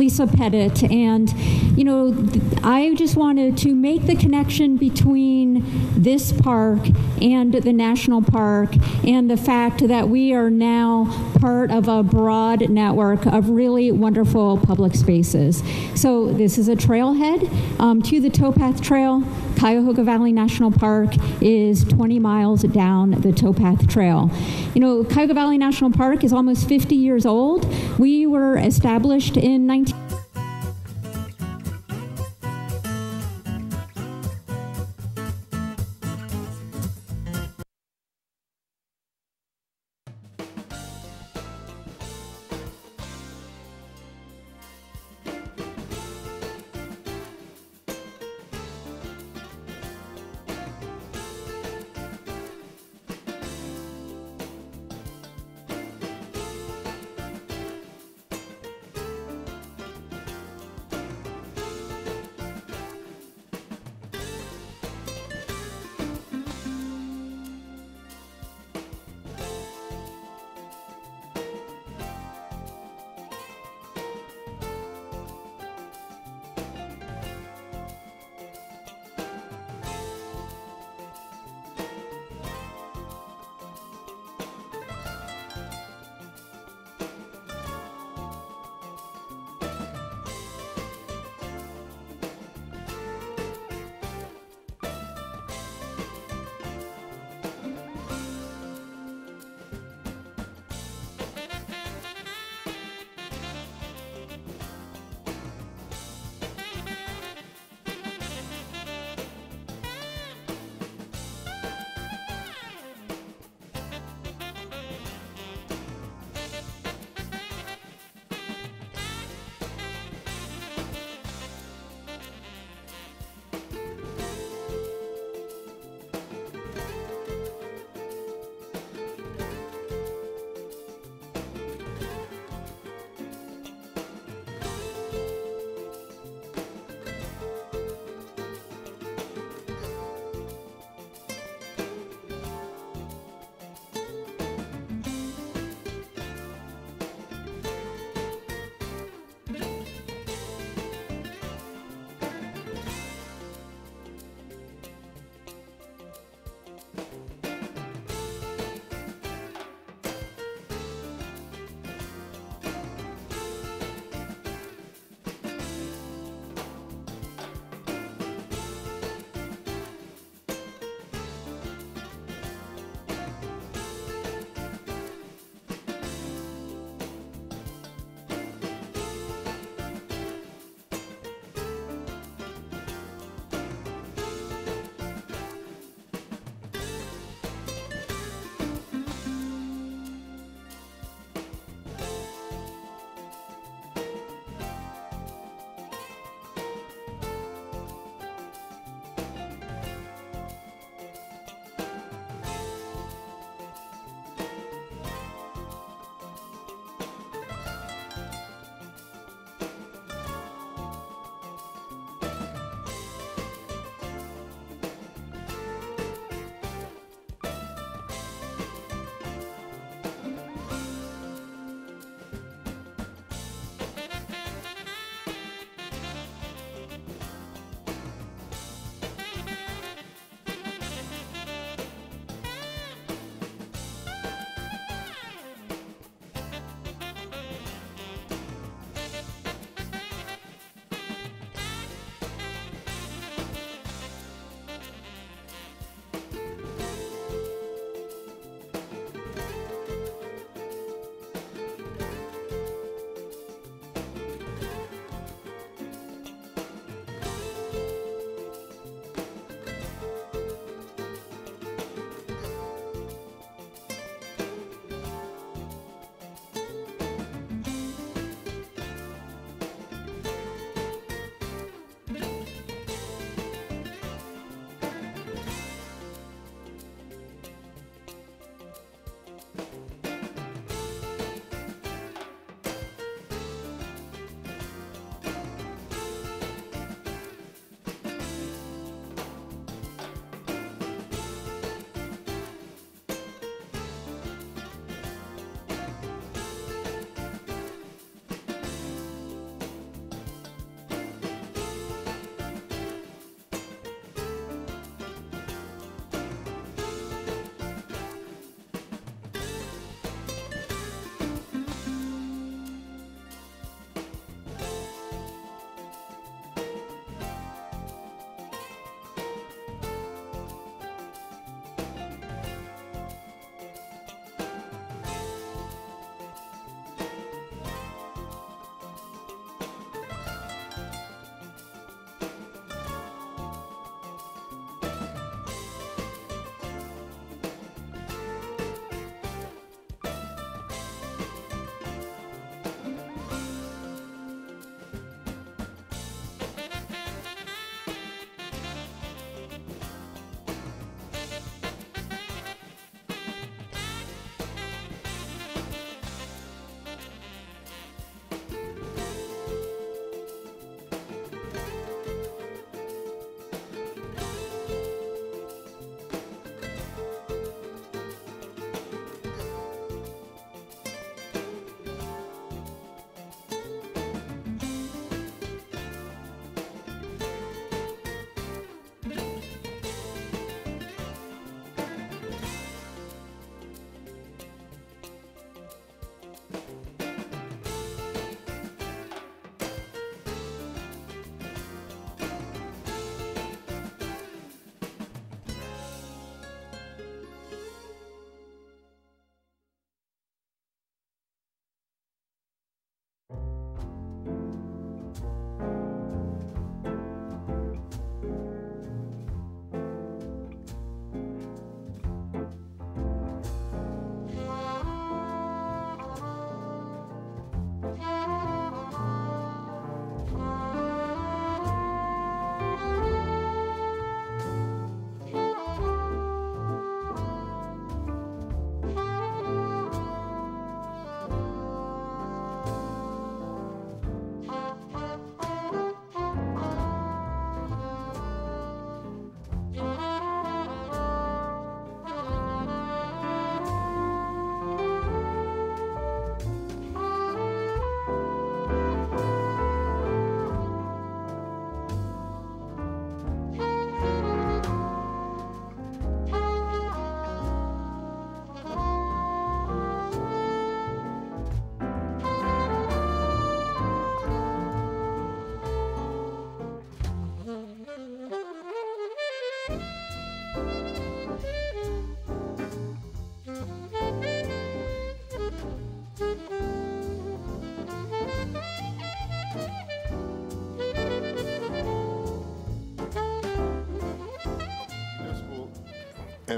Lisa Petit. And, you know, I just wanted to make the connection between this park and the national park and the fact that we are now part of a broad network of really wonderful public spaces. So this is a trailhead um, to the Towpath Trail. Cuyahoga Valley National Park is 20 miles down the Towpath Trail. You know, Cuyahoga Valley National Park is almost 50 years old. We were established in 19.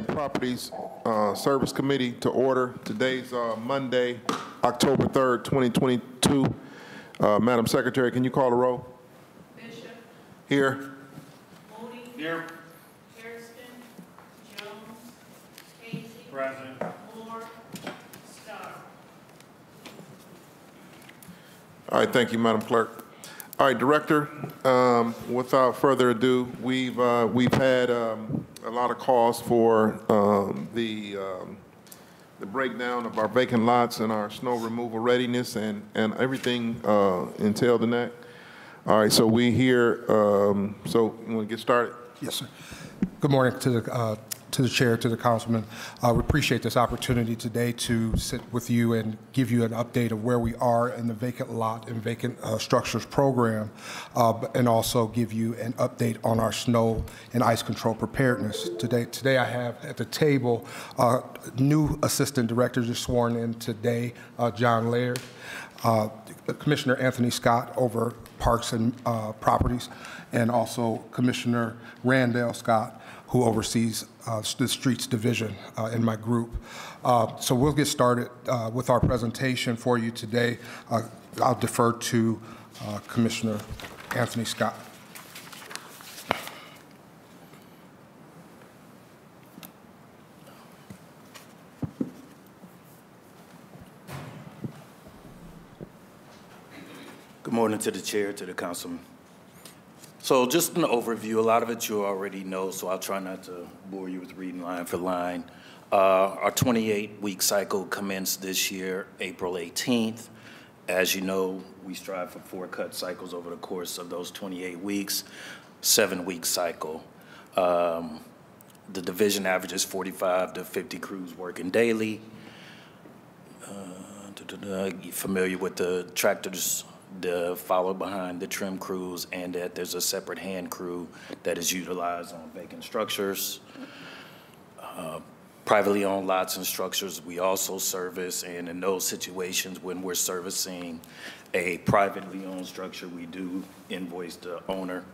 And Properties uh, Service Committee to order. Today's uh, Monday, October 3rd, 2022. Uh, Madam Secretary, can you call the roll? Bishop, Here. Mooney. Here. Hairston, Jones, Kazy. Present. Moore, Starr. All right, thank you, Madam Clerk. All right, Director, um, without further ado, we've, uh, we've had um, a lot of calls for um, the, um, the breakdown of our vacant lots and our snow removal readiness and, and everything uh, entailed in that. All right, so we here, um, so you want to get started? Yes, sir. Good morning to the, uh, to the chair, to the councilman. Uh, We appreciate this opportunity today to sit with you and give you an update of where we are in the vacant lot and vacant uh, structures program, uh, and also give you an update on our snow and ice control preparedness. Today, today I have at the table, uh, new assistant director just sworn in today, uh, John Laird, uh, Commissioner Anthony Scott over Parks and Properties, and also Commissioner Randall Scott, who oversees the Streets Division uh, in my group. Uh, So we'll get started uh, with our presentation for you today. Uh, I'll defer to uh, Commissioner Anthony Scott. Good morning to the chair, to the councilman. So just an overview, a lot of it you already know, so I'll try not to bore you with reading line for line. Uh, Our 28-week cycle commenced this year, April 18th. As you know, we strive for four cut cycles over the course of those 28 weeks, seven-week cycle. Um, The division averages 45 to 50 crews working daily. Da-da-da. You familiar with the tractors, the follow behind the trim crews, and that there's a separate hand crew that is utilized on vacant structures. Uh, Privately owned lots and structures, we also service, and in those situations, when we're servicing a privately owned structure, we do invoice the owner.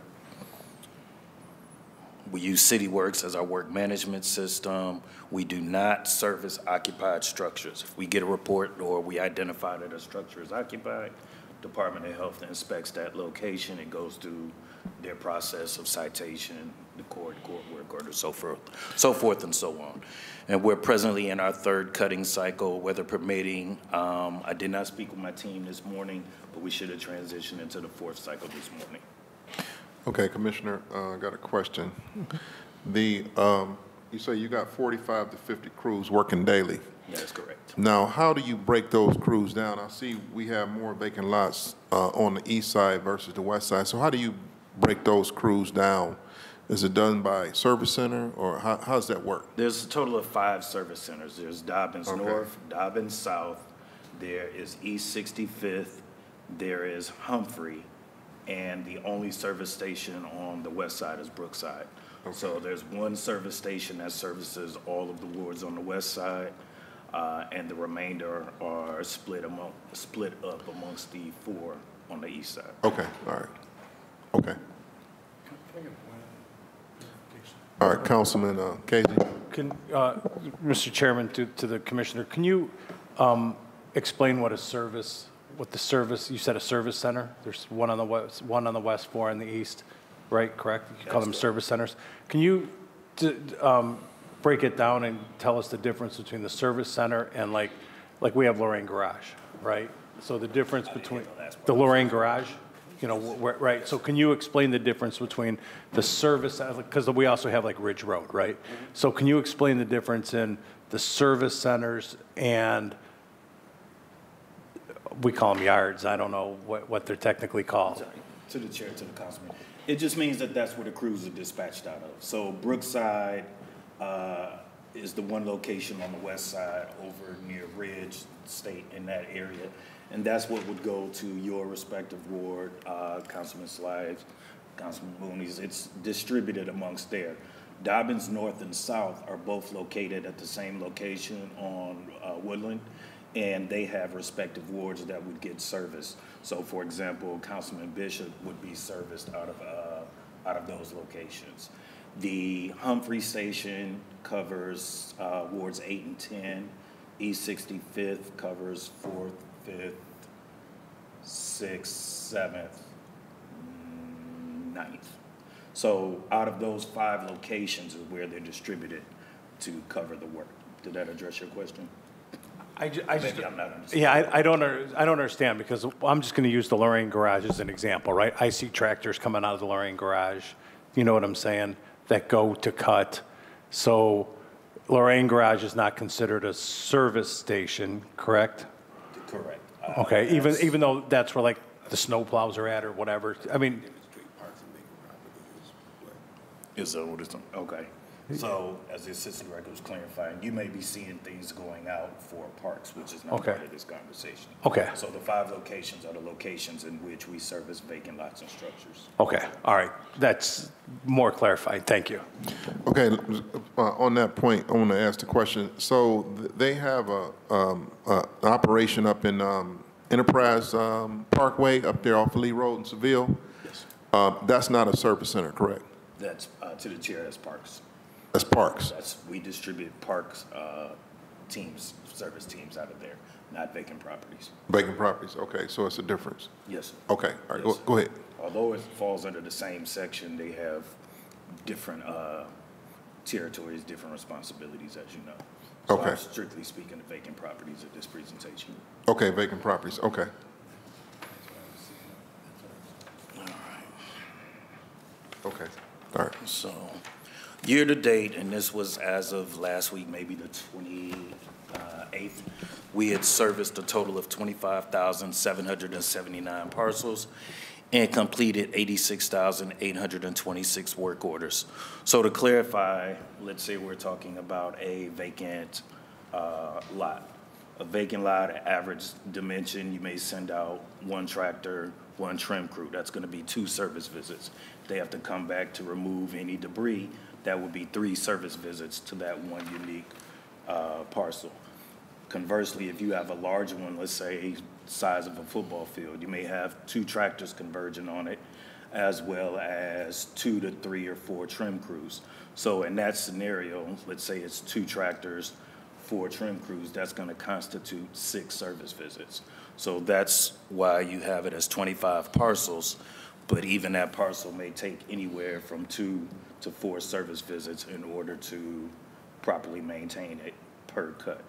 We use CityWorks as our work management system. We do not service occupied structures. If we get a report or we identify that a structure is occupied, Department of Health inspects that location. It goes through their process of citation, the court, court work order, so forth, so forth and so on. And we're presently in our third cutting cycle, weather permitting. Um, I did not speak with my team this morning, but we should have transitioned into the fourth cycle this morning. Okay, Commissioner, uh, I got a question. The, um, you say you got 45 to 50 crews working daily. That is correct. Now, how do you break those crews down? I see we have more vacant lots uh, on the east side versus the west side. So how do you break those crews down? Is it done by service center, or how, how does that work? There's a total of five service centers. There's Dobbins Okay. North, Dobbins South, there is East 65th, there is Humphrey, and the only service station on the west side is Brookside. So there's one service station that services all of the wards on the west side, uh, and the remainder are split among, split up amongst the four on the east side. Okay, all right. Okay. All right, Councilman uh, Kazy. Can, uh, Mr. Chairman, to, to the commissioner, can you um, explain what a service, what the service, you said a service center? There's one on the west, one on the west, four on the east, right, correct? You call them service centers. Can you d- um, break it down and tell us the difference between the service center and like, like we have Lorain Garage, right? So the difference between, the Lorain Garage, you know, wh- right, so can you explain the difference between the service, because we also have like Ridge Road, right? Mm-hmm. So can you explain the difference in the service centers and, we call them yards, I don't know what, what they're technically called. To the chair, to the councilman. It just means that that's where the crews are dispatched out of. So Brookside uh, is the one location on the west side over near Ridge State in that area. And that's what would go to your respective ward, uh, Councilman Slife, Councilman Mooney's. It's distributed amongst there. Dobbins North and South are both located at the same location on uh, Woodland, and they have respective wards that would get service. So, for example, Councilman Bishop would be serviced out of, uh, out of those locations. The Humphrey Station covers uh, wards eight and 10. East 65th covers fourth, fifth, sixth, seventh, mm, ninth. So out of those five locations is where they're distributed to cover the work. Did that address your question? I ju- I just, I'm not understanding. yeah, I, I don't, I don't understand because I'm just going to use the Lorain Garage as an example, right? I see tractors coming out of the Lorain Garage, you know what I'm saying, that go to cut. So Lorain Garage is not considered a service station, correct? Correct. Uh, Okay, even, that's- even though that's where like the snow plows are at or whatever. I mean, Is that what it's, on? okay. So as the assistant director was clarifying, you may be seeing things going out for parks, which is not Okay. part of this conversation. Okay. So the five locations are the locations in which we service vacant lots and structures. okay, all right, that's more clarified, thank you. Okay, uh, on that point, I want to ask the question. So th- they have a, um, uh, an operation up in um, Enterprise um, Parkway up there off of Lee Road in Seville? Yes. Uh, That's not a service center, correct? That's, uh, to the chair, that's parks. That's parks. That's, we distribute parks, uh, teams, service teams out of there, not vacant properties. Vacant properties, okay, so it's a difference. Yes, sir. Okay, all right, go- Yes. go ahead. Although it falls under the same section, they have different uh, territories, different responsibilities, as you know. So Okay. I'm strictly speaking of vacant properties at this presentation. Okay, vacant properties, okay. All right. Okay, all right. So, year-to-date, and this was as of last week, maybe the 28th, we had serviced a total of 25,779 parcels and completed 86,826 work orders. So to clarify, let's say we're talking about a vacant uh, lot. A vacant lot, average dimension, you may send out one tractor, one trim crew. That's going to be two service visits. They have to come back to remove any debris. That would be three service visits to that one unique uh, parcel. Conversely, if you have a large one, let's say size of a football field, you may have two tractors converging on it, as well as two to three or four trim crews. So in that scenario, let's say it's two tractors, four trim crews, that's gonna constitute six service visits. So that's why you have it as twenty-five parcels, but even that parcel may take anywhere from two to four service visits in order to properly maintain it per cut.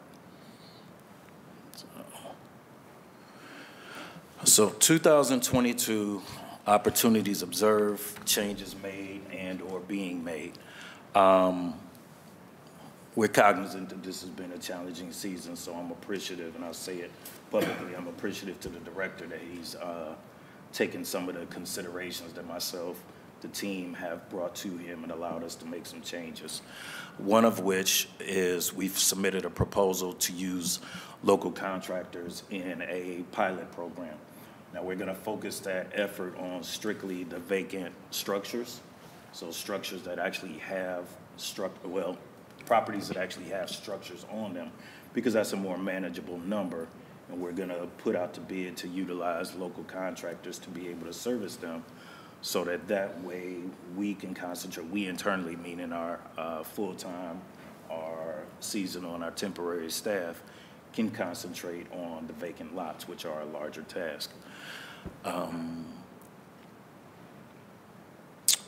So 2022, opportunities observed, changes made and/or being made. Um, We're cognizant that this has been a challenging season, so I'm appreciative, and I'll say it publicly, I'm appreciative to the director that he's uh, taken some of the considerations that myself, the team have brought to him and allowed us to make some changes. One of which is we've submitted a proposal to use local contractors in a pilot program. Now, we're gonna focus that effort on strictly the vacant structures. So structures that actually have struct, well, properties that actually have structures on them, because that's a more manageable number. And we're gonna put out to bid to utilize local contractors to be able to service them, so that that way we can concentrate, we internally, meaning our, uh, full-time, our seasonal and our temporary staff, can concentrate on the vacant lots, which are a larger task.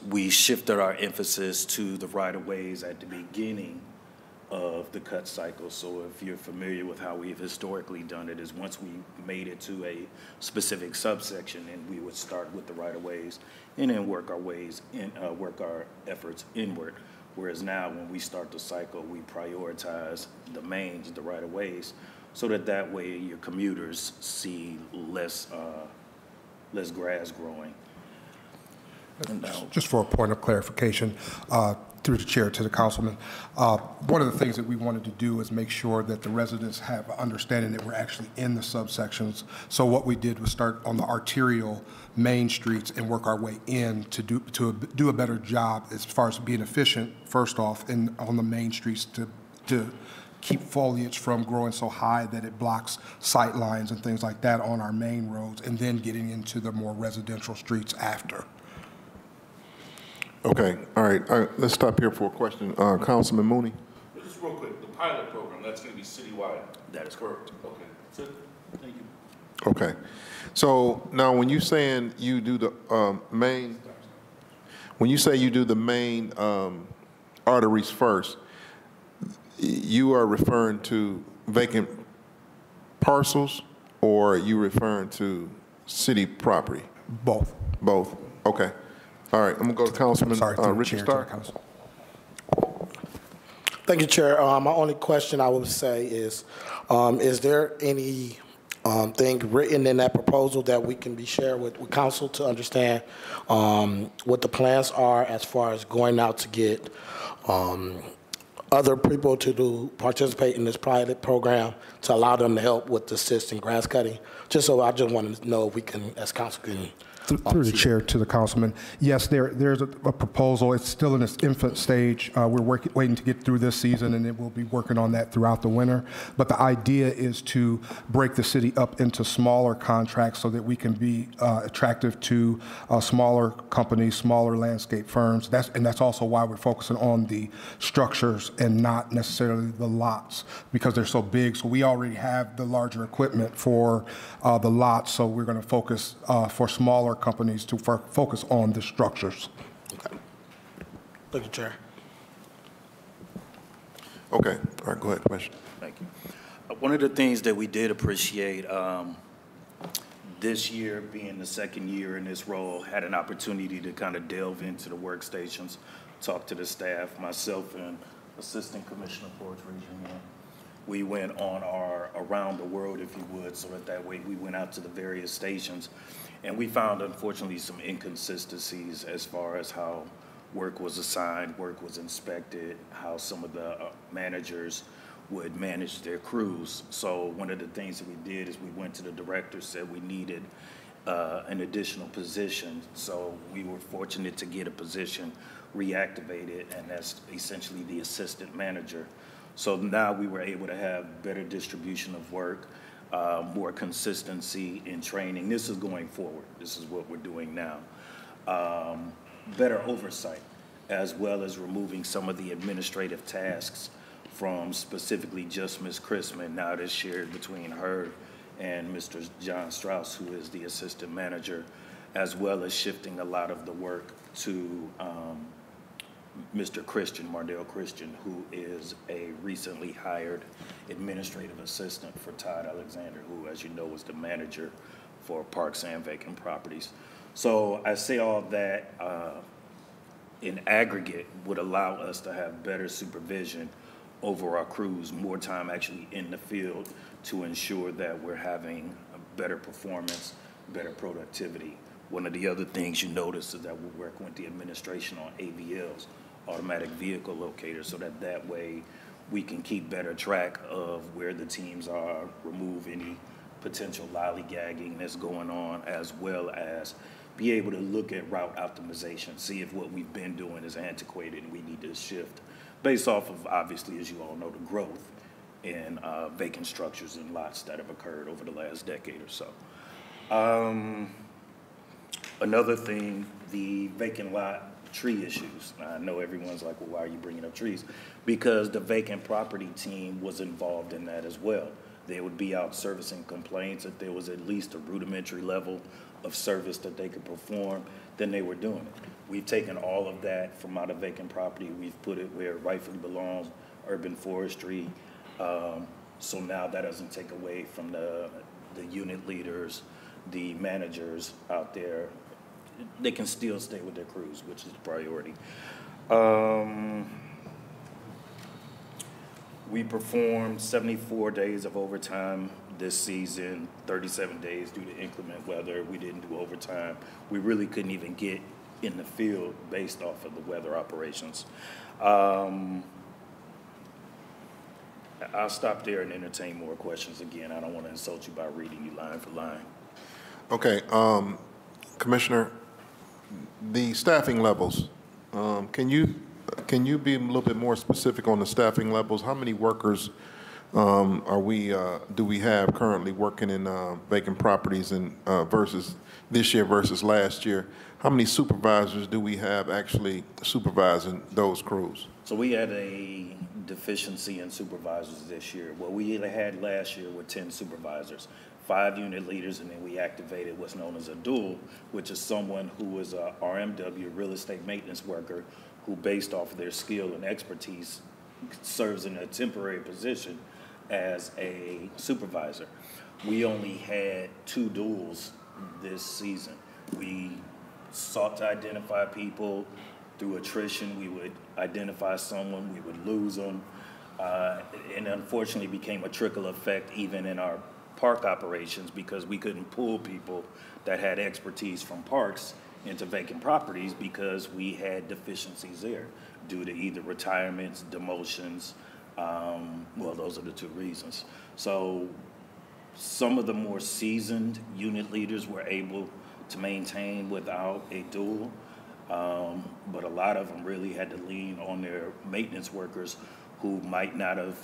we shifted our emphasis to the right-of-ways at the beginning of the cut cycle. So if you're familiar with how we've historically done it, is once we made it to a specific subsection, and we would start with the right-of-ways and then work our ways, in, uh, work our efforts inward. Whereas now, when we start the cycle, we prioritize the mains, the right-of-ways, so that that way your commuters see less, uh, less grass growing. And Just for a point of clarification, uh, through the chair to the councilman, uh, one of the things that we wanted to do is make sure that the residents have an understanding that we're actually in the subsections. So what we did was start on the arterial main streets and work our way in to do, to do a better job as far as being efficient, first off, in, on the main streets to, to keep foliage from growing so high that it blocks sight lines and things like that on our main roads, and then getting into the more residential streets after. Okay, all right, all right, let's stop here for a question. Uh, Councilman Mooney? Just real quick, the pilot program, that's gonna be citywide? That is correct. Okay, so, thank you. Okay. So now, when you saying you do the um, main, when you say you do the main um, arteries first, you are referring to vacant parcels, or you referring to city property? Both. Both? Okay. All right, I'm gonna go to Councilman Sorry, uh, Richard chair, to the Stark. council. Thank you, Chair. Uh, My only question I would say is, um, is there any um, thing written in that proposal that we can be shared with, with council to understand um, what the plans are as far as going out to get um, other people to do, participate in this pilot program to allow them to help with the assist in grass cutting? Just so I just want to know if we can, as council can. Through through the chair to the councilman, yes, there, there's a a proposal. It's still in its infant stage. Uh, We're working, waiting to get through this season, and then we'll be working on that throughout the winter. But the idea is to break the city up into smaller contracts so that we can be uh, attractive to uh, smaller companies, smaller landscape firms. That's, and that's also why we're focusing on the structures and not necessarily the lots, because they're so big. So we already have the larger equipment for uh, the lots, so we're going to focus uh, for smaller companies to focus on the structures. Thank you, Chair. Okay, all right, go ahead, Commissioner. Thank you. Uh, One of the things that we did appreciate, um, this year being the second year in this role, had an opportunity to kind of delve into the workstations, talk to the staff, myself and Assistant Commissioner Forge Region. We went on our around the world, if you would, so that that way we went out to the various stations. And we found unfortunately some inconsistencies as far as how work was assigned, work was inspected, how some of the uh, managers would manage their crews. So one of the things that we did is we went to the director, said we needed uh, an additional position. So we were fortunate to get a position reactivated, and that's essentially the assistant manager. So now we were able to have better distribution of work, uh, more consistency in training. This is going forward. This is what we're doing now. Um, better oversight, as well as removing some of the administrative tasks from specifically just Ms. Chrisman. Now is shared between her and Mr. John Strauss, who is the assistant manager, as well as shifting a lot of the work to um, Mr. Christian, Mardell Christian, who is a recently hired administrative assistant for Todd Alexander, who, as you know, was the manager for Parks and Vacant Properties. So I say all that uh, in aggregate would allow us to have better supervision over our crews, more time actually in the field to ensure that we're having a better performance, better productivity. One of the other things you notice is that we're working with the administration on AVLs, automatic vehicle locators, so that that way we can keep better track of where the teams are, remove any potential lollygagging that's going on, as well as be able to look at route optimization, see if what we've been doing is antiquated and we need to shift based off of, obviously, as you all know, the growth in uh, vacant structures and lots that have occurred over the last decade or so. Um, Another thing, the vacant lot tree issues. I know everyone's like, well, why are you bringing up trees? Because the vacant property team was involved in that as well. They would be out servicing complaints. If there was at least a rudimentary level of service that they could perform, then they were doing it. We've taken all of that from out of vacant property. We've put it where it rightfully belongs, urban forestry. Um, so now that doesn't take away from the, the unit leaders, the managers out there. They can still stay with their crews, which is the priority. Um, we performed 74 days of overtime this season, 37 days due to inclement weather. We didn't do overtime. We really couldn't even get in the field based off of the weather operations. Um, I'll stop there and entertain more questions. Again, I don't want to insult you by reading you line for line. Okay, um, Commissioner, the staffing levels, um, can you, can you be a little bit more specific on the staffing levels? How many workers um, are we, uh, do we have currently working in uh, vacant properties and uh, versus this year versus last year? How many supervisors do we have actually supervising those crews? So we had a deficiency in supervisors this year. What we had last year were ten supervisors, five unit leaders, and then we activated what's known as a dual, which is someone who is a RMW, real estate maintenance worker, who based off of their skill and expertise serves in a temporary position as a supervisor. We only had two duels this season. We sought to identify people through attrition. We would identify someone, we would lose them. Uh, and unfortunately became a trickle effect even in our park operations because we couldn't pull people that had expertise from parks into vacant properties because we had deficiencies there due to either retirements, demotions. Um, well, those are the two reasons. So some of the more seasoned unit leaders were able to maintain without a dual. Um, but a lot of them really had to lean on their maintenance workers who might not have,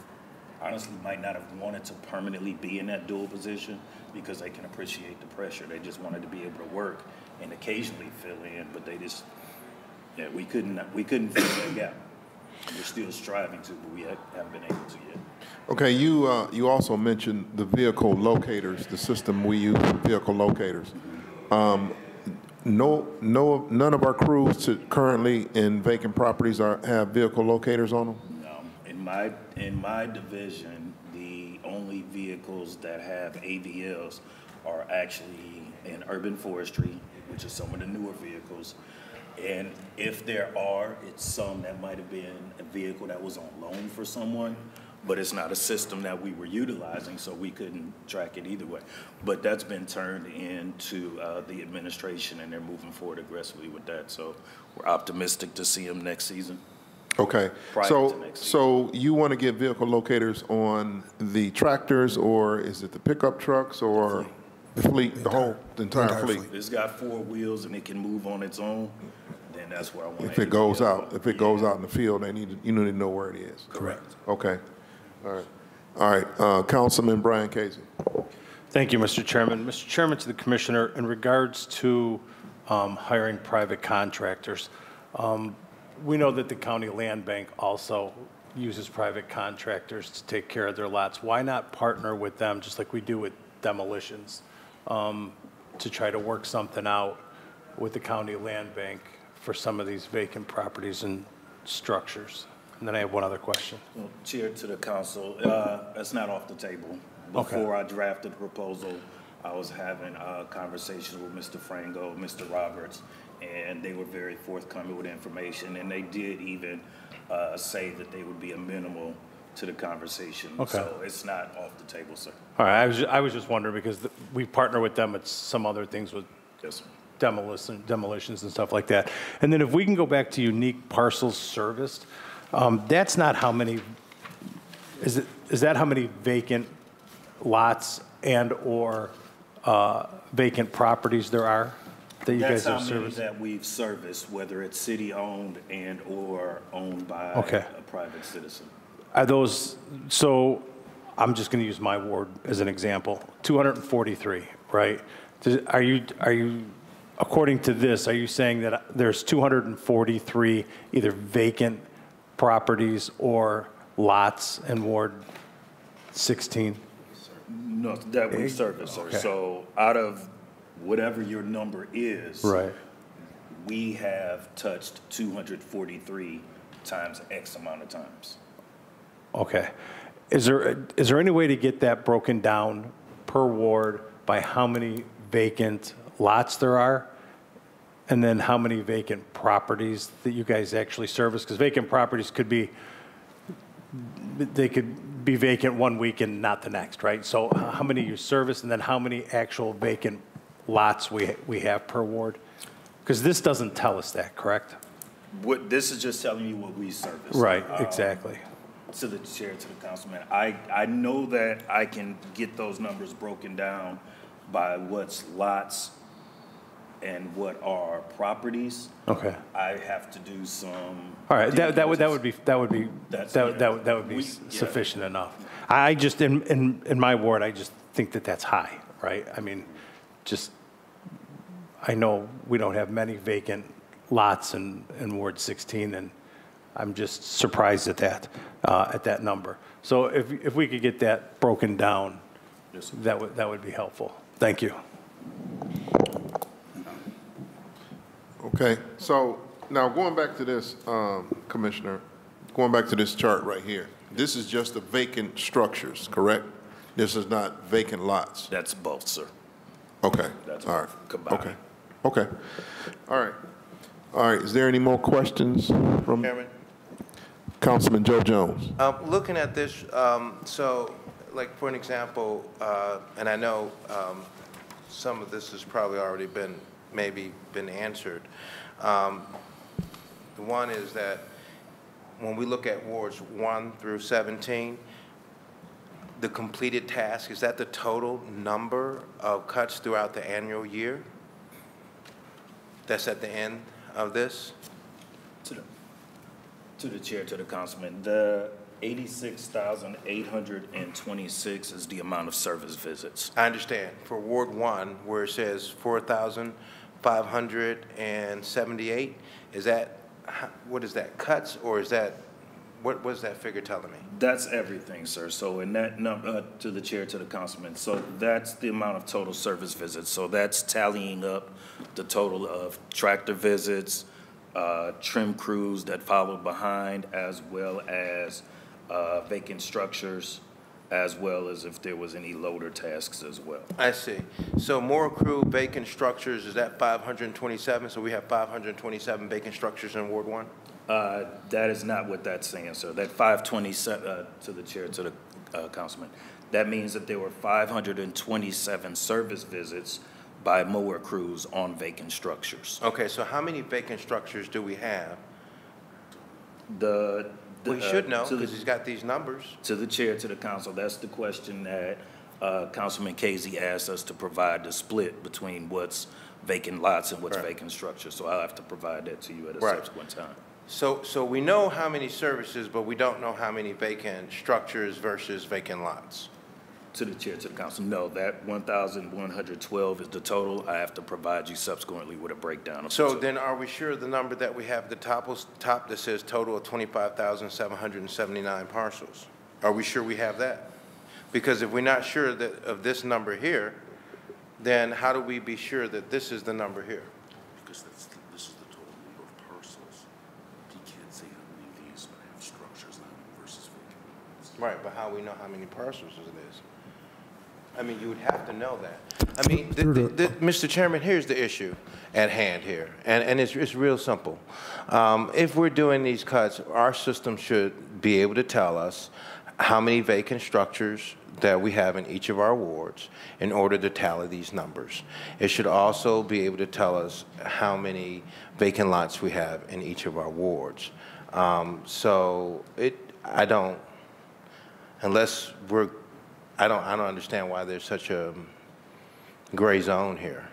honestly, might not have wanted to permanently be in that dual position because they can appreciate the pressure. They just wanted to be able to work and occasionally fill in, but they just, yeah, we couldn't, we couldn't fill that gap. We're still striving to, but we haven't been able to yet. Okay, you, uh, you also mentioned the vehicle locators, the system we use for vehicle locators. Um, No, no, none of our crews to currently in vacant properties are, have vehicle locators on them? My, in my division, the only vehicles that have AVLs are actually in urban forestry, which is some of the newer vehicles. And if there are, it's some that might have been a vehicle that was on loan for someone, but it's not a system that we were utilizing, so we couldn't track it either way. But that's been turned into uh, the administration, and they're moving forward aggressively with that. So we're optimistic to see them next season. Okay, Prior to so, next so you want to get vehicle locators on the tractors, or is it the pickup trucks, or the fleet, the whole, the entire entire fleet? fleet. It's got four wheels and it can move on its own, then that's where I want to. If it goes out, if it goes out in the field, they need, to you need to know where it is. Correct. Okay, all right. All right, uh, Councilman Brian Kazy. Thank you, Mr. Chairman. Mr. Chairman, to the Commissioner, in regards to um, hiring private contractors, um, we know that the county land bank also uses private contractors to take care of their lots. Why not partner with them, just like we do with demolitions, um, to try to work something out with the county land bank for some of these vacant properties and structures? And then I have one other question. Well, Chair to the council, uh, that's not off the table. Okay. Before I drafted the proposal, I was having uh, conversations with Mr. Frango, Mr. Roberts, and they were very forthcoming with information, and they did even uh, say that they would be amenable to the conversation. Okay. So it's not off the table, sir. All right, I was, I was just wondering because the- we partner with them at some other things with Yes, sir. demolition, demolitions and stuff like that. And then if we can go back to unique parcels serviced, um, that's not how many, is it, is that how many vacant lots and/or uh, vacant properties there are that you That's guys how have many serviced? that we've serviced, whether it's city-owned and/or owned by Okay. a private citizen. Are those, so I'm just going to use my ward as an example, 243, right? Does- Are you, are you, according to this, are you saying that there's 243 either vacant properties or lots in Ward 16? No, that we eh, service, sir. Okay. So out of whatever your number is. Right. we have touched 243 times X amount of times. Okay. Is there, is there any way to get that broken down per ward by how many vacant lots there are? And then how many vacant properties that you guys actually service? Because vacant properties could be, they could be vacant one week and not the next, right? So how many you service and then how many actual vacant lots we, we have per ward? Because this doesn't tell us that, correct? What, this is just telling you what we service. Right, Um, exactly. To the chair, to the councilman, I, I know that I can get those numbers broken down by what's lots and what are properties. Okay. I have to do some. All right, that, that would, that would be, that would be, That's- that, that would- that would be We- s- yeah. sufficient enough. I just, in, in, in my ward, I just think that that's high, right? I mean, just, I know we don't have many vacant lots in, in Ward 16, and I'm just surprised at that, uh, at that number. So if, if we could get that broken down, that would, that would be helpful. Thank you. Okay, so now going back to this, um, Commissioner, going back to this chart right here, this is just the vacant structures, correct? This is not vacant lots? That's both, sir. Okay, That's all right. combined. Okay, okay, all right. All right, is there any more questions from Chairman, Councilman Joe Jones? um, looking at this, um, so, like, for an example, uh, and I know um, some of this has probably already been, maybe been answered. Um, The one is that when we look at wards 1 through 17, the completed task, is that the total number of cuts throughout the annual year? That's at the end of this? To the, to the chair, to the councilman, the eighty-six thousand eight hundred and twenty-six is the amount of service visits. I understand. For Ward One, where it says four thousand five hundred and seventy-eight, is that, what is that, cuts, or is that, what was that figure telling me? That's everything, sir. So in that num, uh, to the chair, to the councilman, so that's the amount of total service visits. So that's tallying up the total of tractor visits, uh, trim crews that follow behind, as well as, uh, vacant structures, as well as if there was any loader tasks as well. I see. So more crew vacant structures, is that five hundred and twenty-seven? So we have five hundred and twenty-seven vacant structures in Ward One? Uh, That is not what that's saying, sir. That 527, uh, to the chair, to the uh, councilman, that means that there were 527 service visits by mower crews on vacant structures. Okay, so how many vacant structures do we have? The. The, We should uh, know, because he's got these numbers. To the chair, to the council, that's the question that uh, Councilman Kazy asked us to provide the split between what's vacant lots and what's Right. vacant structures. So I'll have to provide that to you at a Right. subsequent time. So, so we know how many services, but we don't know how many vacant structures versus vacant lots. To the chair, to the council, no, that 1,112 is the total. I have to provide you subsequently with a breakdown of. So then are we sure the number that we have at the top, was- top that says total of 25,779 parcels? Are we sure we have that? Because if we're not sure that, of this number here, then how do we be sure that this is the number here? Because that's, this is the total number of parcels. You can't say how many of these have structures on them versus vacant. Right, but how we know how many parcels is it is? I mean, you would have to know that. I mean, th- th- th- Mr. Chairman, here's the issue at hand here, and, and it's, it's real simple. Um, If we're doing these cuts, our system should be able to tell us how many vacant structures that we have in each of our wards in order to tally these numbers. It should also be able to tell us how many vacant lots we have in each of our wards. Um, So it, I don't, unless we're, I don't, I don't understand why there's such a gray zone here.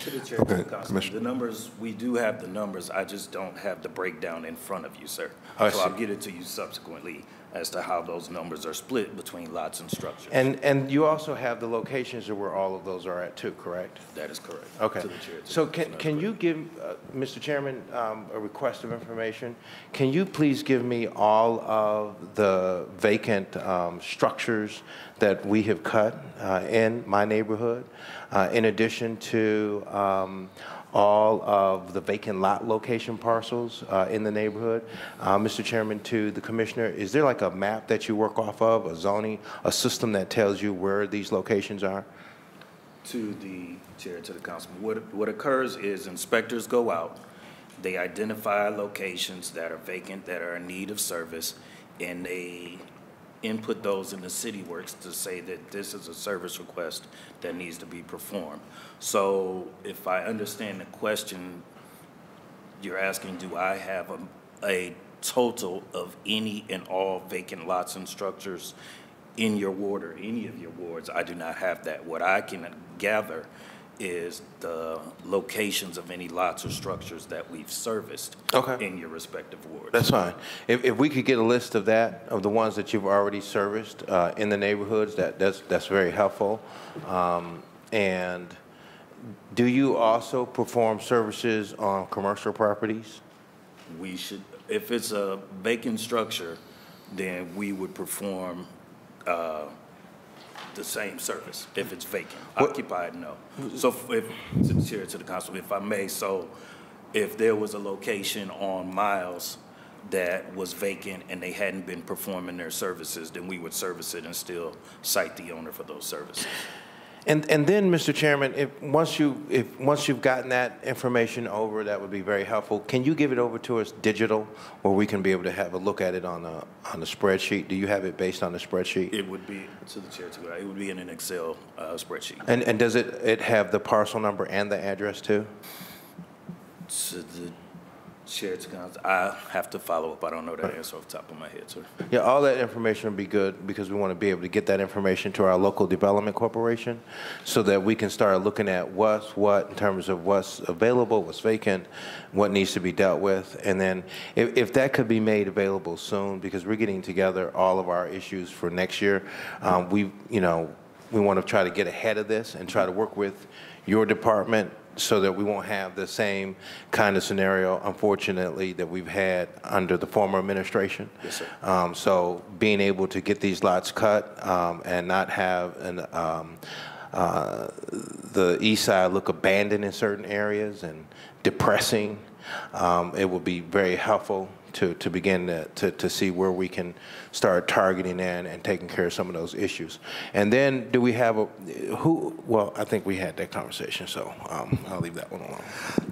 To the chair, Okay, councilman, Commissioner. the numbers, we do have the numbers, I just don't have the breakdown in front of you, sir. I So I'll get it to you subsequently as to how those numbers are split between lots and structures. And, and you also have the locations of where all of those are at too, correct? That is correct. Okay. To the chair, to So council, can, can you give, uh, Mr. Chairman, um, a request of information? Can you please give me all of the vacant um, structures that we have cut uh, in my neighborhood, uh, in addition to um, all of the vacant lot location parcels uh, in the neighborhood? Uh, Mr. Chairman, to the commissioner, is there like a map that you work off of, a zoning, a system that tells you where these locations are? To the chair, to the councilman, what, what occurs is inspectors go out, they identify locations that are vacant, that are in need of service, and they input those in the city works to say that this is a service request that needs to be performed. So if I understand the question, you're asking, do I have a, a total of any and all vacant lots and structures in your ward or any of your wards? I do not have that. What I can gather is the locations of any lots or structures that we've serviced Okay. in your respective wards. That's fine. If, if we could get a list of that, of the ones that you've already serviced uh, in the neighborhoods, that, that's, that's very helpful. Um, And do you also perform services on commercial properties? We should, if it's a vacant structure, then we would perform uh, the same service if it's vacant. Occupied, no. So if, to the chair, to the council, if I may, so if there was a location on Miles that was vacant and they hadn't been performing their services, then we would service it and still cite the owner for those services. And, and then, Mr. Chairman, if, once you, if, once you've gotten that information over, that would be very helpful. Can you give it over to us digital, where we can be able to have a look at it on a, on a spreadsheet? Do you have it based on the spreadsheet? It would be, to the chair, to, it would be in an Excel uh, spreadsheet. And, and does it, it have the parcel number and the address too? To the to council, I have to follow up. I don't know that answer off the top of my head, sir. Yeah, all that information would be good because we want to be able to get that information to our local development corporation so that we can start looking at what's what in terms of what's available, what's vacant, what needs to be dealt with. And then if, if that could be made available soon, because we're getting together all of our issues for next year, um, we, you know, we want to try to get ahead of this and try to work with your department so that we won't have the same kind of scenario, unfortunately, that we've had under the former administration. Yes, sir. Um, so being able to get these lots cut um, and not have an, um, uh, the east side look abandoned in certain areas and depressing, um, it will be very helpful to, to begin to, to, to see where we can start targeting in and taking care of some of those issues. And then do we have a, who, well, I think we had that conversation, so um, I'll leave that one alone.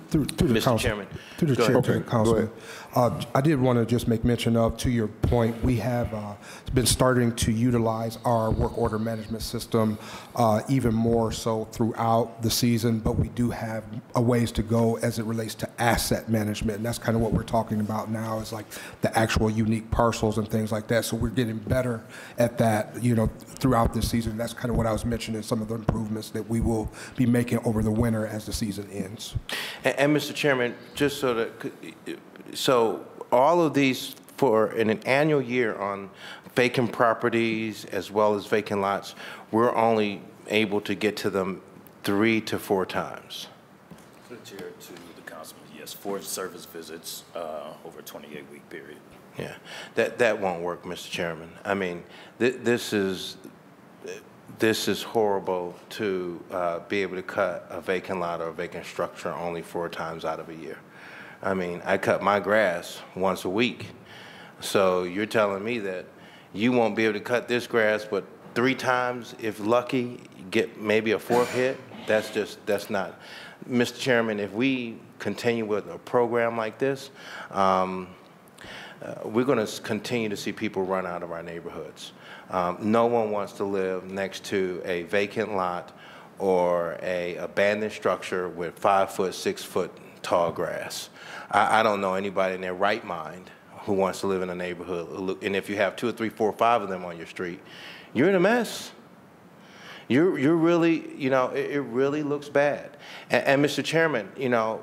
Through, through the Mr. council- Chairman. Through the Go chair, ahead. to the Okay, go councilman. Uh, I did want to just make mention of, to your point, we have uh, been starting to utilize our work order management system uh, even more so throughout the season, but we do have a ways to go as it relates to asset management. And that's kind of what we're talking about now is like the actual unique parcels and things like that. So we're getting better at that, you know, throughout the season. That's kind of what I was mentioning, some of the improvements that we will be making over the winter as the season ends. And, and Mr. Chairman, just so that, so all of these for in an annual year on vacant properties as well as vacant lots, we're only able to get to them three to four times. The chair, to the councilman, yes, four service visits uh, over a 28-week period. Yeah, that, that won't work, Mr. Chairman. I mean, th- this is, this is horrible to uh, be able to cut a vacant lot or a vacant structure only four times out of a year. I mean, I cut my grass once a week. So you're telling me that you won't be able to cut this grass, but three times, if lucky, get maybe a fourth hit? That's just, that's not. Mr. Chairman, if we continue with a program like this, um, uh, we're going to continue to see people run out of our neighborhoods. Um, no one wants to live next to a vacant lot or a abandoned structure with five foot, six foot tall grass. I, I don't know anybody in their right mind who wants to live in a neighborhood. And if you have two or three, four, five of them on your street, you're in a mess. You're, you're really, you know, it, it really looks bad. And, and Mr. Chairman, you know,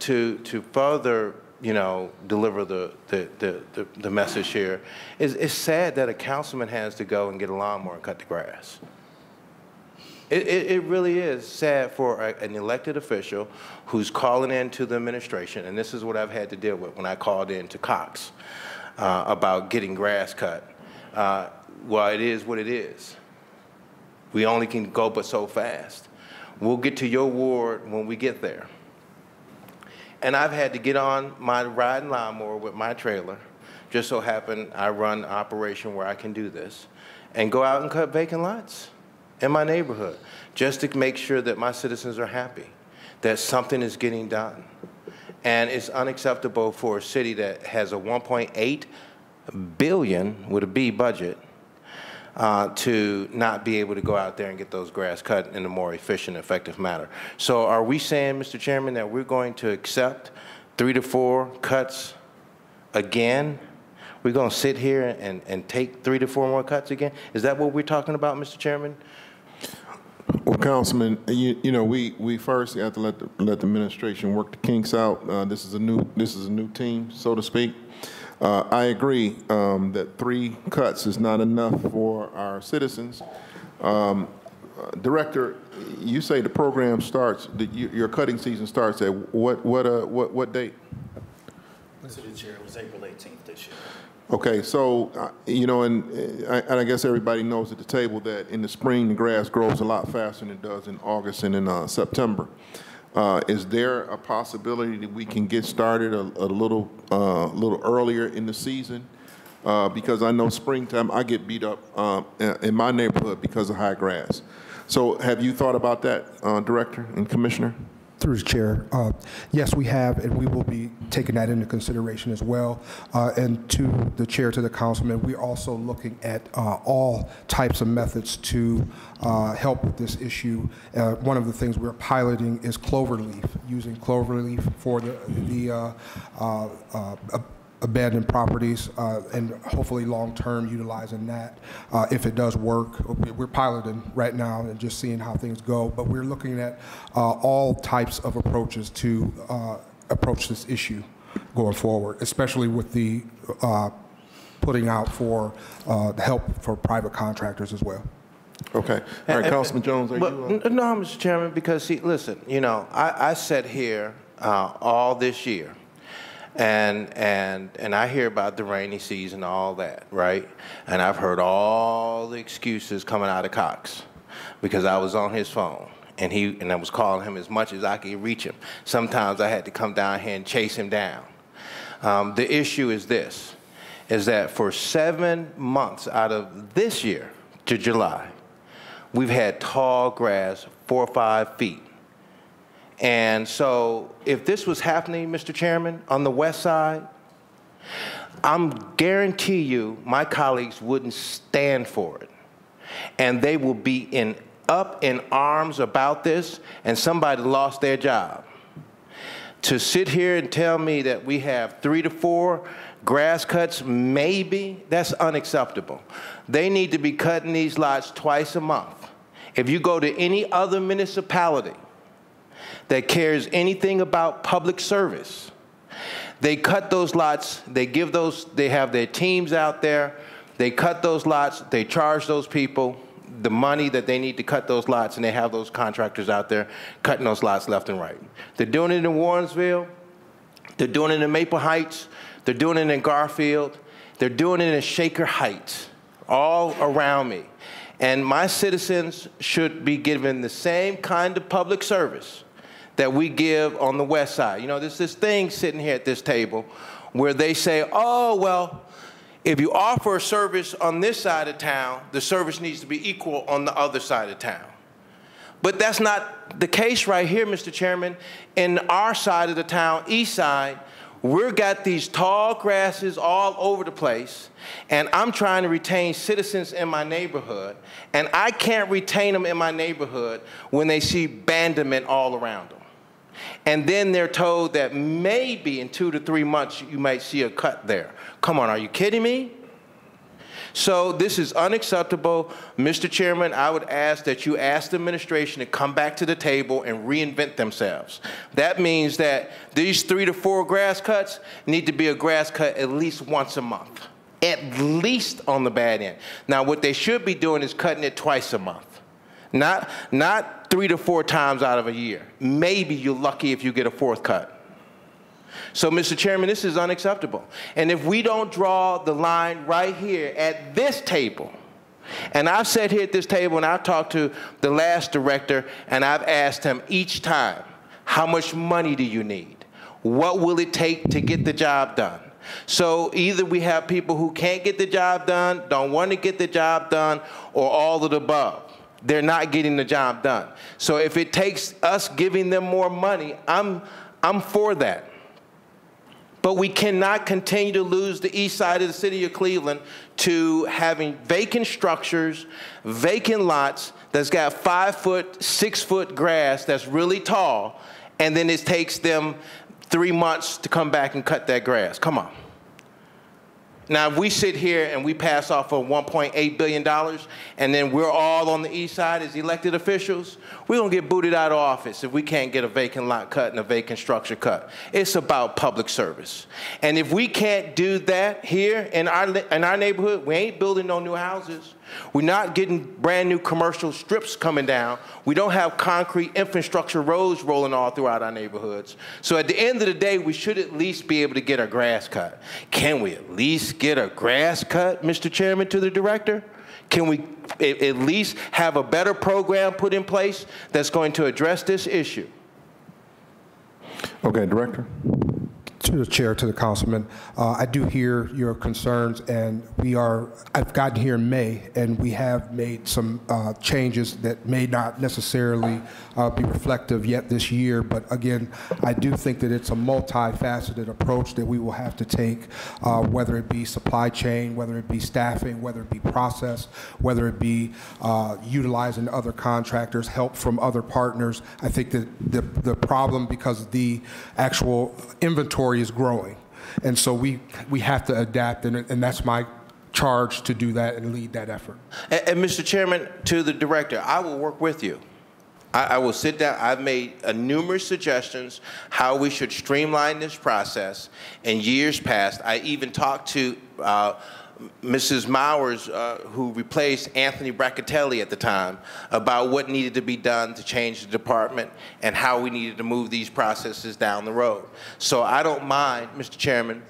to, to further, you know, deliver the, the, the, the, the message here, is it's sad that a councilman has to go and get a lawnmower and cut the grass. It, it, it really is sad for a, an elected official who's calling in to the administration, and this is what I've had to deal with when I called in to Cox uh, about getting grass cut. Uh, well, it is what it is. We only can go but so fast. We'll get to your ward when we get there. And I've had to get on my riding lawnmower with my trailer. Just so happen I run an operation where I can do this and go out and cut vacant lots in my neighborhood just to make sure that my citizens are happy, that something is getting done. And it's unacceptable for a city that has a 1.8 billion with a B budget uh, to not be able to go out there and get those grass cut in a more efficient, effective manner. So are we saying, Mr. Chairman, that we're going to accept three to four cuts again? We're going to sit here and, and take three to four more cuts again? Is that what we're talking about, Mr. Chairman? Well, Councilman, you, you know, we, we first have to let the, let the administration work the kinks out. Uh, this is a new, this is a new team, so to speak. Uh, I agree, um, that three cuts is not enough for our citizens. Um, uh, Director, you say the program starts, that you, your cutting season starts at what, what, uh, what, what date? Chair, it was April 18th this year. Okay, so, uh, you know, and uh, I, and I guess everybody knows at the table that in the spring, the grass grows a lot faster than it does in August and in uh, September. Uh, Is there a possibility that we can get started a, a little, uh, little earlier in the season? Uh, Because I know springtime, I get beat up in my neighborhood because of high grass. So have you thought about that, Director and Commissioner? Through the chair, uh, yes, we have, and we will be taking that into consideration as well. Uh, And to the chair, to the councilman, we're also looking at uh, all types of methods to uh, help with this issue. Uh, One of the things we're piloting is clover leaf, using clover leaf for the the uh, abandoned properties, uh, and hopefully long-term utilizing that. Uh, If it does work, We- we're piloting right now and just seeing how things go, but we're looking at uh, all types of approaches to uh, approach this issue going forward, especially with the uh, putting out for uh, the help for private contractors as well. Okay, all right, Councilman Jones, are But, you? uh, n- no, Mr. Chairman, because see, listen, you know, I, I sat here uh, all this year, and and and I hear about the rainy season, all that, right? And I've heard all the excuses coming out of Cox, because I was on his phone. And he and I was calling him as much as I could reach him. Sometimes I had to come down here and chase him down. Um, the issue is this: is that for seven months out of this year to July, we've had tall grass four or five feet. And so if this was happening, Mr. Chairman, on the west side, I'm guarantee you my colleagues wouldn't stand for it. And they will be in up in arms about this and somebody lost their job. To sit here and tell me that we have three to four grass cuts, maybe, that's unacceptable. They need to be cutting these lots twice a month. If you go to any other municipality that cares anything about public service, they cut those lots, they give those, they have their teams out there, they cut those lots, they charge those people the money that they need to cut those lots, and they have those contractors out there cutting those lots left and right. They're doing it in Warrensville, they're doing it in Maple Heights, they're doing it in Garfield, they're doing it in Shaker Heights, all around me. And my citizens should be given the same kind of public service that we give on the west side. You know, there's this thing sitting here at this table where they say, oh, well, if you offer a service on this side of town, the service needs to be equal on the other side of town. But that's not the case right here, Mr. Chairman. In our side of the town, east side, we've got these tall grasses all over the place, and I'm trying to retain citizens in my neighborhood, and I can't retain them in my neighborhood when they see abandonment all around them. And then they're told that maybe in two to three months you might see a cut there. Come on, are you kidding me? So this is unacceptable. Mr. Chairman, I would ask that you ask the administration to come back to the table and reinvent themselves. That means that these three to four grass cuts need to be a grass cut at least once a month, at least on the bad end. Now, what they should be doing is cutting it twice a month, not, not three to four times out of a year. Maybe you're lucky if you get a fourth cut. So, Mr. Chairman, this is unacceptable. And if we don't draw the line right here at this table, and I've sat here at this table and I've talked to the last director and I've asked him each time, how much money do you need? What will it take to get the job done? So either we have people who can't get the job done, don't want to get the job done, or all of the above. They're not getting the job done. So if it takes us giving them more money, I'm, I'm for that. But we cannot continue to lose the east side of the city of Cleveland to having vacant structures, vacant lots that's got five foot, six foot grass that's really tall, and then it takes them three months to come back and cut that grass. Come on. Now, if we sit here and we pass off for $1.8 billion, and then we're all on the east side as elected officials, we're gonna get booted out of office if we can't get a vacant lot cut and a vacant structure cut. It's about public service. And if we can't do that here in our, in our neighborhood, we ain't building no new houses. We're not getting brand new commercial strips coming down. We don't have concrete infrastructure roads rolling all throughout our neighborhoods. So at the end of the day, we should at least be able to get our grass cut. Can we at least get a grass cut, Mr. Chairman, to the director? Can we at least have a better program put in place that's going to address this issue? Okay, Director? To the chair, to the councilman, uh, I do hear your concerns, and we are, I've gotten here in May, and we have made some uh, changes that may not necessarily uh, be reflective yet this year, but again, I do think that it's a multifaceted approach that we will have to take, uh, whether it be supply chain, whether it be staffing, whether it be process, whether it be uh, utilizing other contractors, help from other partners. I think that the, the problem, because the actual inventory is growing, and so we, we have to adapt, and, and that's my charge to do that and lead that effort. And, and Mr. Chairman, to the director, I will work with you. I, I will sit down. I've made numerous suggestions how we should streamline this process. In years past, I even talked to uh, Mrs. Mowers, uh, who replaced Anthony Brancatelli at the time, about what needed to be done to change the department and how we needed to move these processes down the road. So I don't mind, Mr. Chairman,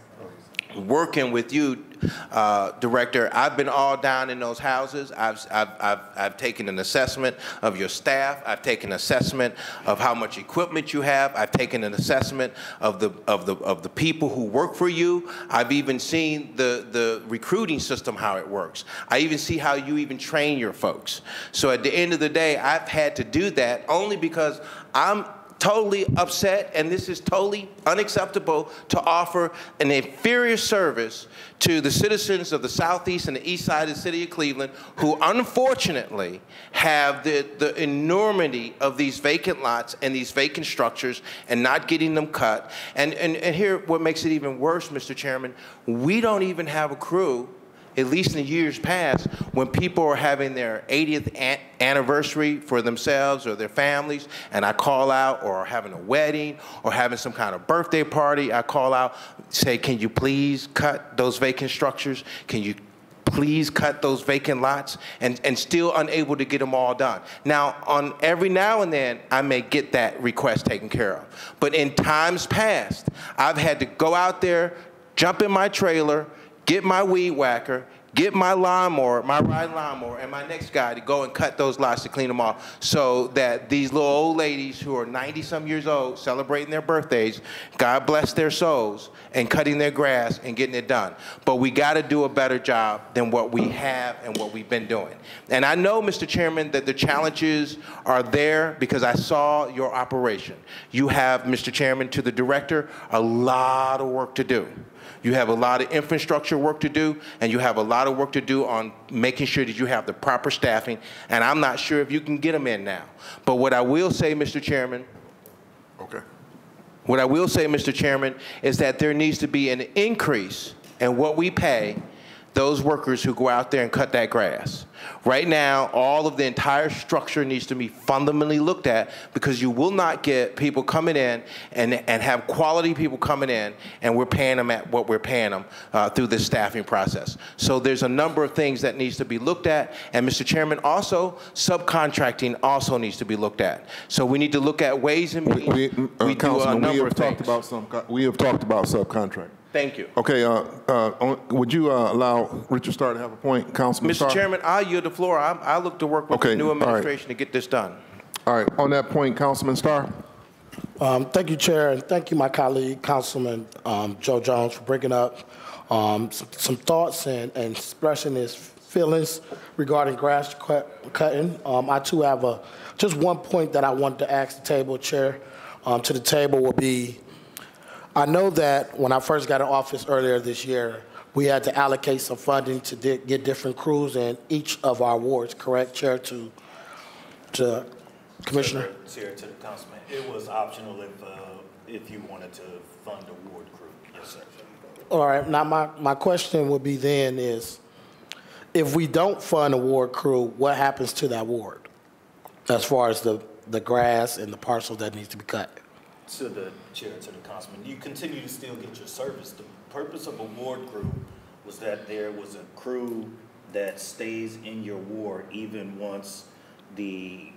working with you, uh, Director. I've been all down in those houses. I've, I've, I've, I've taken an assessment of your staff. I've taken an assessment of how much equipment you have. I've taken an assessment of the, of the, of the people who work for you. I've even seen the, the recruiting system, how it works. I even see how you even train your folks. So at the end of the day, I've had to do that only because I'm totally upset, and this is totally unacceptable to offer an inferior service to the citizens of the southeast and the east side of the city of Cleveland, who unfortunately have the, the enormity of these vacant lots and these vacant structures and not getting them cut. And, and, and here, what makes it even worse, Mr. Chairman, we don't even have a crew at least in the years past, when people are having their 80th an- anniversary for themselves or their families, and I call out, or having a wedding, or having some kind of birthday party, I call out, say, can you please cut those vacant structures? Can you please cut those vacant lots and, and still unable to get them all done. Now, on every now and then, I may get that request taken care of. But in times past, I've had to go out there, jump in my trailer, get my weed whacker, get my lawnmower, my ride lawnmower, and my next guy to go and cut those lots to clean them off so that these little old ladies who are 90 some years old celebrating their birthdays, God bless their souls, and cutting their grass and getting it done. But we got to do a better job than what we have and what we've been doing. And I know, Mr. Chairman, that the challenges are there because I saw your operation. You have, Mr. Chairman, to the director, a lot of work to do. You have a lot of infrastructure work to do, and you have a lot of work to do on making sure that you have the proper staffing. And I'm not sure if you can get them in now. But what I will say, Mr. Chairman, Okay. what I will say, Mr. Chairman, is that there needs to be an increase in what we pay those workers who go out there and cut that grass. Right now, all of the entire structure needs to be fundamentally looked at because you will not get people coming in and, and have quality people coming in and we're paying them at what we're paying them uh, through this staffing process. So there's a number of things that needs to be looked at. And Mr. Chairman, also subcontracting also needs to be looked at. So we need to look at ways and means. We, uh, We do a Councilman, we have of talked things. about some, we have talked about subcontract. Thank you. Okay, uh, uh, would you uh, allow Richard Starr to have a point, Councilman Starr? Mr. Chairman, I yield the floor. I, I look to work with Okay, the new all right. administration to get this done. All right, on that point, Councilman Starr? Um, Thank you, Chair, and thank you, my colleague, Councilman um, Joe Jones, for bringing up um, some some thoughts and and expressing his feelings regarding grass cut- cutting. Um, I too have a, just one point that I want to ask the table, Chair, um, to the table will be, I know that when I first got in office earlier this year, we had to allocate some funding to di- get different crews in each of our wards, correct, Chair, to, to Commissioner? Chair, to the councilman, it was optional if uh, if you wanted to fund a ward crew. Yes, sir. All right, now my, my question would be then is, if we don't fund a ward crew, what happens to that ward? As far as the, the grass and the parcels that needs to be cut? To the chair, to the councilman, you continue to still get your service. The purpose of a ward crew was that there was a crew that stays in your ward even once the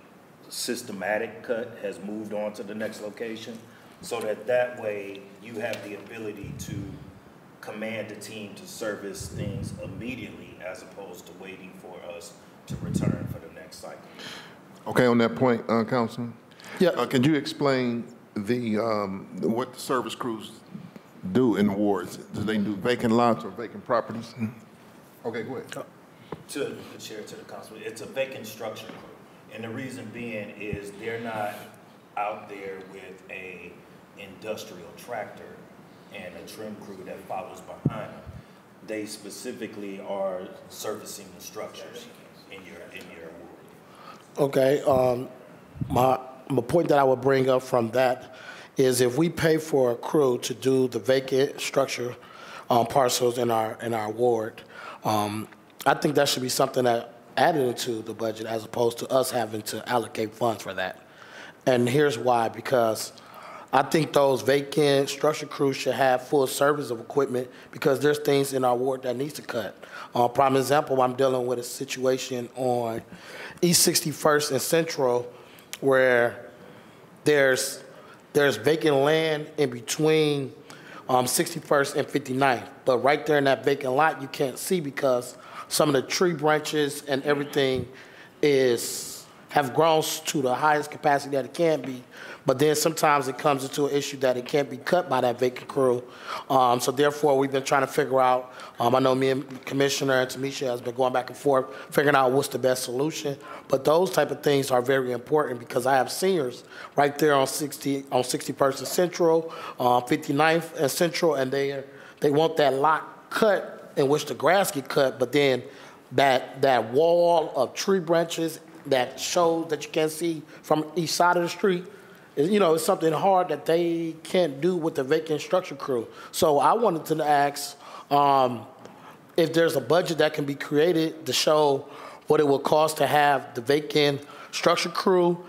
systematic cut has moved on to the next location. So that that way you have the ability to command the team to service things immediately as opposed to waiting for us to return for the next cycle. Okay, on that point, uh, Councilman? Yeah. Uh, Could you explain the, um, what the service crews do in the wards? Do they do vacant lots or vacant properties? Okay, go ahead. To the chair, to the councilman, it's a vacant structure crew. And the reason being is they're not out there with a industrial tractor and a trim crew that follows behind them. They specifically are servicing the structures in your, in your ward. Okay, um, my, my point that I would bring up from that is if we pay for a crew to do the vacant structure, um, parcels in our, in our ward, um, I think that should be something that added into the budget as opposed to us having to allocate funds for that. And here's why, because I think those vacant structure crews should have full service of equipment because there's things in our ward that needs to cut. Uh, prime example, I'm dealing with a situation on East 61st and Central where there's, there's vacant land in between um, 61st and 59th. But right there in that vacant lot, you can't see because some of the tree branches and everything is, have grown to the highest capacity that it can be. But then sometimes it comes into an issue that it can't be cut by that vacant crew. Um, so therefore, we've been trying to figure out, um, I know me and Commissioner and Tamisha has been going back and forth, figuring out what's the best solution. But those type of things are very important because I have seniors right there on 60, on 61st and Central, uh, 59th and Central, and they, they want that lot cut in which the grass get cut, but then that, that wall of tree branches that shows that you can't see from each side of the street, you know, it's something hard that they can't do with the vacant structure crew. So I wanted to ask um, if there's a budget that can be created to show what it will cost to have the vacant structure crew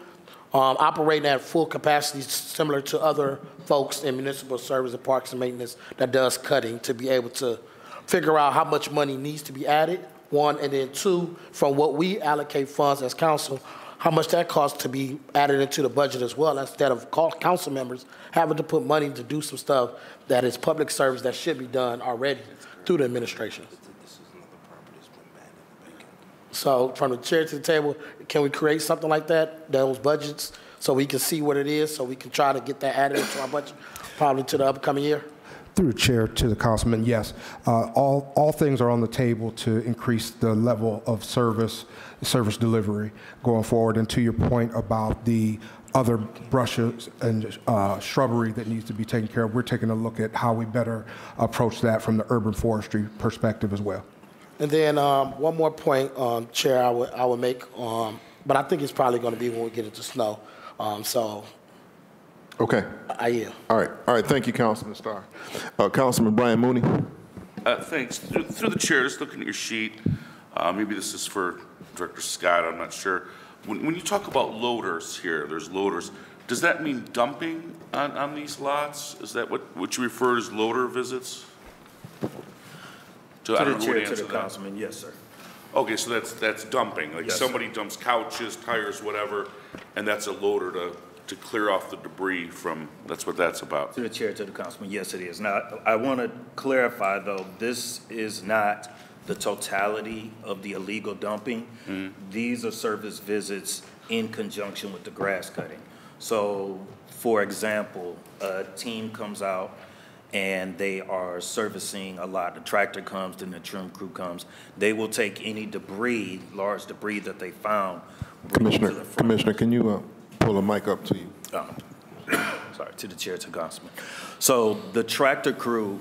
um, operating at full capacity, similar to other folks in municipal service and parks and maintenance that does cutting, to be able to figure out how much money needs to be added, one, and then two, from what we allocate funds as council, how much that costs to be added into the budget as well, instead of council members having to put money to do some stuff that is public service that should be done already through the administration. So from the chair to the table, can we create something like that, those budgets, so we can see what it is, so we can try to get that added into our budget, probably to the upcoming year? Through the chair to the councilman, yes. Uh, All, all things are on the table to increase the level of service, service delivery going forward. And to your point about the other brushes and uh, shrubbery that needs to be taken care of, we're taking a look at how we better approach that from the urban forestry perspective as well. And then um, one more point, um, Chair, I would, I would make, um, but I think it's probably going to be when we get into snow. Um, So Okay, I yield. all right, all right, thank you, Councilman Starr. Uh, Councilman Brian Mooney? Uh, Thanks. Through through the chair, just looking at your sheet, uh, maybe this is for Director Scott, I'm not sure. When when you talk about loaders here, there's loaders, does that mean dumping on on these lots? Is that what what you refer to as loader visits? So I To don't the know who chair, to answer the that. councilman, yes, sir. Okay, so that's that's dumping, like Yes, sir. somebody dumps couches, tires, whatever, and that's a loader to to clear off the debris from, that's what that's about. To the chair, to the councilman, yes, it is. Now, I want to clarify, though, this is not the totality of the illegal dumping. These are service visits in conjunction with the grass cutting. So, for example, a team comes out and they are servicing a lot. The tractor comes, then the trim crew comes. They will take any debris, large debris that they found, bring it to Commissioner, the. Commissioner, can you uh, pull a mic up to you? Um, sorry, to the chair, to Councilman. So the tractor crew,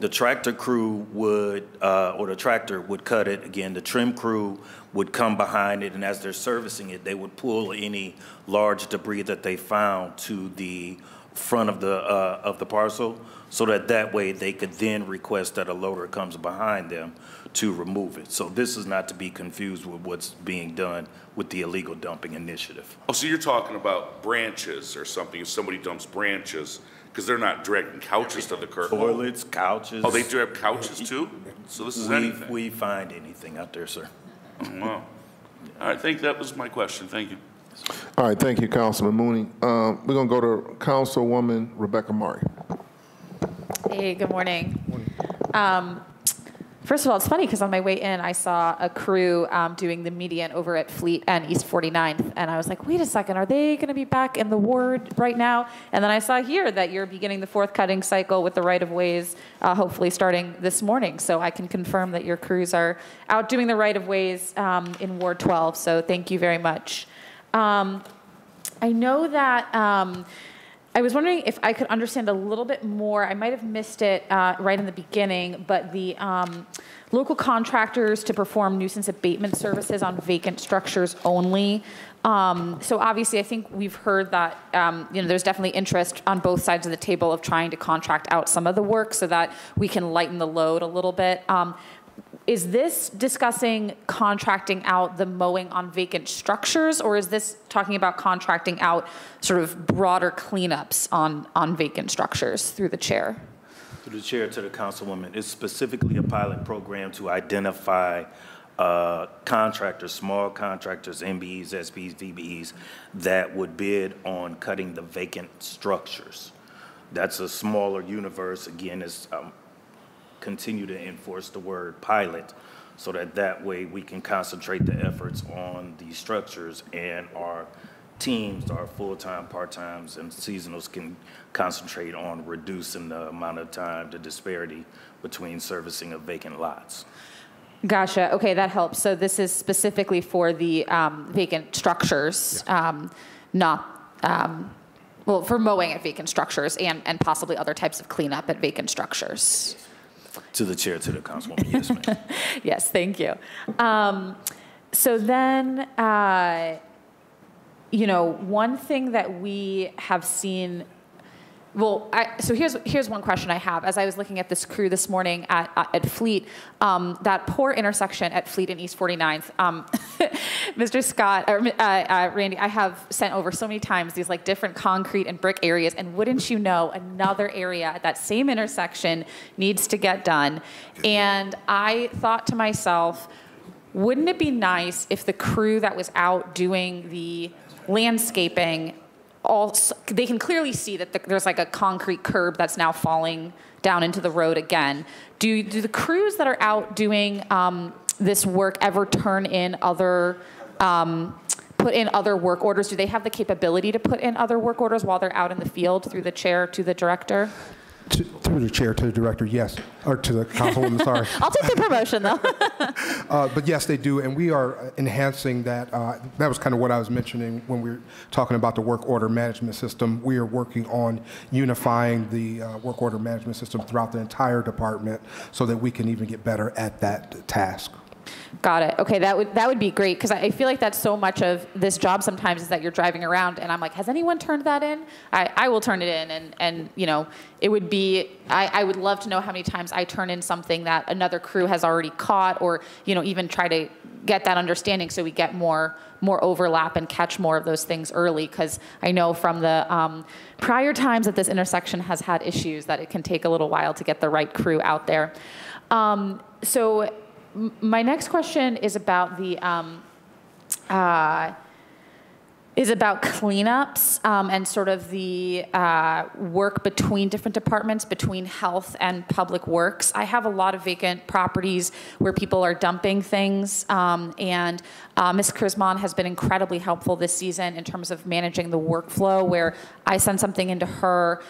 the tractor crew would, uh, or the tractor would cut it. Again, the trim crew would come behind it, and as they're servicing it, they would pull any large debris that they found to the front of the, uh, of the parcel, so that that way they could then request that a loader comes behind them to remove it. So this is not to be confused with what's being done with the illegal dumping initiative. Oh, so you're talking about branches or something, if somebody dumps branches, because they're not dragging couches to the curb. Toilets, couches. Oh, they grab couches too? So this is We, anything? we find anything out there, sir. Wow. All right, think, that was my question, thank you. All right, thank you, Councilman Mooney. Um, We're going to go to Councilwoman Rebecca Maurer. Hey, good morning. Um, First of all, it's funny because on my way in, I saw a crew um, doing the median over at Fleet and East 49th, and I was like, wait a second, are they going to be back in the ward right now? And then I saw here that you're beginning the fourth cutting cycle with the right-of-ways, uh, hopefully starting this morning. So I can confirm that your crews are out doing the right-of-ways um, in Ward 12, so thank you very much. Um, I know that um, I was wondering if I could understand a little bit more. I might have missed it uh, right in the beginning, but the um, local contractors to perform nuisance abatement services on vacant structures only. Um, so obviously, I think we've heard that um, you know there's definitely interest on both sides of the table of trying to contract out some of the work so that we can lighten the load a little bit. Um, is this discussing contracting out the mowing on vacant structures, or is this talking about contracting out sort of broader cleanups on, on vacant structures through the chair? Through the chair to the councilwoman, it's specifically a pilot program to identify uh, contractors, small contractors, MBEs, SBs, VBEs, that would bid on cutting the vacant structures. That's a smaller universe. Again, it's um, continue to enforce the word pilot so that that way we can concentrate the efforts on the structures and our teams, our full-time, part-times, and seasonals can concentrate on reducing the amount of time, the disparity between servicing of vacant lots. Gotcha. Okay, that helps. So this is specifically for the um, vacant structures, um, not, um, well, for mowing at vacant structures and, and possibly other types of cleanup at vacant structures. To the chair, to the councilwoman, yes, ma'am. Yes, thank you. Um, so then, uh, you know, one thing that we have seen. Well, I, so here's here's one question I have. As I was looking at this crew this morning at at Fleet, um, that poor intersection at Fleet and East 49th, um, Mr. Scott or uh, uh, Randy, I have sent over so many times these like different concrete and brick areas, and wouldn't you know, another area at that same intersection needs to get done. And I thought to myself, wouldn't it be nice if the crew that was out doing the landscaping all they can clearly see that the, there's like a concrete curb that's now falling down into the road again. Do do the crews that are out doing um, this work ever turn in other um, put in other work orders? Do they have the capability to put in other work orders while they're out in the field through the chair to the director To- Through the chair to the director, yes, or to the councilwoman, sorry. i'll take the promotion though Uh, But yes, they do, and we are enhancing that. uh, That was kind of what I was mentioning when we were talking about the work order management system. We are working on unifying the uh, work order management system throughout the entire department so that we can even get better at that task. Got it. Okay, that would that would be great because I I feel like that's so much of this job sometimes is that you're driving around and I'm like, has anyone turned that in? I, I will turn it in and and you know it would be I, I would love to know how many times I turn in something that another crew has already caught or you know even try to get that understanding so we get more more overlap and catch more of those things early because I know from the um, prior times that this intersection has had issues that it can take a little while to get the right crew out there. Um, so my next question is about the um, uh, is about cleanups um, and sort of the uh, work between different departments, between health and public works. I have a lot of vacant properties where people are dumping things, um, and uh, Ms. Krismon has been incredibly helpful this season in terms of managing the workflow, where I send something into her.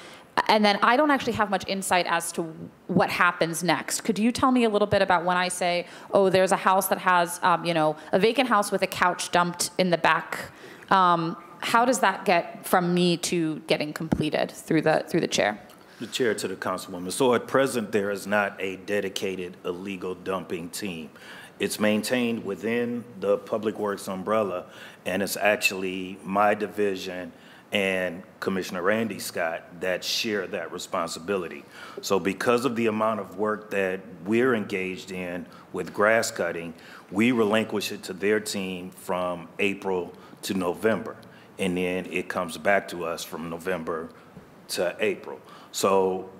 And then I don't actually have much insight as to what happens next. Could you tell me a little bit about when I say, oh, there's a house that has, um, you know, a vacant house with a couch dumped in the back? Um, how does that get from me to getting completed through the through the chair? The chair to the councilwoman. So at present, there is not a dedicated illegal dumping team. It's maintained within the Public Works umbrella, and it's actually my division and Commissioner Randy Scott that share that responsibility. So because of the amount of work that we're engaged in with grass cutting, we relinquish it to their team from April to November. And then it comes back to us from November to April. So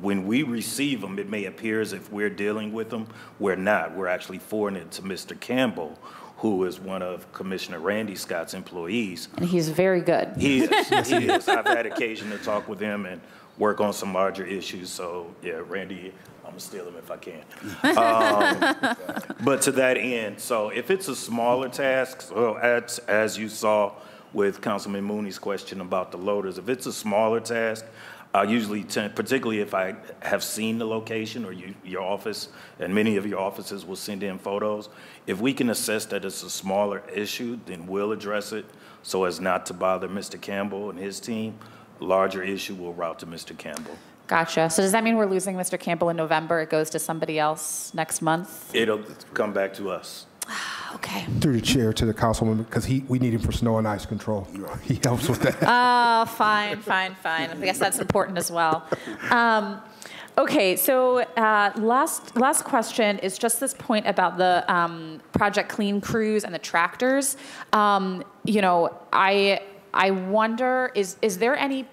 when we receive them, it may appear as if we're dealing with them. We're not. We're actually forwarding it to Mr. Campbell, who is one of Commissioner Randy Scott's employees. And he's very good. He is, he is. I've had occasion to talk with him and work on some larger issues, so, yeah, Randy, I'm gonna steal him if I can. Um, But to that end, so if it's a smaller task, so as, as you saw with Councilman Mooney's question about the loaders, if it's a smaller task, I usually tend, particularly if I have seen the location or you, your office, and many of your offices will send in photos. If we can assess that it's a smaller issue, then we'll address it so as not to bother Mr. Campbell and his team. Larger issue will route to Mr. Campbell. Gotcha. So does that mean we're losing Mr. Campbell in November? It goes to somebody else next month? It'll come back to us. Okay. Through the chair to the councilman because he, we need him for snow and ice control. He helps with that. Oh, fine, fine, fine. I guess that's important as well. Um, okay, so uh, last last question is just this point about the um, Project Clean Crews and the tractors. Um, you know, I I wonder is is there any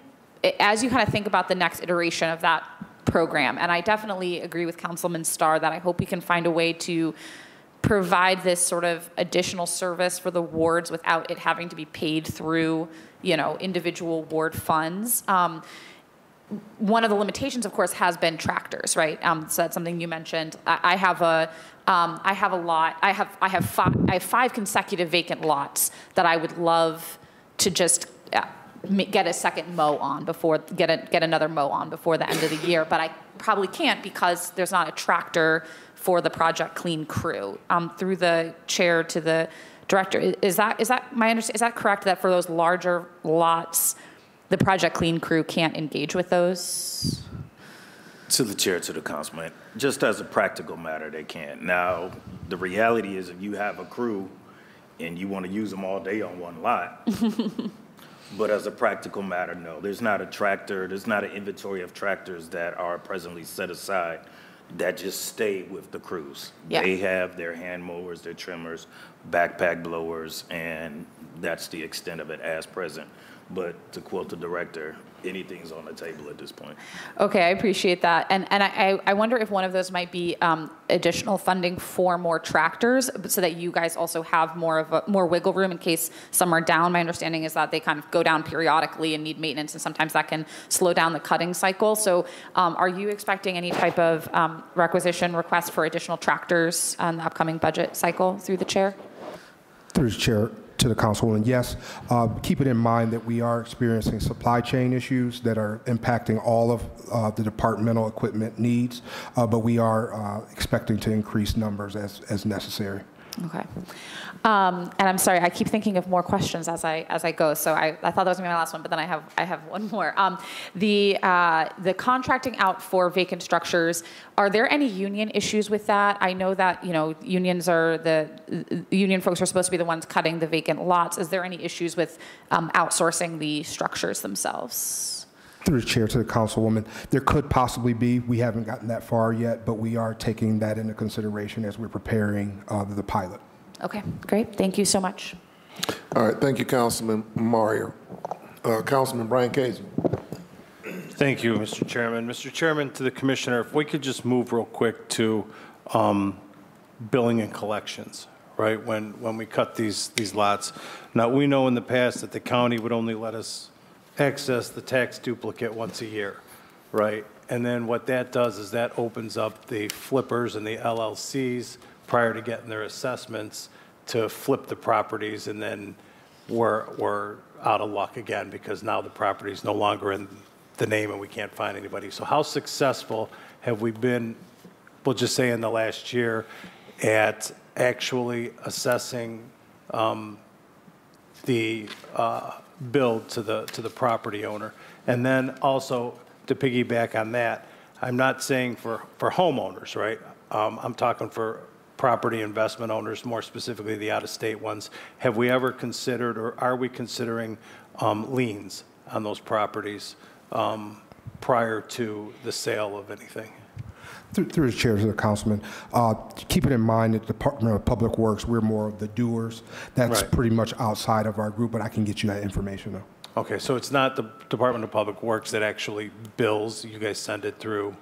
as you kind of think about the next iteration of that program, and I definitely agree with Councilman Starr that I hope we can find a way to provide this sort of additional service for the wards without it having to be paid through, you know, individual ward funds. Um, one of the limitations, of course, has been tractors, right? Um, so that's something you mentioned. I, I have a, um, I have a lot. I have, I have five, I have five consecutive vacant lots that I would love to just uh, get a second mow on before get a, get another mow on before the end of the year. But I probably can't because there's not a tractor for the Project Clean crew. Um, through the chair to the director, is that is that my understanding? Is that correct that for those larger lots? the Project Clean crew can't engage with those? To the chair, to the councilman, just as a practical matter, they can't. Now, the reality is if you have a crew and you want to use them all day on one lot, but as a practical matter, no, there's not a tractor, there's not an inventory of tractors that are presently set aside that just stay with the crews. Yeah. They have their hand mowers, their trimmers, backpack blowers, and that's the extent of it as present. But to quote the director, anything's on the table at this point. Okay, I appreciate that. And, and I, I wonder if one of those might be um, additional funding for more tractors so that you guys also have more of a, more wiggle room in case some are down. My understanding is that they kind of go down periodically and need maintenance, and sometimes that can slow down the cutting cycle. So um, are you expecting any type of um, requisition request for additional tractors on the upcoming budget cycle through the chair? Through the chair to the councilwoman, yes. Uh, Keep it in mind that we are experiencing supply chain issues that are impacting all of uh, the departmental equipment needs, uh, but we are uh, expecting to increase numbers as, as necessary. Okay. Um, and I'm sorry, I keep thinking of more questions as I as I go. So I, I thought that was gonna be my last one, but then I have I have one more. Um, the uh, the contracting out for vacant structures. Are there any union issues with that? I know that you know unions are the, union folks are supposed to be the ones cutting the vacant lots. Is there any issues with um, outsourcing the structures themselves? Through the chair to the councilwoman, there could possibly be, we haven't gotten that far yet, but we are taking that into consideration as we're preparing uh, the pilot. Okay, great. Thank you so much. All right, thank you, Councilman Maurer. Uh, Councilman Brian Kazy. Thank you, Mr. Chairman. Mr. Chairman, to the Commissioner, if we could just move real quick to um, billing and collections, right? When, when we cut these, these lots. Now, we know in the past that the county would only let us access the tax duplicate once a year, right? And then what that does is that opens up the flippers and the LLCs prior to getting their assessments to flip the properties, and then we're, we're out of luck again because now the property is no longer in the name and we can't find anybody. So how successful have we been, we'll just say in the last year, at actually assessing um, the uh, bill to the, to the property owner. And then also, to piggyback on that, I'm not saying for, for homeowners, right? Um, I'm talking for property investment owners, more specifically the out-of-state ones. Have we ever considered, or are we considering um, liens on those properties um, prior to the sale of anything? Through through the chair to the councilman, uh, keeping in mind that the Department of Public Works, we're more of the doers. That's Right. pretty much outside of our group, but I can get you that information, though. Okay, so it's not the Department of Public Works that actually bills, you guys send it through?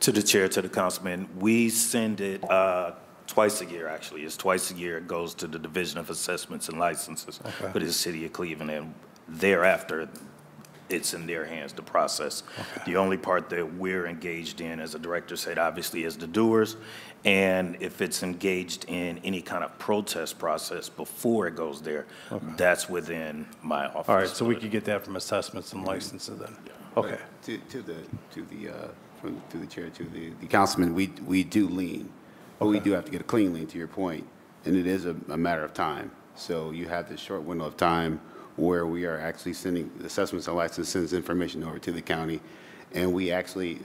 To the chair, to the councilman, we send it uh, twice a year, actually. It's twice a year. It goes to the Division of Assessments and Licenses for the city of Cleveland, and thereafter, it's in their hands to process. The only part that we're engaged in, as the director said, obviously, is the doers. And if it's engaged in any kind of protest process before it goes there, that's within my office. All right, so we could get that from assessments and licenses then? Okay. To, to the, to the, uh, from, to the chair, to the, the councilman, we, we do lien, but we do have to get a clean lien, to your point, and it is a, a matter of time. So you have this short window of time where we are actually sending, assessments and license sends information over to the county, and we actually,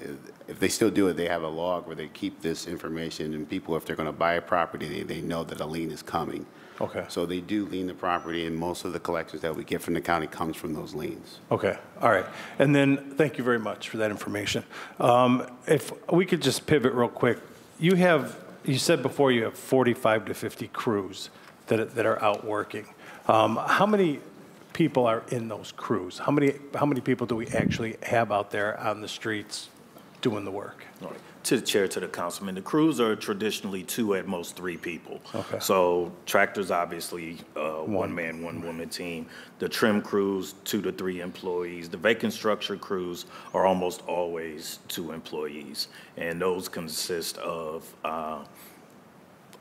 if they still do it, they have a log where they keep this information, and people, if they're gonna buy a property, they, they know that a lien is coming. Okay. So they do lien the property, and most of the collections that we get from the county comes from those liens. Okay, all right. And then, thank you very much for that information. Um, If we could just pivot real quick, you have, you said before you have 45 to 50 crews that, that are out working. Um, How many people are in those crews? How many, how many people do we actually have out there on the streets doing the work? Right. To the chair, to the councilman, the crews are traditionally two, at most three people. Okay. So tractors, obviously, uh, one man, one woman team. The trim crews, two to three employees. The vacant structure crews are almost always two employees. And those consist of uh,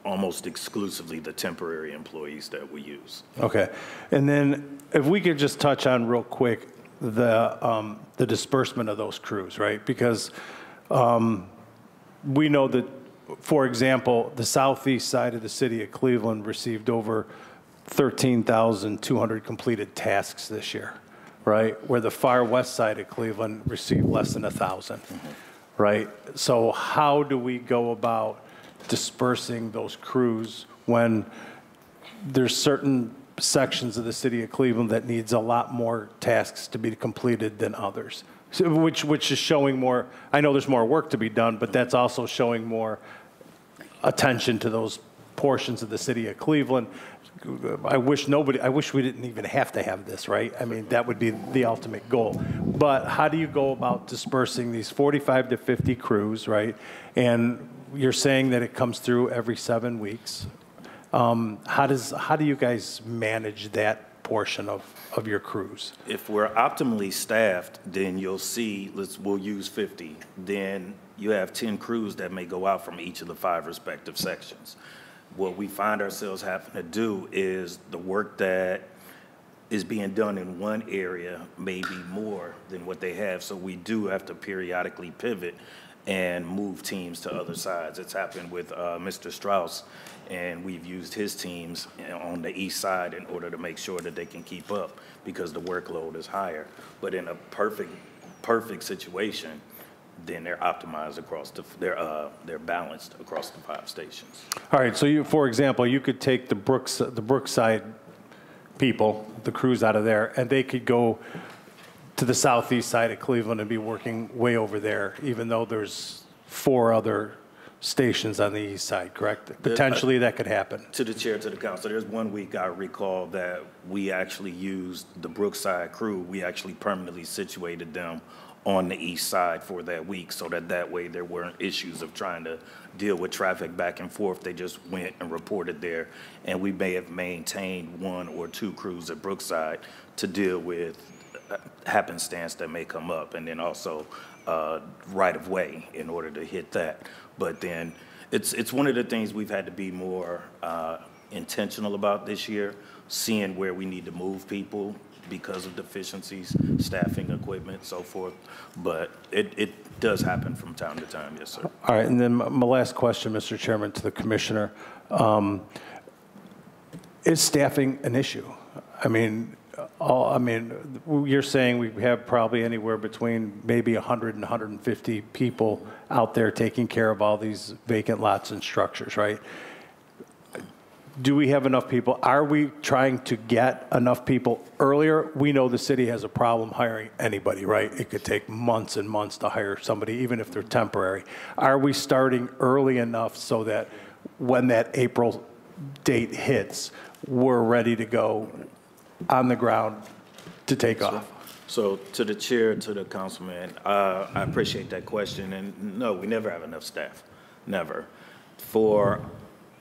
almost exclusively the temporary employees that we use. Okay. And then if we could just touch on real quick the, um, the disbursement of those crews, right? Because um, we know that, for example, the southeast side of the city of Cleveland received over 13,200 completed tasks this year, right? Where the far west side of Cleveland received less than 1,000, right? So how do we go about dispersing those crews when there's certain sections of the city of Cleveland that needs a lot more tasks to be completed than others. So, which, which is showing more, I know there's more work to be done, but that's also showing more attention to those portions of the city of Cleveland. I wish nobody, I wish we didn't even have to have this, right? I mean, that would be the ultimate goal. But how do you go about dispersing these 45 to 50 crews, right? And you're saying that it comes through every seven weeks. Um, How does, how do you guys manage that portion of, of your crews? If we're optimally staffed, then you'll see, let's, we'll use 50. Then you have 10 crews that may go out from each of the five respective sections. What we find ourselves having to do is the work that is being done in one area may be more than what they have. So we do have to periodically pivot and move teams to other sides. It's happened with uh, Mr. Strauss, and we've used his teams on the east side in order to make sure that they can keep up because the workload is higher. But in a perfect, perfect situation, then they're optimized across the, they're, uh, they're balanced across the five stations. All right, so you, for example, you could take the Brooks, the Brookside people, the crews out of there, and they could go to the southeast side of Cleveland and be working way over there, even though there's four other stations on the east side, correct? Potentially, that could happen. To the chair, to the council, there's one week I recall that we actually used the Brookside crew. We actually permanently situated them on the east side for that week so that that way there weren't issues of trying to deal with traffic back and forth. They just went and reported there. And we may have maintained one or two crews at Brookside to deal with uh, happenstance that may come up and then also uh, right of way in order to hit that. But then it's, it's one of the things we've had to be more uh, intentional about this year, seeing where we need to move people because of deficiencies, staffing, equipment, so forth. But it, it does happen from time to time, yes, sir. All right, and then my last question, Mr. Chairman, to the commissioner. Um, Is staffing an issue? I mean, all, I mean, you're saying we have probably anywhere between maybe 100 and 150 people out there taking care of all these vacant lots and structures, right? do we have enough people? Are we trying to get enough people earlier? We know the city has a problem hiring anybody, right? It could take months and months to hire somebody, even if they're temporary. Are we starting early enough so that when that April date hits, we're ready to go on the ground to take off? So to the chair, to the councilman, uh, I appreciate that question, and no, we never have enough staff, never. For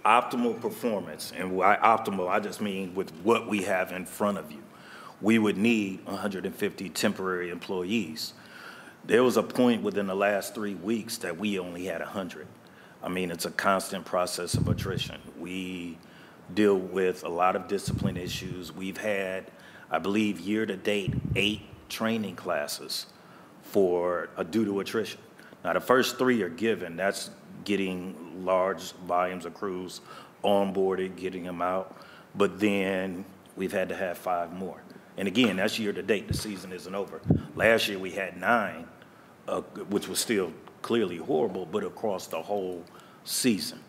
optimal performance, and by optimal, I just mean with what we have in front of you, we would need 150 temporary employees. There was a point within the last three weeks that we only had 100. I mean, it's a constant process of attrition. We deal with a lot of discipline issues. We've had, I believe, year-to-date, eight training classes for, uh, due to attrition. Now, the first three are given. That's getting large volumes of crews onboarded, getting them out. But then we've had to have five more. And again, that's year-to-date. The season isn't over. Last year, we had nine, uh, which was still clearly horrible, but across the whole season.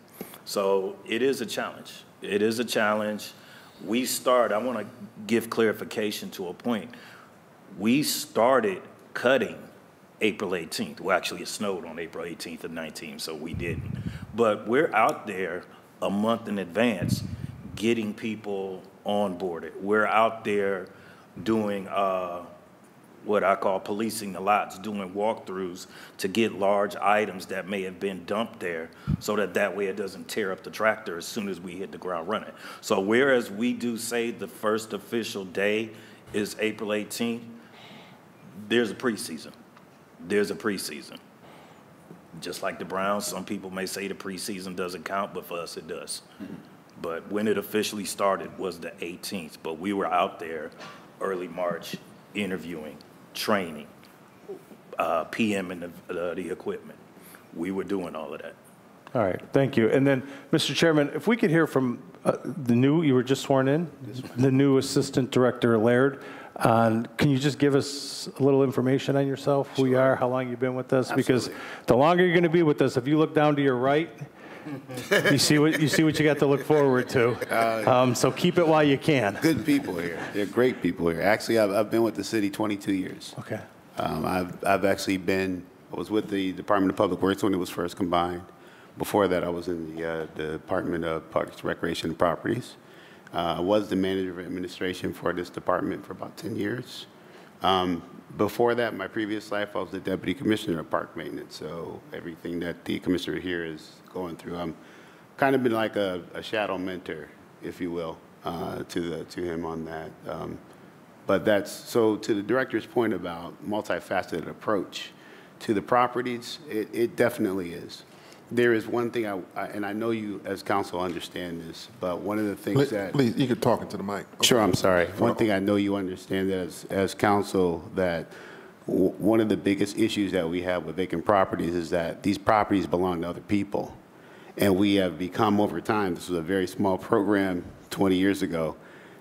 So it is a challenge. It is a challenge. We start, I want to give clarification to a point. We started cutting April 18th. Well, actually, it snowed on April 18th and 19th, so we didn't. But we're out there a month in advance getting people onboarded. We're out there doing uh, what I call policing the lots, doing walkthroughs to get large items that may have been dumped there so that that way it doesn't tear up the tractor as soon as we hit the ground running. So whereas we do say the first official day is April 18th, there's a preseason. There's a preseason. Just like the Browns, some people may say the preseason doesn't count, but for us it does. Mm-hmm. But when it officially started was the 18th, but we were out there early March interviewing, training, uh, PMing the, uh, the equipment. We were doing all of that. All right, thank you. And then, Mr. Chairman, if we could hear from uh, the new, you were just sworn in, the new Assistant Director Laird, on, can you just give us a little information on yourself, who you are, how long you've been with us? Because the longer you're going to be with us, if you look down to your right, you see what, you see what you got to look forward to. Um, So keep it while you can. Good people here. They're great people here. Actually, I've, I've been with the city 22 years. Okay. Um, I've, I've actually been, I was with the Department of Public Works when it was first combined. Before that, I was in the, uh, the Department of Parks, Recreation, and Properties. Uh, I was the manager of administration for this department for about 10 years. Um, before that, my previous life, I was the deputy commissioner of park maintenance. So everything that the commissioner here is going through, I'm kind of been like a, a shadow mentor, if you will, uh, to the to him on that. Um, but that's so to the director's point about multifaceted approach to the properties. It, it definitely is. There is one thing I, I and I know you as counsel understand this, but one of the things Please, that please, you could talk into the mic. Sure, I'm sorry. One thing I know you understand that as, as council, that one of the biggest issues that we have with vacant properties is that these properties belong to other people. And we have become over time, this was a very small program 20 years ago,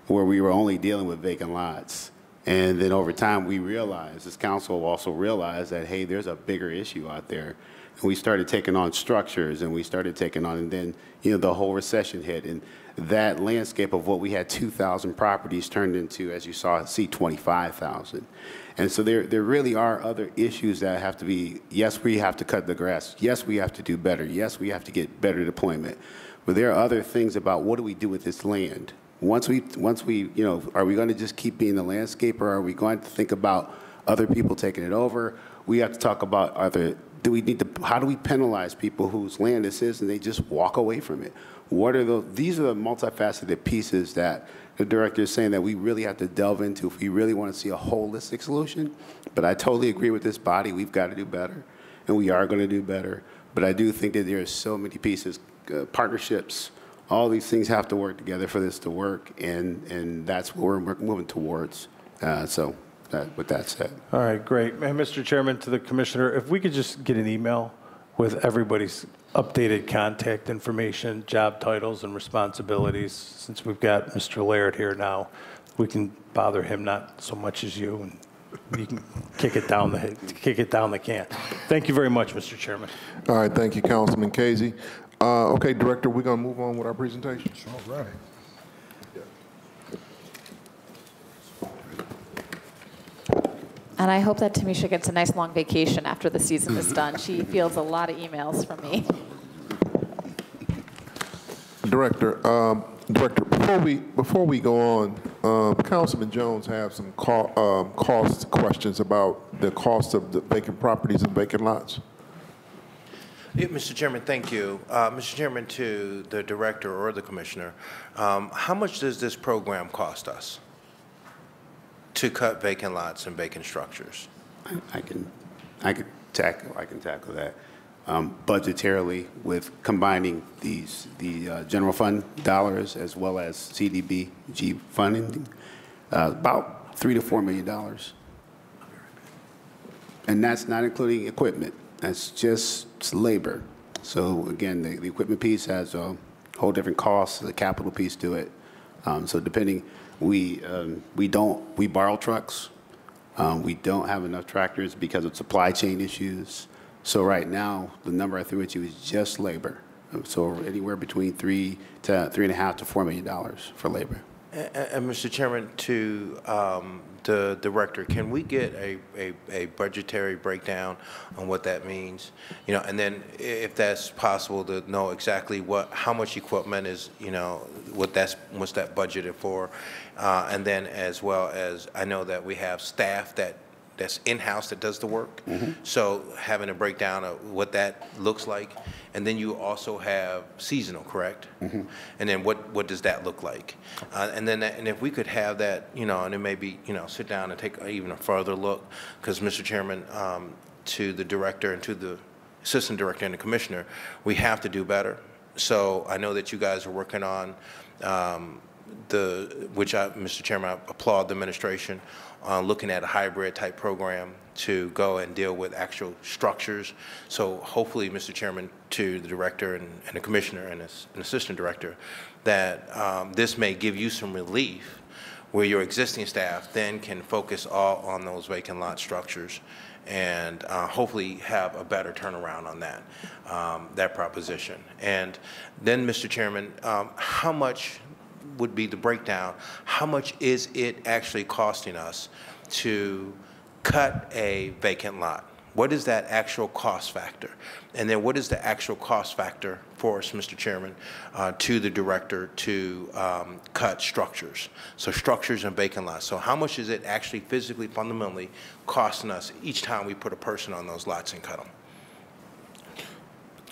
where we were only dealing with vacant lots. And then over time, we realized, this council also realized that, hey, there's a bigger issue out there. And we started taking on structures and we started taking on, and then, you know, the whole recession hit. And that landscape of what we had 2,000 properties turned into, as you saw, see 25,000. And so there, there really are other issues that have to be, yes, we have to cut the grass. Yes, we have to do better. Yes, we have to get better deployment. But there are other things about what do we do with this land? Once we, once we, you know, are we going to just keep being the landscaper? Are we going to think about other people taking it over? We have to talk about other, do we need to, how do we penalize people whose land this is and they just walk away from it? What are the, these are the multifaceted pieces that the director is saying that we really have to delve into if we really want to see a holistic solution. But I totally agree with this body. We've got to do better, and we are going to do better. But I do think that there are so many pieces, uh, partnerships, all these things have to work together for this to work, and, and that's what we're, moving towards. Uh, so that, with that said. All right, great. And Mr. Chairman, to the commissioner, if we could just get an email with everybody's updated contact information, job titles, and responsibilities, since we've got Mr. Laird here now, we can bother him not so much as you, and you can kick it down the, kick it down the can. Thank you very much, Mr. Chairman. All right, thank you, Councilman Kazy. Uh, Okay, Director, we're going to move on with our presentation. All right. And I hope that Tamisha gets a nice long vacation after the season is done. She fields a lot of emails from me. Director, um, Director, before we, before we go on, um, Councilman Jones have some co- um, cost questions about the cost of the vacant properties and vacant lots. Yeah, Mr. Chairman, thank you. Uh, Mr. Chairman, to the director or the commissioner, um, how much does this program cost us to cut vacant lots and vacant structures? I- I can, I can tackle, I can tackle that. Um, Budgetarily, with combining these, the uh, general fund dollars as well as CDBG funding, uh, about three to four million dollars. And that's not including equipment. That's just labor. So again, the, the equipment piece has a whole different cost, the capital piece to it. Um, so depending, we, um, we don't, we borrow trucks. Um, we don't have enough tractors because of supply chain issues. So right now, the number I threw at you is just labor. So anywhere between three to three and a half to four million dollars for labor. And, and Mr. Chairman, to um, the director, can we get a, a, a budgetary breakdown on what that means? You know, and then if that's possible to know exactly what, how much equipment is, you know, what that's, what's that budgeted for? Uh, and then as well as, I know that we have staff that, that's in-house that does the work. So having a breakdown of what that looks like. And then you also have seasonal, correct? And then what, what does that look like? Uh, and then, that- and if we could have that, you know, and then maybe, you know, sit down and take even a further look, because Mr. Chairman, um, to the director and to the assistant director and the commissioner, we have to do better. So I know that you guys are working on, um, the, which I, Mr. Chairman, I applaud the administration on looking at a hybrid type program to go and deal with actual structures. So hopefully, Mr. Chairman, to the director and, and the commissioner and an assistant director, that um, this may give you some relief where your existing staff then can focus all on those vacant lot structures and uh, hopefully have a better turnaround on that, um, that proposition. And then, Mr. Chairman, um, how much would be the breakdown? How much is it actually costing us to cut a vacant lot? What is that actual cost factor? And then what is the actual cost factor for us, Mr. Chairman, uh, to the director to um, cut structures? So structures and vacant lots. So how much is it actually physically, fundamentally costing us each time we put a person on those lots and cut them?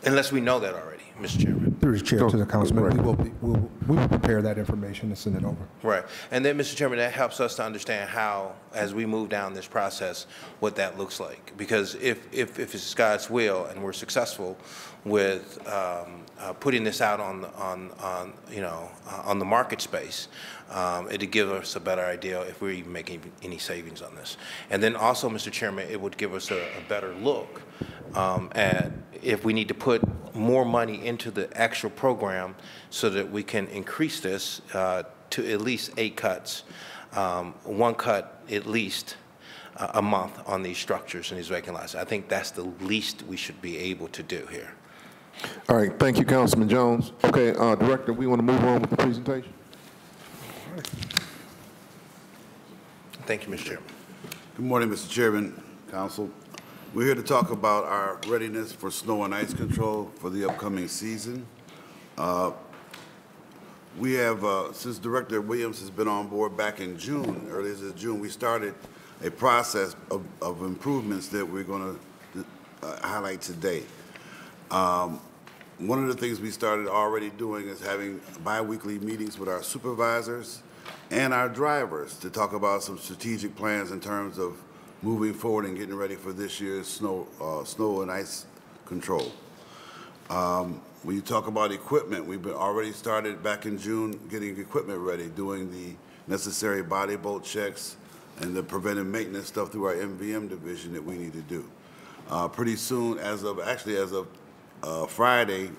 Unless we know that already, Mr. Chairman. Through the chair to the Go- councilman, right. we will, be- we will we will prepare that information and send it over. Right. And then, Mr. Chairman, that helps us to understand how, as we move down this process, what that looks like. Because if, if, if it's God's will and we're successful with um, uh, putting this out on, the- on, on, you know, uh, on the market space, um, it'd give us a better idea if we're even making any savings on this. And then also, Mr. Chairman, it would give us a, a better look um, at if we need to put more money into the actual program so that we can increase this uh, to at least eight cuts, um, one cut at least uh, a month on these structures and these vacant lots. I think that's the least we should be able to do here. All right, thank you, Councilman Jones. Okay, uh, Director, we want to move on with the presentation. Thank you, Mr. Chairman. Good morning, Mr. Chairman, Council. We're here to talk about our readiness for snow and ice control for the upcoming season. Uh, We have, uh, since Director Williams has been on board back in June, earlier this June, we started a process of of improvements that we're going to highlight today. Um, One of the things we started already doing is having biweekly meetings with our supervisors and our drivers to talk about some strategic plans in terms of moving forward and getting ready for this year's snow, uh, snow and ice control. Um, When you talk about equipment, we've already started back in June getting equipment ready, doing the necessary body bolt checks and the preventive maintenance stuff through our MVM division that we need to do. Uh, Pretty soon, as of, actually as of uh, Friday,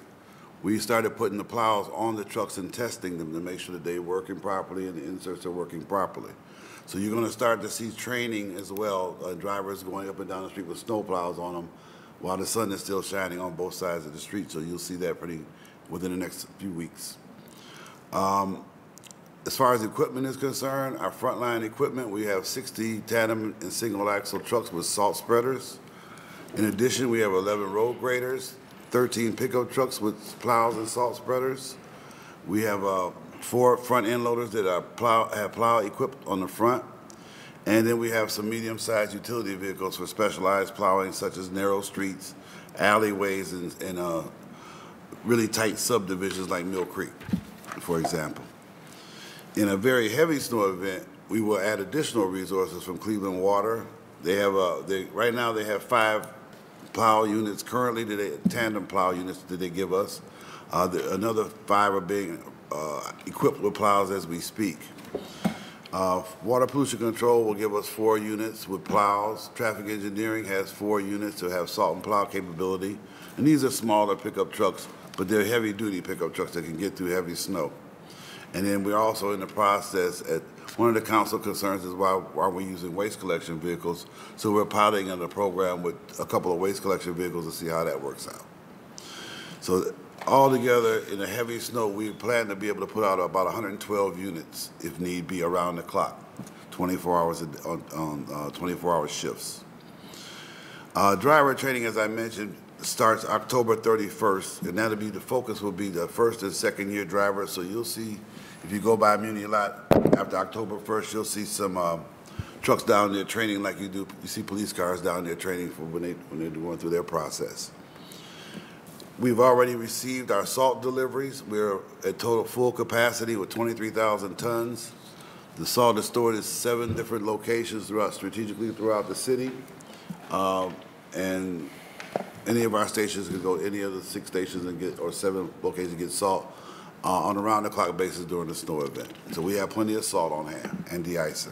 we started putting the plows on the trucks and testing them to make sure that they're working properly and the inserts are working properly. So you're going to start to see training as well, uh, drivers going up and down the street with snowplows on them while the sun is still shining on both sides of the street. So you'll see that pretty within the next few weeks. Um, as far as equipment is concerned, our frontline equipment, we have 60 tandem and single axle trucks with salt spreaders. In addition, we have 11 road graders, 13 pickup trucks with plows and salt spreaders. We have uh, four front end loaders that are plow, have plow equipped on the front. And then we have some medium-sized utility vehicles for specialized plowing, such as narrow streets, alleyways, and, and uh, really tight subdivisions like Mill Creek, for example. In a very heavy snow event, we will add additional resources from Cleveland Water. They have, uh, they, right now they have five plow units currently, they, tandem plow units that they give us. Uh, the, another five are being uh, equipped with plows as we speak. Uh, water pollution control will give us four units with plows. Traffic engineering has four units to have salt and plow capability. And these are smaller pickup trucks, but they're heavy-duty pickup trucks that can get through heavy snow. And then we're also in the process at, one of the council concerns is why, why we're using waste collection vehicles. So we're piloting in a program with a couple of waste collection vehicles to see how that works out. So altogether, in the heavy snow, we plan to be able to put out about 112 units if need be around the clock, 24 hours on, on uh, 24 hour shifts. Uh, driver training, as I mentioned, starts October 31st, and that'll be the focus will be the first and second year drivers. So you'll see, if you go by Muni Lot after October 1st, you'll see some um, trucks down there training like you do. You see police cars down there training for when they when they're going through their process. We've already received our salt deliveries. We're at total full capacity with 23,000 tons. The salt is stored at seven different locations throughout, strategically throughout the city. Um, And any of our stations can go, to any of the six stations and get, or seven locations and get salt uh, on a round-the-clock basis during the snow event. So we have plenty of salt on hand and de-icer.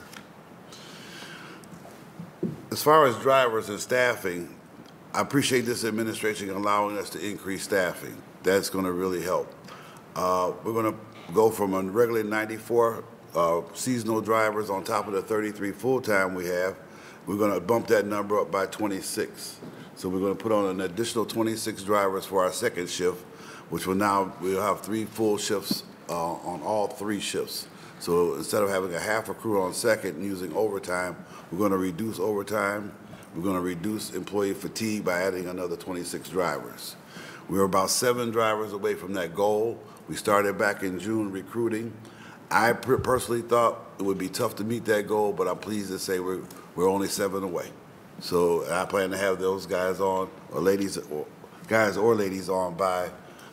As far as drivers and staffing, I appreciate this administration allowing us to increase staffing. That's going to really help. Uh, we're going to go from a regular 94 uh, seasonal drivers on top of the 33 full-time we have. We're going to bump that number up by 26. So we're going to put on an additional 26 drivers for our second shift, which will now, we'll have three full shifts uh, on all three shifts. So instead of having a half a crew on second and using overtime, we're going to reduce overtime. We're going to reduce employee fatigue by adding another 26 drivers. We're about seven drivers away from that goal. We started back in June recruiting. I personally thought it would be tough to meet that goal, but I'm pleased to say we're, we're only seven away. So I plan to have those guys on, or ladies, or guys or ladies on by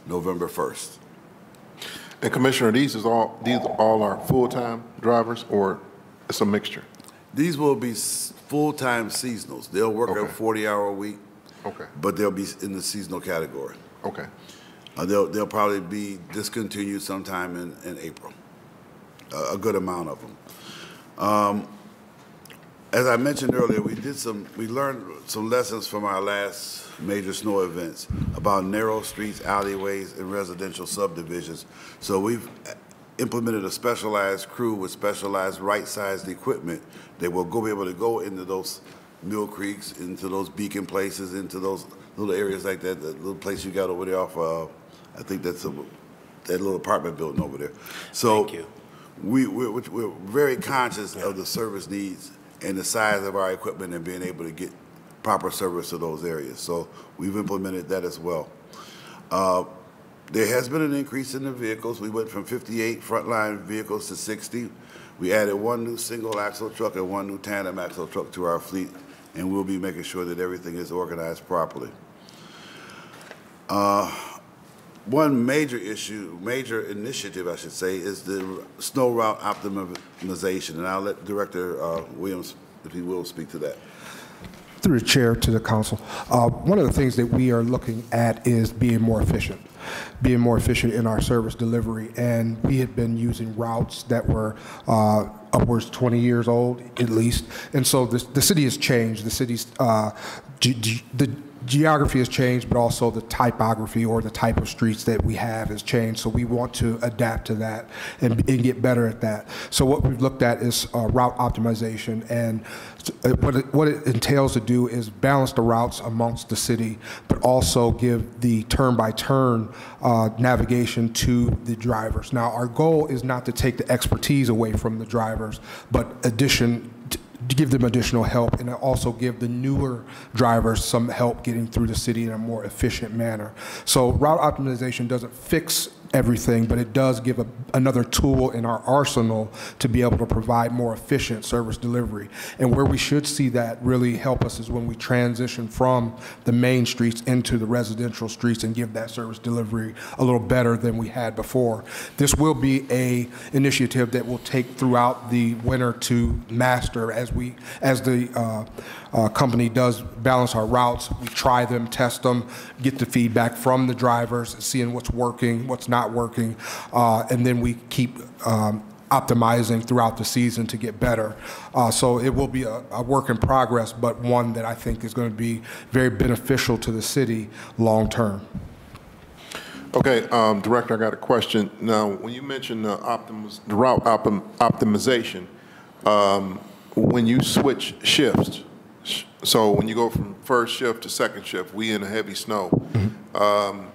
November 1st. And Commissioner, these is all, these all are full-time drivers, or it's a mixture? These will be full-time seasonals. They'll work a 40-hour week, Okay, but they'll be in the seasonal category. okay. Uh, they'll, they'll probably be discontinued sometime in, in April, a, a good amount of them. Um, as I mentioned earlier, we did some, we learned some lessons from our last major snow events about narrow streets, alleyways, and residential subdivisions. So we've implemented a specialized crew with specialized right-sized equipment that will go be able to go into those Mill Creeks, into those beacon places, into those little areas like that, the little place you got over there off, uh, I think that's a, that little apartment building over there. So Thank you. we, we're, we're very conscious of the service needs and the size of our equipment and being able to get proper service to those areas. So we've implemented that as well. Uh, there has been an increase in the vehicles. We went from 58 frontline vehicles to 60. We added one new single axle truck and one new tandem axle truck to our fleet, and we'll be making sure that everything is organized properly. Uh, one major issue, major initiative, I should say, is the snow route optimization, and I'll let Director uh, Williams, if he will, speak to that. Through the chair to the council, uh, one of the things that we are looking at is being more efficient, being more efficient in our service delivery. And we had been using routes that were uh, upwards 20 years old at least. And so the, the city has changed. The city's uh, the geography has changed, but also the typography or the type of streets that we have has changed. So we want to adapt to that and, and get better at that. So what we've looked at is uh, route optimization, and what it, what it entails to do is balance the routes amongst the city, but also give the turn-by-turn uh, navigation to the drivers. Now, our goal is not to take the expertise away from the drivers, but addition give them additional help and also give the newer drivers some help getting through the city in a more efficient manner. So route optimization doesn't fix everything, but it does give a, another tool in our arsenal to be able to provide more efficient service delivery. And where we should see that really help us is when we transition from the main streets into the residential streets and give that service delivery a little better than we had before. This will be a initiative that will take throughout the winter to master as we as the uh, uh, company does balance our routes. We try them, test them, get the feedback from the drivers, seeing what's working, what's not working, uh, and then we keep um, optimizing throughout the season to get better. Uh, so it will be a, a, work in progress, but one that I think is going to be very beneficial to the city long term. Okay, um, Director, I got a question. Now, when you mentioned the, the route optim, optimization, um, when you switch shifts, so when you go from first shift to second shift, we in a heavy snow. Um,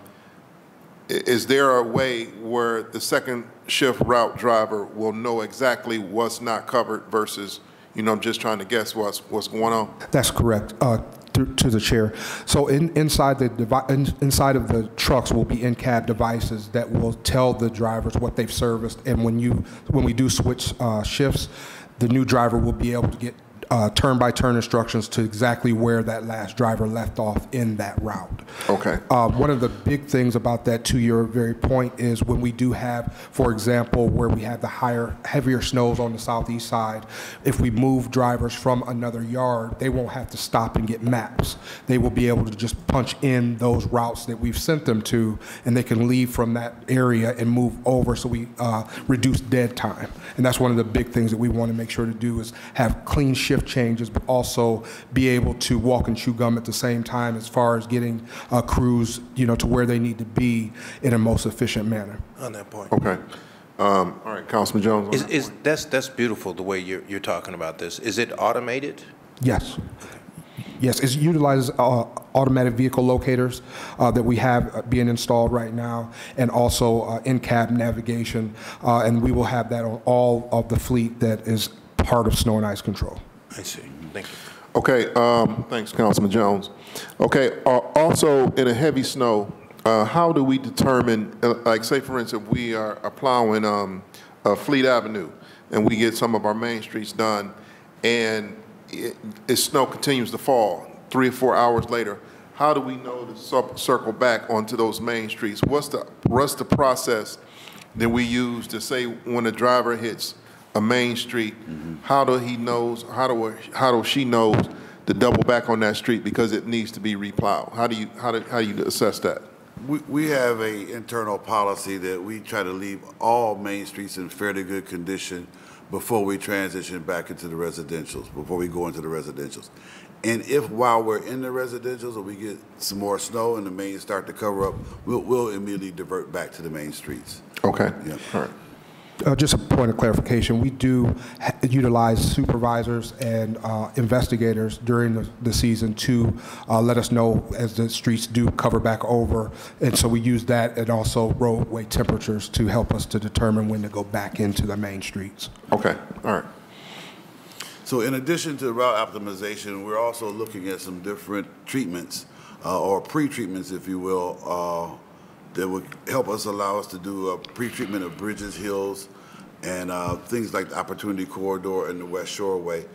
is there a way where the second shift route driver will know exactly what's not covered versus, you know, I'm just trying to guess what's what's going on? That's correct. Uh, to, to, the chair. So in, inside the in, inside of the trucks will be in-cab devices that will tell the drivers what they've serviced, and when you when we do switch uh, shifts, the new driver will be able to get uh, turn-by-turn instructions to exactly where that last driver left off in that route. Okay. Uh, one of the big things about that, to your very point, is when we do have, for example, where we have the higher, heavier snows on the southeast side, if we move drivers from another yard, they won't have to stop and get maps. They will be able to just punch in those routes that we've sent them to, and they can leave from that area and move over so we uh, reduce dead time. And that's one of the big things that we want to make sure to do is have clean shift changes, but also be able to walk and chew gum at the same time as far as getting uh, crews, you know, to where they need to be in a most efficient manner. On that point. Okay. Um, all right, Councilman Jones. Is, is, that's, that's beautiful, the way you're, you're talking about this. Is it automated? Yes. Yes, it utilizes uh, automatic vehicle locators uh, that we have uh, being installed right now, and also uh, in-cab navigation, uh, and we will have that on all of the fleet that is part of snow and ice control. I see. Thank you. Okay, um, thanks, Councilman Jones. Okay, uh, also in a heavy snow, uh, how do we determine, uh, like say for instance, we are, plowing um, uh, Fleet Avenue and we get some of our main streets done and it, it, snow continues to fall three or four hours later, how do we know to circle back onto those main streets? What's the, what's the process that we use to say when a driver hits a main street, how do he knows, how do, how do she knows to double back on that street because it needs to be replowed? How do you, how do, how do you assess that? We, we have a internal policy that we try to leave all main streets in fairly good condition before we transition back into the residentials, before we go into the residentials. And if while we're in the residentials or we get some more snow and the main start to cover up, we'll, we'll immediately divert back to the main streets. Okay, Yeah. all right. Uh, just a point of clarification, we do ha- utilize supervisors and uh, investigators during the, the season to uh, let us know as the streets do cover back over. And so we use that and also roadway temperatures to help us to determine when to go back into the main streets. Okay, all right. So in addition to route optimization, we're also looking at some different treatments uh, or pre-treatments, if you will, uh, that would help us allow us to do a pre-treatment of bridges, hills, and uh, things like the Opportunity Corridor and the West Shoreway.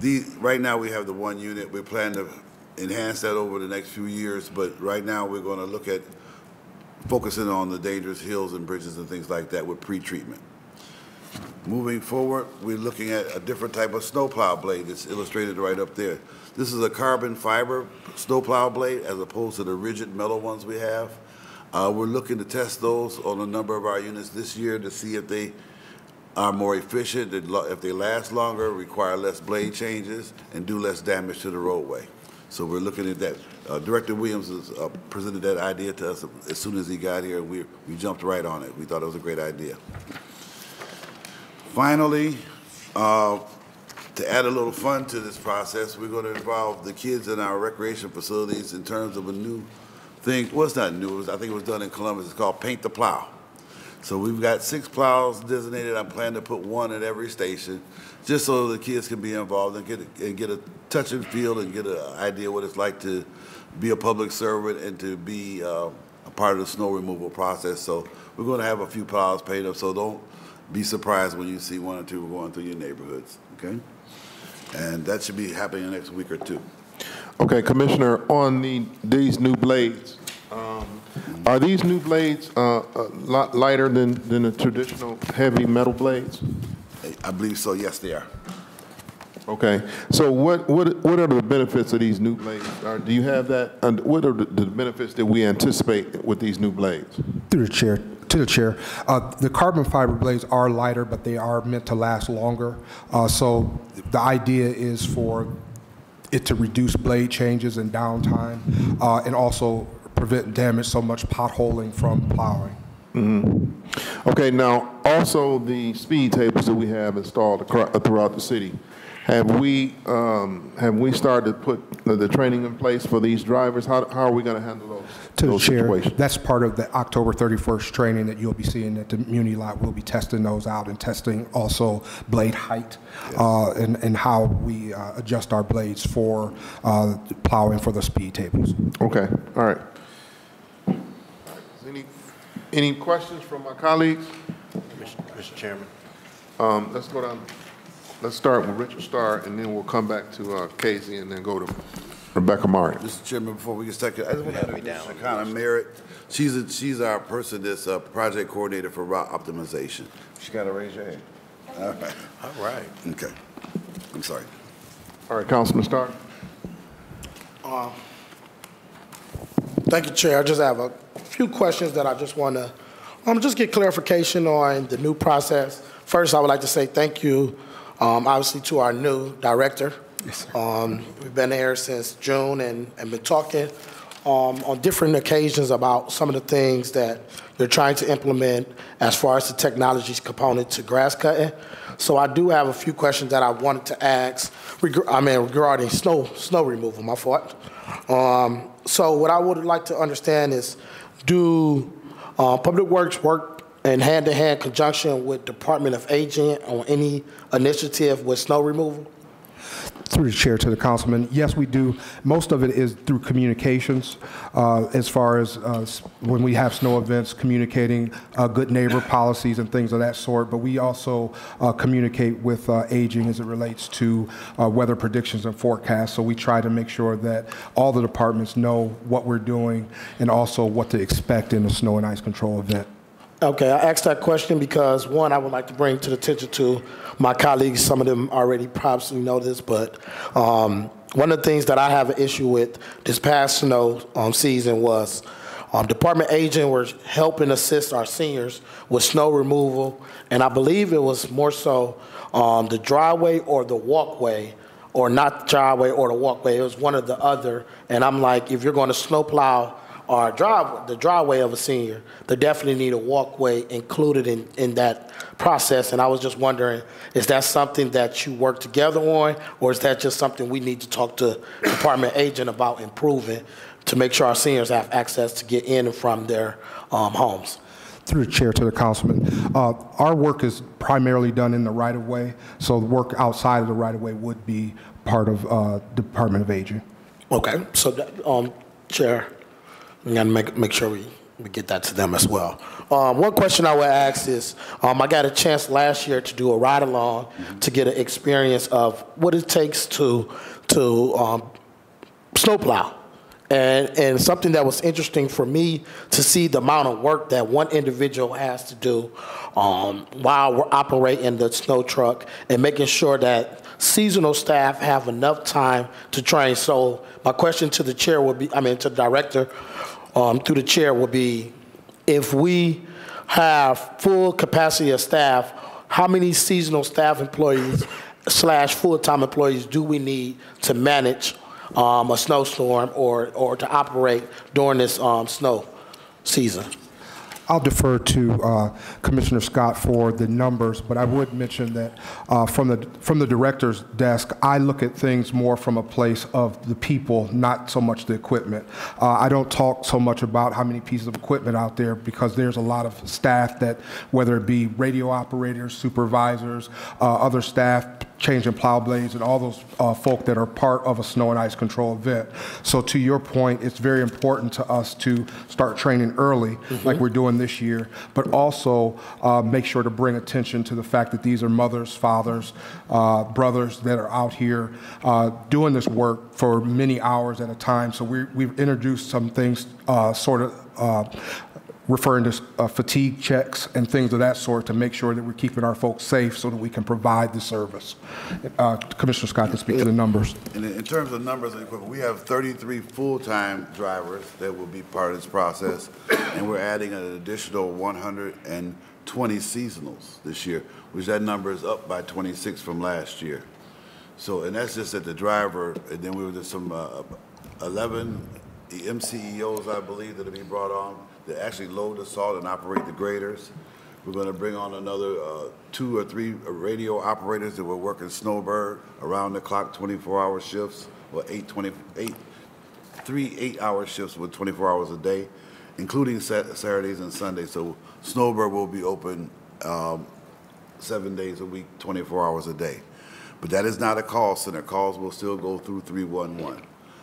The, right now, we have the one unit. We plan to enhance that over the next few years, but right now, we're going to look at focusing on the dangerous hills and bridges and things like that with pre-treatment. Moving forward, we're looking at a different type of snowplow blade that's illustrated right up there. This is a carbon fiber snowplow blade as opposed to the rigid metal ones we have. Uh, we're looking to test those on a number of our units this year to see if they are more efficient, if they last longer, require less blade changes, and do less damage to the roadway. So we're looking at that. uh, Director Williams has uh, presented that idea to us as soon as he got here, and we, we jumped right on it. We thought it was a great idea. Finally, uh, to add a little fun to this process, we're going to involve the kids in our recreation facilities in terms of a new thing. Well, it's not new. Was- I think it was done in Columbus. It's called Paint the Plow. So we've got six plows designated. I'm planning to put one at every station, just so the kids can be involved and get a, and get a touch and feel and get an idea what it's like to be a public servant and to be uh, a part of the snow removal process. So we're going to have a few plows painted up. So don't be surprised when you see one or two going through your neighborhoods. Okay, and that should be happening next week or two. Okay, Commissioner, on the, these new blades, um, are these new blades uh, a lot lighter than, than the traditional heavy metal blades? I believe so. Yes, they are. Okay, so what, what, what are the benefits of these new blades? Or do you have that, and what are the, the benefits that we anticipate with these new blades? Through the chair, to the chair, uh, the carbon fiber blades are lighter, but they are meant to last longer. Uh, So the idea is for it to reduce blade changes and downtime, uh, and also prevent damage, so much potholing from plowing. Okay, now, also the speed tables that we have installed throughout the city, have we, um, have we started to put the, the training in place for these drivers? How, how are we gonna handle those, To the those chair, situations? that's part of the October 31st training that you'll be seeing at the Muni lot. We'll be testing those out and testing also blade height uh, and, and how we uh, adjust our blades for uh, plowing for the speed tables. Okay, all right. Any, any questions from my colleagues? Mr. Chairman. Um, let's go down, let's start with Richard Starr, and then we'll come back to, uh, Kazy, and then go to Rebecca Maurer. Mr. Chairman, before we get started, I just want to introduce Shekinah Merritt. She's, a- she's our person that's a project coordinator for route optimization. She got to raise your hand. All right. All right. Okay. I'm sorry. All right, Councilman Starr? Thank you, Chair. I just have a few questions that I just want to, um, just get clarification on the new process. First, I would like to say thank you, um, obviously, to our new director. Um, we've been here since June and, and been talking, um, on different occasions about some of the things that you're trying to implement as far as the technologies component to grass cutting. So I do have a few questions that I wanted to ask, reg- I mean, regarding snow, snow removal, my fault. Um, so what I would like to understand is, do uh, Public Works work in hand-to-hand conjunction with Department of Aging on any initiative with snow removal? Through the chair to the councilman, yes, we do. Most of it is through communications, uh, as far as uh, when we have snow events, communicating uh, good neighbor policies and things of that sort. But we also uh, communicate with uh, aging as it relates to uh, weather predictions and forecasts. So we try to make sure that all the departments know what we're doing and also what to expect in a snow and ice control event. Okay, I asked that question because, one, I would like to bring to the attention to my colleagues, some of them already probably know this, but um, one of the things that I have an issue with this past snow um, season was um, Department agent were helping assist our seniors with snow removal, and I believe it was more so um, the driveway or the walkway, or not the driveway or the walkway, it was one or the other, and I'm like, if you're going to snowplow or drive, the driveway of a senior, they definitely need a walkway included in, in that process. And I was just wondering, is that something that you work together on, or is that just something we need to talk to department agent about improving to make sure our seniors have access to get in and from their um, homes? Through the chair to the councilman, uh, our work is primarily done in the right-of-way, so the work outside of the right-of-way would be part of uh, Department of Aging. Okay, so, that, um, Chair, gotta make, make sure we, we get that to them as well. Um, one question I would ask is, um, I got a chance last year to do a ride-along to get an experience of what it takes to, to, um, snowplow. And, and something that was interesting for me to see the amount of work that one individual has to do um, while we're operating the snow truck and making sure that seasonal staff have enough time to train. So my question to the chair would be, I mean, to the director, um, through the chair would be, if we have full capacity of staff, how many seasonal staff employees slash full-time employees do we need to manage um, a snowstorm or, or to operate during this um, snow season? I'll defer to uh, Commissioner Scott for the numbers, but I would mention that uh, from the from the director's desk, I look at things more from a place of the people, not so much the equipment. Uh, I don't talk so much about how many pieces of equipment out there because there's a lot of staff that, whether it be radio operators, supervisors, uh, other staff, changing plow blades and all those uh, folk that are part of a snow and ice control event. So to your point, it's very important to us to start training early, like we're doing this year, but also uh, make sure to bring attention to the fact that these are mothers, fathers, uh, brothers that are out here uh, doing this work for many hours at a time. So we, we've introduced some things uh, sort of uh, referring to uh, fatigue checks and things of that sort to make sure that we're keeping our folks safe so that we can provide the service. Uh, Commissioner Scott can speak to the numbers. And in in terms of numbers and equipment, we have 33 full-time drivers that will be part of this process, and we're adding an additional 120 seasonals this year, which that number is up by 26 from last year. So, and that's just at the driver, and then we were just some uh, 11 MCEOs, I believe, that'll be brought on, that actually load the salt and operate the graders. We're gonna bring on another uh, two or three radio operators that will work in Snowbird around the clock, 24-hour shifts, or eight, 20, eight, three eight-hour shifts with 24 hours a day, including Sat- Saturdays and Sundays. So Snowbird will be open um, seven days a week, 24 hours a day. But that is not a call center. Calls will still go through 311.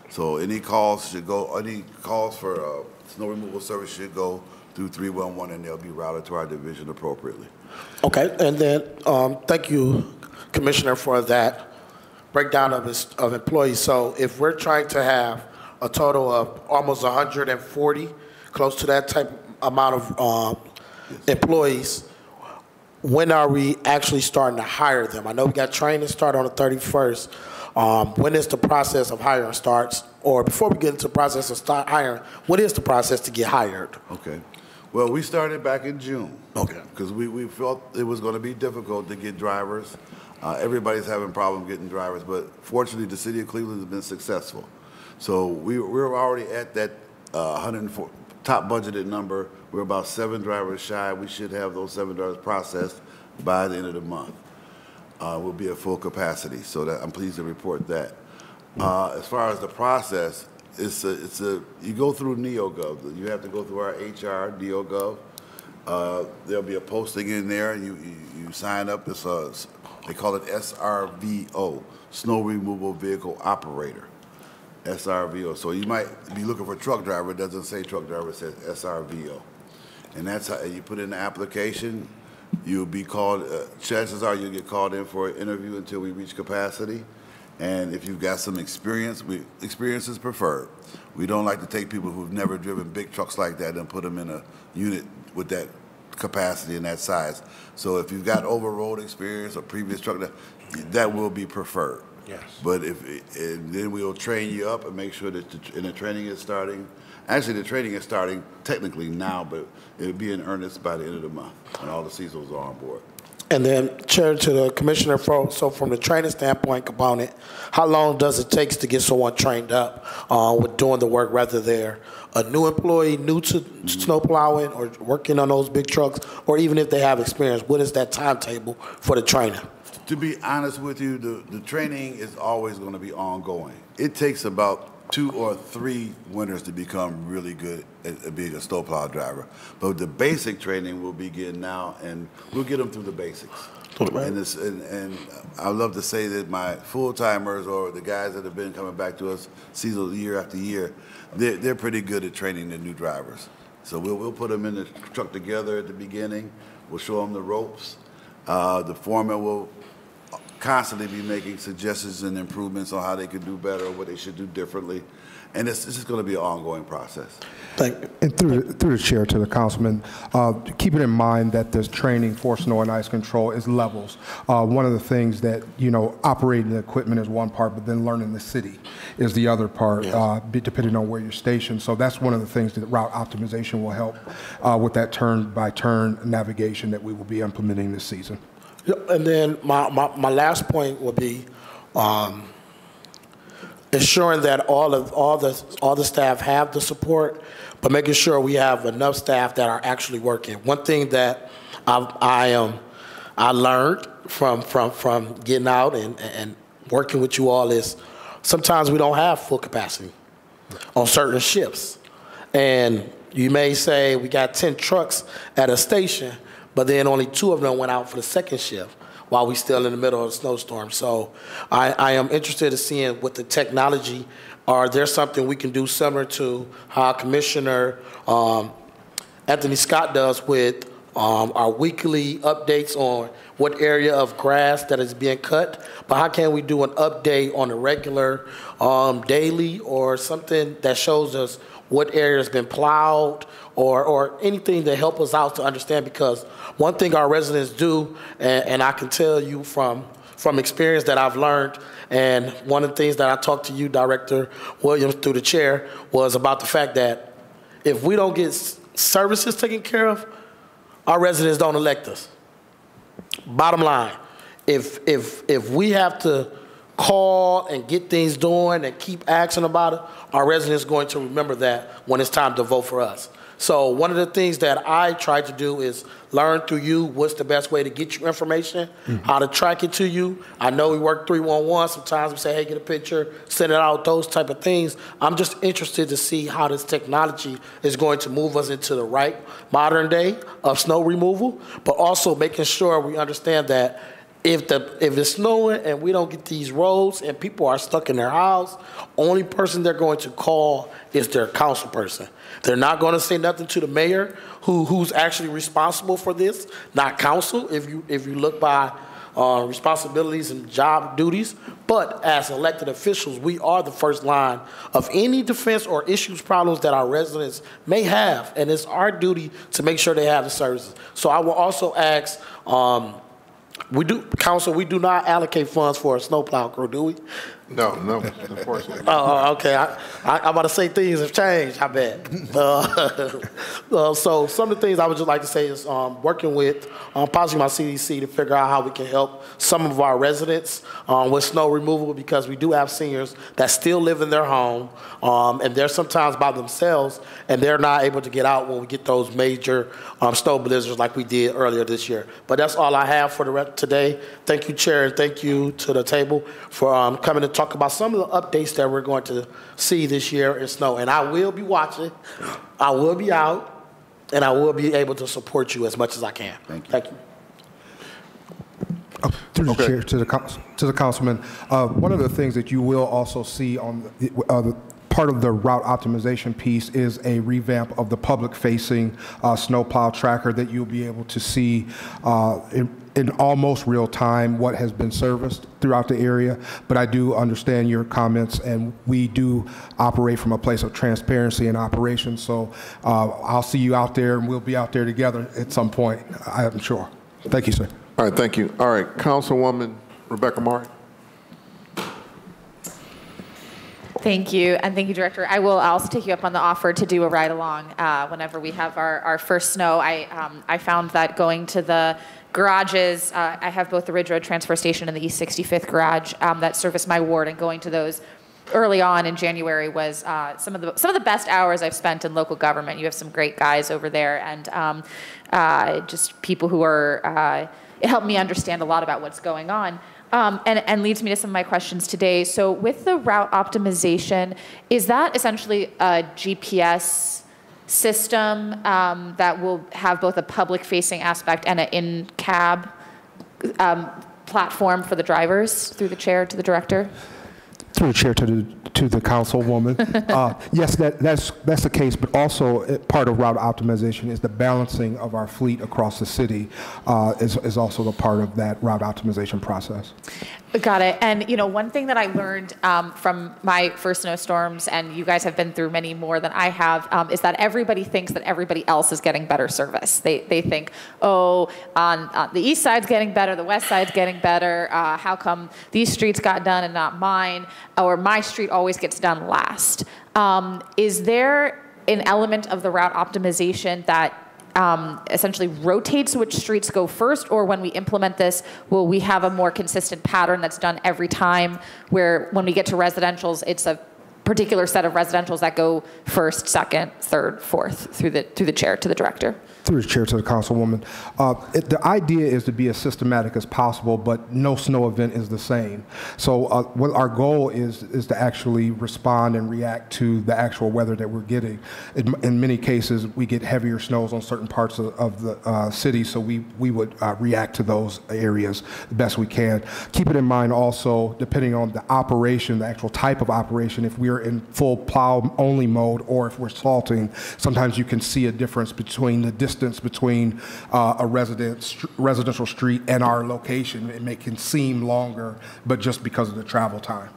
So any calls should go, any calls for uh, snow removal service should go through 311 and they'll be routed to our division appropriately. Okay, and then, um, thank you, Commissioner, for that breakdown of his, of employees. So if we're trying to have a total of almost 140, close to that type amount of, um, employees, when are we actually starting to hire them? I know we got training start on the 31st. Um, when is the process of hiring starts? Or before we get into the process of start hiring, what is the process to get hired? Okay. Well, we started back in June. Okay. Because we, we felt it was going to be difficult to get drivers. Uh, everybody's having problems getting drivers, but fortunately, the city of Cleveland has been successful. So we, we're already at that uh, 104, top budgeted number. We're about seven drivers shy. We should have those seven drivers processed by the end of the month. Uh, we'll be at full capacity, so that, I'm pleased to report that. Uh, as far as the process, it's a, it's a, you go through NeoGov. You have to go through our HR, NeoGov. Uh, there'll be a posting in there. You, you, you sign up. It's a, they call it SRVO, Snow Removal Vehicle Operator. SRVO. So you might be looking for truck driver. It doesn't say truck driver. It says SRVO. And that's how you put in the application. You'll be called, uh, chances are you'll get called in for an interview until we reach capacity. And if you've got some experience, we, experience is preferred. We don't like to take people who've never driven big trucks like that and put them in a unit with that capacity and that size. So if you've got over-road experience or previous truck, that, that will be preferred. Yes. But if, and then we'll train you up and make sure that, the- and the training is starting, actually, the training is starting technically now, but it'll be in earnest by the end of the month, when all the seasons are on board. And then, Chair, to the Commissioner, for, so from the training standpoint component, how long does it take to get someone trained up uh, with doing the work, whether they're a new employee, new to snow plowing, or working on those big trucks, or even if they have experience, what is that timetable for the training? To be honest with you, the, the training is always going to be ongoing. It takes about two or three winters to become really good at, at being a snowplow driver. But the basic training will begin now, and we'll get them through the basics. And, it's, and, and I love to say that my full timers or the guys that have been coming back to us season year after year, they're, they're pretty good at training the new drivers. So we'll, we'll put them in the truck together at the beginning. We'll show them the ropes. Uh, the foreman will constantly be making suggestions and improvements on how they could do better, or what they should do differently. And it's, this is going to be an ongoing process. Thank you. And through, the- through the chair to the councilman, uh, keeping in mind that this training for snow and ice control is levels. Uh, One of the things that, you know, operating the equipment is one part, but then learning the city is the other part, uh, depending on where you're stationed. So that's one of the things that route optimization will help uh, with that turn-by-turn navigation that we will be implementing this season. And then my, my, my last point would be, um, ensuring that all of, all the, all the staff have the support, but making sure we have enough staff that are actually working. One thing that I, I, um, I learned from, from, from getting out and, and working with you all is sometimes we don't have full capacity on certain shifts. And you may say we got 10 trucks at a station, but then only two of them went out for the second shift while we still in the middle of a snowstorm. So I, I am interested in seeing what the technology, are there something we can do similar to how Commissioner um, Anthony Scott does with um, our weekly updates on what area of grass that is being cut, but how can we do an update on a regular, um, daily, or something that shows us what area has been plowed, or, or anything to help us out to understand? Because one thing our residents do, and, and I can tell you from from experience that I've learned, and one of the things that I talked to you, Director Williams, through the chair, was about the fact that if we don't get services taken care of, our residents don't elect us. Bottom line, if if if we have to call and get things doing and keep asking about it, our residents going to remember that when it's time to vote for us. So one of the things that I try to do is learn through you what's the best way to get you information, mm-hmm. how to track it to you. I know we work 311. Sometimes we say, hey, get a picture, send it out, those type of things. I'm just interested to see how this technology is going to move us into the right modern day of snow removal, but also making sure we understand that if the if it's snowing and we don't get these roads and people are stuck in their house, only person they're going to call is their council person. They're not going to say nothing to the mayor, who who's actually responsible for this, not council. If you if you look by uh, responsibilities and job duties, but as elected officials, we are the first line of any defense or issues problems that our residents may have, and it's our duty to make sure they have the services. So I will also ask. Um, we do, council, we do not allocate funds for a snowplow crew, do we? No, no, unfortunately. Oh, oh, okay. I, I, I'm about to say things have changed, I bet. Uh, uh, so some of the things I would just like to say is um, working with um, possibly my CDC to figure out how we can help some of our residents um, with snow removal because we do have seniors that still live in their home um, and they're sometimes by themselves and they're not able to get out when we get those major um, snow blizzards like we did earlier this year. But that's all I have for the today. Thank you, Chair, and thank you to the table for um, coming to talk about some of the updates that we're going to see this year in snow. And I will be watching. I will be out, and I will be able to support you as much as I can. Thank you. Thank you. Through the chair, to the, to the councilman, uh, one of the things that you will also see on, the- uh, the- part of the route optimization piece is a revamp of the public-facing uh, snowplow tracker that you'll be able to see uh, in in almost real time what has been serviced throughout the area. But I do understand your comments, and we do operate from a place of transparency and operation. So uh, I'll see you out there, and we'll be out there together at some point, I am sure. Thank you, sir. All right, thank you. All right, Councilwoman Rebecca Maurer. Thank you, and thank you, Director. I will also take you up on the offer to do a ride along uh, whenever we have our, our first snow. I um, I found that going to the garages, uh, I have both the Ridge Road Transfer Station and the East 65th garage um, that service my ward, and going to those early on in January was uh, some of the some of the best hours I've spent in local government. You have some great guys over there, and um, uh, just people who are. Uh, it helped me understand a lot about what's going on. Um, and, and leads me to some of my questions today. So, with the route optimization, is that essentially a GPS system um, that will have both a public facing aspect and an in cab um, platform for the drivers through the chair to the director? Through the chair to the to the councilwoman. uh, yes, that, that's that's the case, but also uh, part of route optimization is the balancing of our fleet across the city uh, is is also a part of that route optimization process. Got it. And you know, one thing that I learned um, from my first snowstorms, and you guys have been through many more than I have, um, is that everybody thinks that everybody else is getting better service. They they think, oh, on, on the east side's getting better, the west side's getting better. Uh, how come these streets got done and not mine, or my street always gets done last? Um, is there an element of the route optimization that um, essentially rotates which streets go first, or when we implement this, will we have a more consistent pattern that's done every time, where when we get to residentials, it's a particular set of residentials that go first, second, third, fourth, through the, through the chair to the director? Through the chair to the councilwoman, uh, it, the idea is to be as systematic as possible, but no snow event is the same. So uh, what our goal is is to actually respond and react to the actual weather that we're getting. In, in many cases, we get heavier snows on certain parts of, of the uh, city, so we we would uh, react to those areas the best we can. Keep it in mind also, depending on the operation, the actual type of operation, if we're in full plow only mode or if we're salting, sometimes you can see a difference between the distance between uh, a resident, st- residential street and our location. It may can seem longer, but just because of the travel time.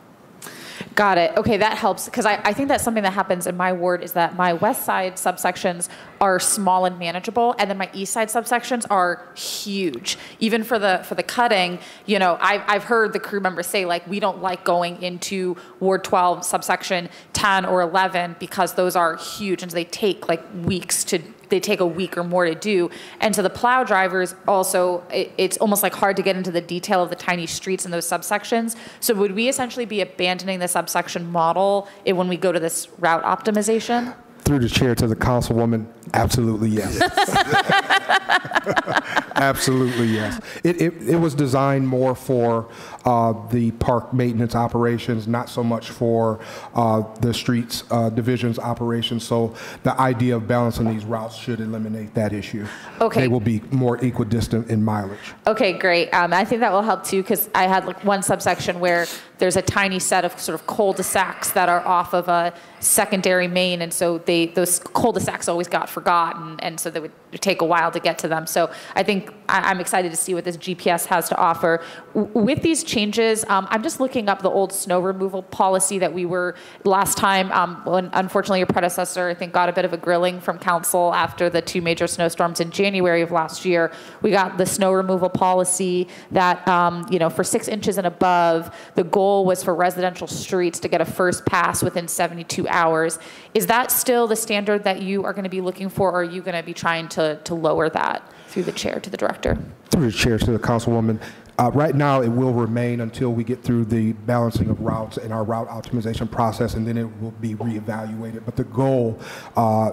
Got it. Okay, that helps because I, I think that's something that happens in my ward is that my west side subsections are small and manageable, and then my east side subsections are huge. Even for the for the cutting, you know, I've I've heard the crew members say like we don't like going into Ward 12 subsection 10 or 11 because those are huge and they take like weeks to they take a week or more to do. And so the plow drivers also, it, it's almost like hard to get into the detail of the tiny streets in those subsections. So would we essentially be abandoning the subsection model i- when we go to this route optimization? Through the chair to the councilwoman, absolutely yes. absolutely yes. It, it, it was designed more for uh, the park maintenance operations, not so much for uh, the streets uh, divisions operations. So the idea of balancing these routes should eliminate that issue. Okay. They will be more equidistant in mileage. Okay, great. Um, I think that will help too because I had like one subsection where there's a tiny set of sort of cul-de-sacs that are off of a secondary main, and so they those cul-de-sacs always got forgotten, and so they would take a while to get to them. So I think I, I'm excited to see what this GPS has to offer. With these changes, um, I'm just looking up the old snow removal policy that we were last time. Um, when unfortunately your predecessor, I think, got a bit of a grilling from council after the two major snowstorms in January of last year. We got the snow removal policy that um, you know for six inches and above, the goal was for residential streets to get a first pass within 72 hours. Is that still the standard that you are going to be looking for, or are you going to be trying to to lower that through the chair to the director? Through the chair to the councilwoman, uh, right now it will remain until we get through the balancing of routes and our route optimization process, and then it will be reevaluated. But the goal uh,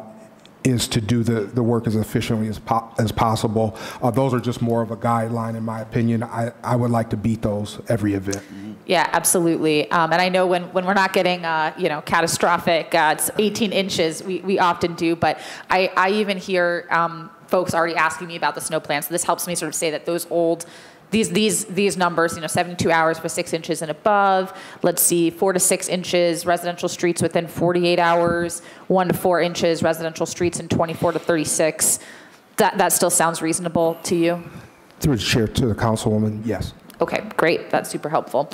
is to do the, the work as efficiently as, po- as possible. Uh, those are just more of a guideline, in my opinion. I, I would like to beat those every event. Yeah, absolutely. Um, and I know when, when we're not getting, uh, you know, catastrophic, uh, it's 18 inches, we, we often do. But I, I even hear um, folks already asking me about the snow plan. So this helps me sort of say that those old, these, these, these numbers, you know, 72 hours for six inches and above. Let's see, four to six inches, residential streets within 48 hours, one to four inches, residential streets in 24 to 36. That, that still sounds reasonable to you? Through the chair to the councilwoman, yes. Okay, great. That's super helpful.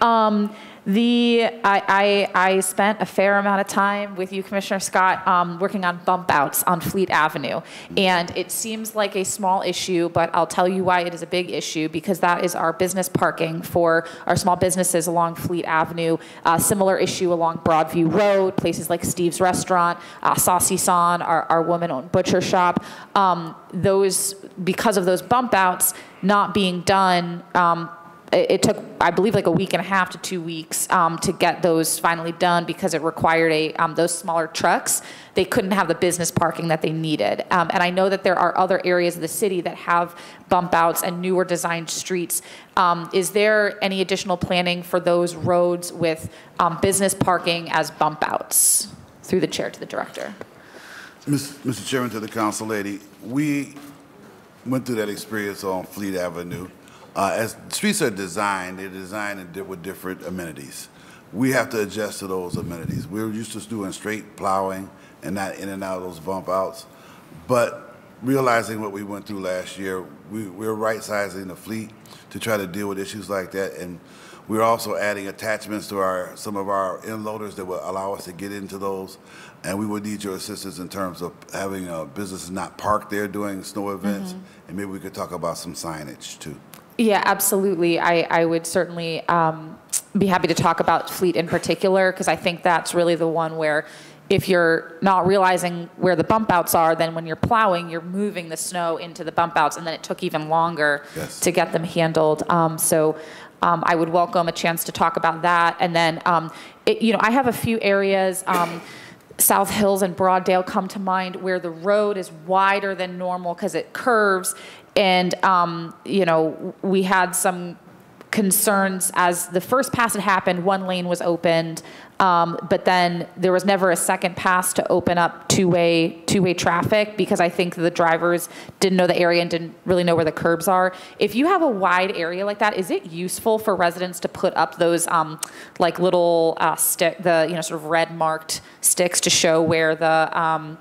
Um, the I, I, I spent a fair amount of time with you, Commissioner Scott, um, working on bump outs on Fleet Avenue, and it seems like a small issue, but I'll tell you why it is a big issue because that is our business parking for our small businesses along Fleet Avenue. Uh, similar issue along Broadview Road, places like Steve's Restaurant, uh, Saucisson, our, our woman-owned butcher shop. Um, those because of those bump outs not being done. Um, it, took, I believe, like a week and a half to two weeks um, to get those finally done because it required a um, those smaller trucks. They couldn't have the business parking that they needed. Um, and I know that there are other areas of the city that have bump outs and newer designed streets. Um, is there any additional planning for those roads with business parking as bump outs? Through the chair to the director. Mr. Chairman, to the council lady, we went through that experience on Fleet Avenue. Uh, as streets are designed, they're designed with different amenities. We have to adjust to those amenities. We're used to doing straight plowing and not in and out of those bump outs. But realizing what we went through last year, we, we're right-sizing the fleet to try to deal with issues like that. And we're also adding attachments to our, some of our end loaders that will allow us to get into those. And we would need your assistance in terms of having uh, businesses not park there during snow events. And maybe we could talk about some signage too. Yeah, absolutely. I, I would certainly um, be happy to talk about fleet in particular because I think that's really the one where if you're not realizing where the bump outs are, then when you're plowing, you're moving the snow into the bump outs, and then it took even longer Yes. to get them handled. Um, so um, I would welcome a chance to talk about that. And then, um, it, you know, I have a few areas. Um, South Hills and Broaddale come to mind where the road is wider than normal because it curves. And, um, you know, we had some concerns as the first pass had happened, one lane was opened, um, but then there was never a second pass to open up two-way two-way traffic because I think the drivers didn't know the area and didn't really know where the curbs are. If you have a wide area like that, is it useful for residents to put up those um, like little uh, stick, the you know sort of red marked sticks to show where the um,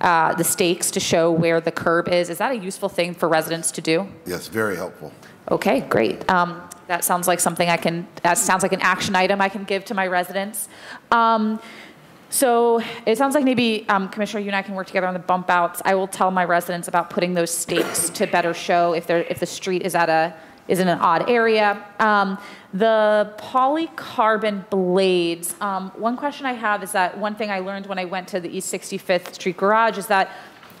uh, the stakes to show where the curb is? Is that a useful thing for residents to do? Yes, very helpful. Okay, great. Um, That sounds like something I can, that sounds like an action item I can give to my residents. Um, So it sounds like maybe, um, Commissioner, you and I can work together on the bump outs. I will tell my residents about putting those stakes to better show if they're, if the street is at a, is in an odd area. Um, The polycarbon blades, um, one question I have is that, one thing I learned when I went to the East 65th Street Garage is that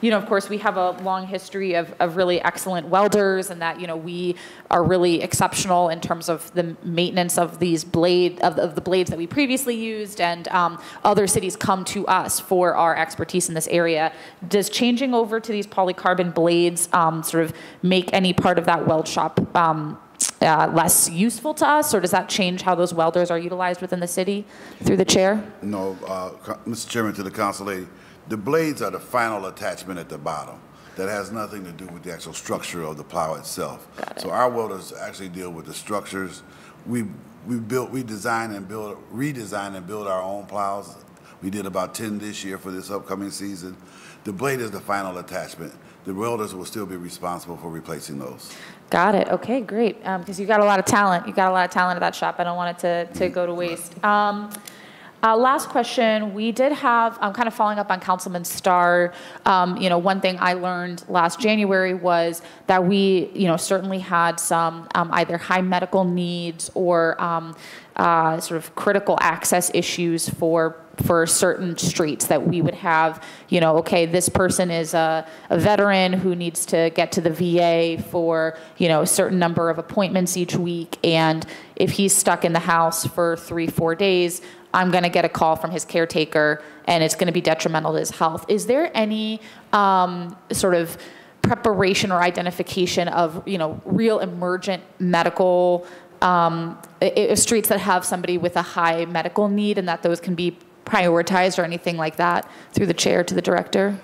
you know, of course, we have a long history of, of really excellent welders and that, you know, we are really exceptional in terms of the maintenance of these blade, of, of the blades that we previously used and um, other cities come to us for our expertise in this area. Does changing over to these polycarbon blades um, sort of make any part of that weld shop um, uh, less useful to us, or does that change how those welders are utilized within the city through the chair? No, uh, Mr. Chairman, to the council lady, the blades are the final attachment at the bottom. That has nothing to do with the actual structure of the plow itself. Got it. So our welders actually deal with the structures. We, we built, we design and build, redesign and build our own plows. We did about 10 this year for this upcoming season. The blade is the final attachment. The welders will still be responsible for replacing those. Got it. Okay, great. Because you got a lot of talent. You got a lot of talent at that shop. I don't want it to, to go to waste. Um, uh, last question. We did have, I'm kind of following up on Councilman Starr. Um, you know, one thing I learned last January was that we, you know, certainly had some um, either high medical needs or um, uh, sort of critical access issues for for certain streets that we would have, you know, okay, this person is a, a veteran who needs to get to the VA for, you know, a certain number of appointments each week. And if he's stuck in the house for three, four days, I'm going to get a call from his caretaker and it's going to be detrimental to his health. Is there any um, sort of preparation or identification of, you know, real emergent medical um, streets that have somebody with a high medical need and that those can be prioritized or anything like that through the chair to the director?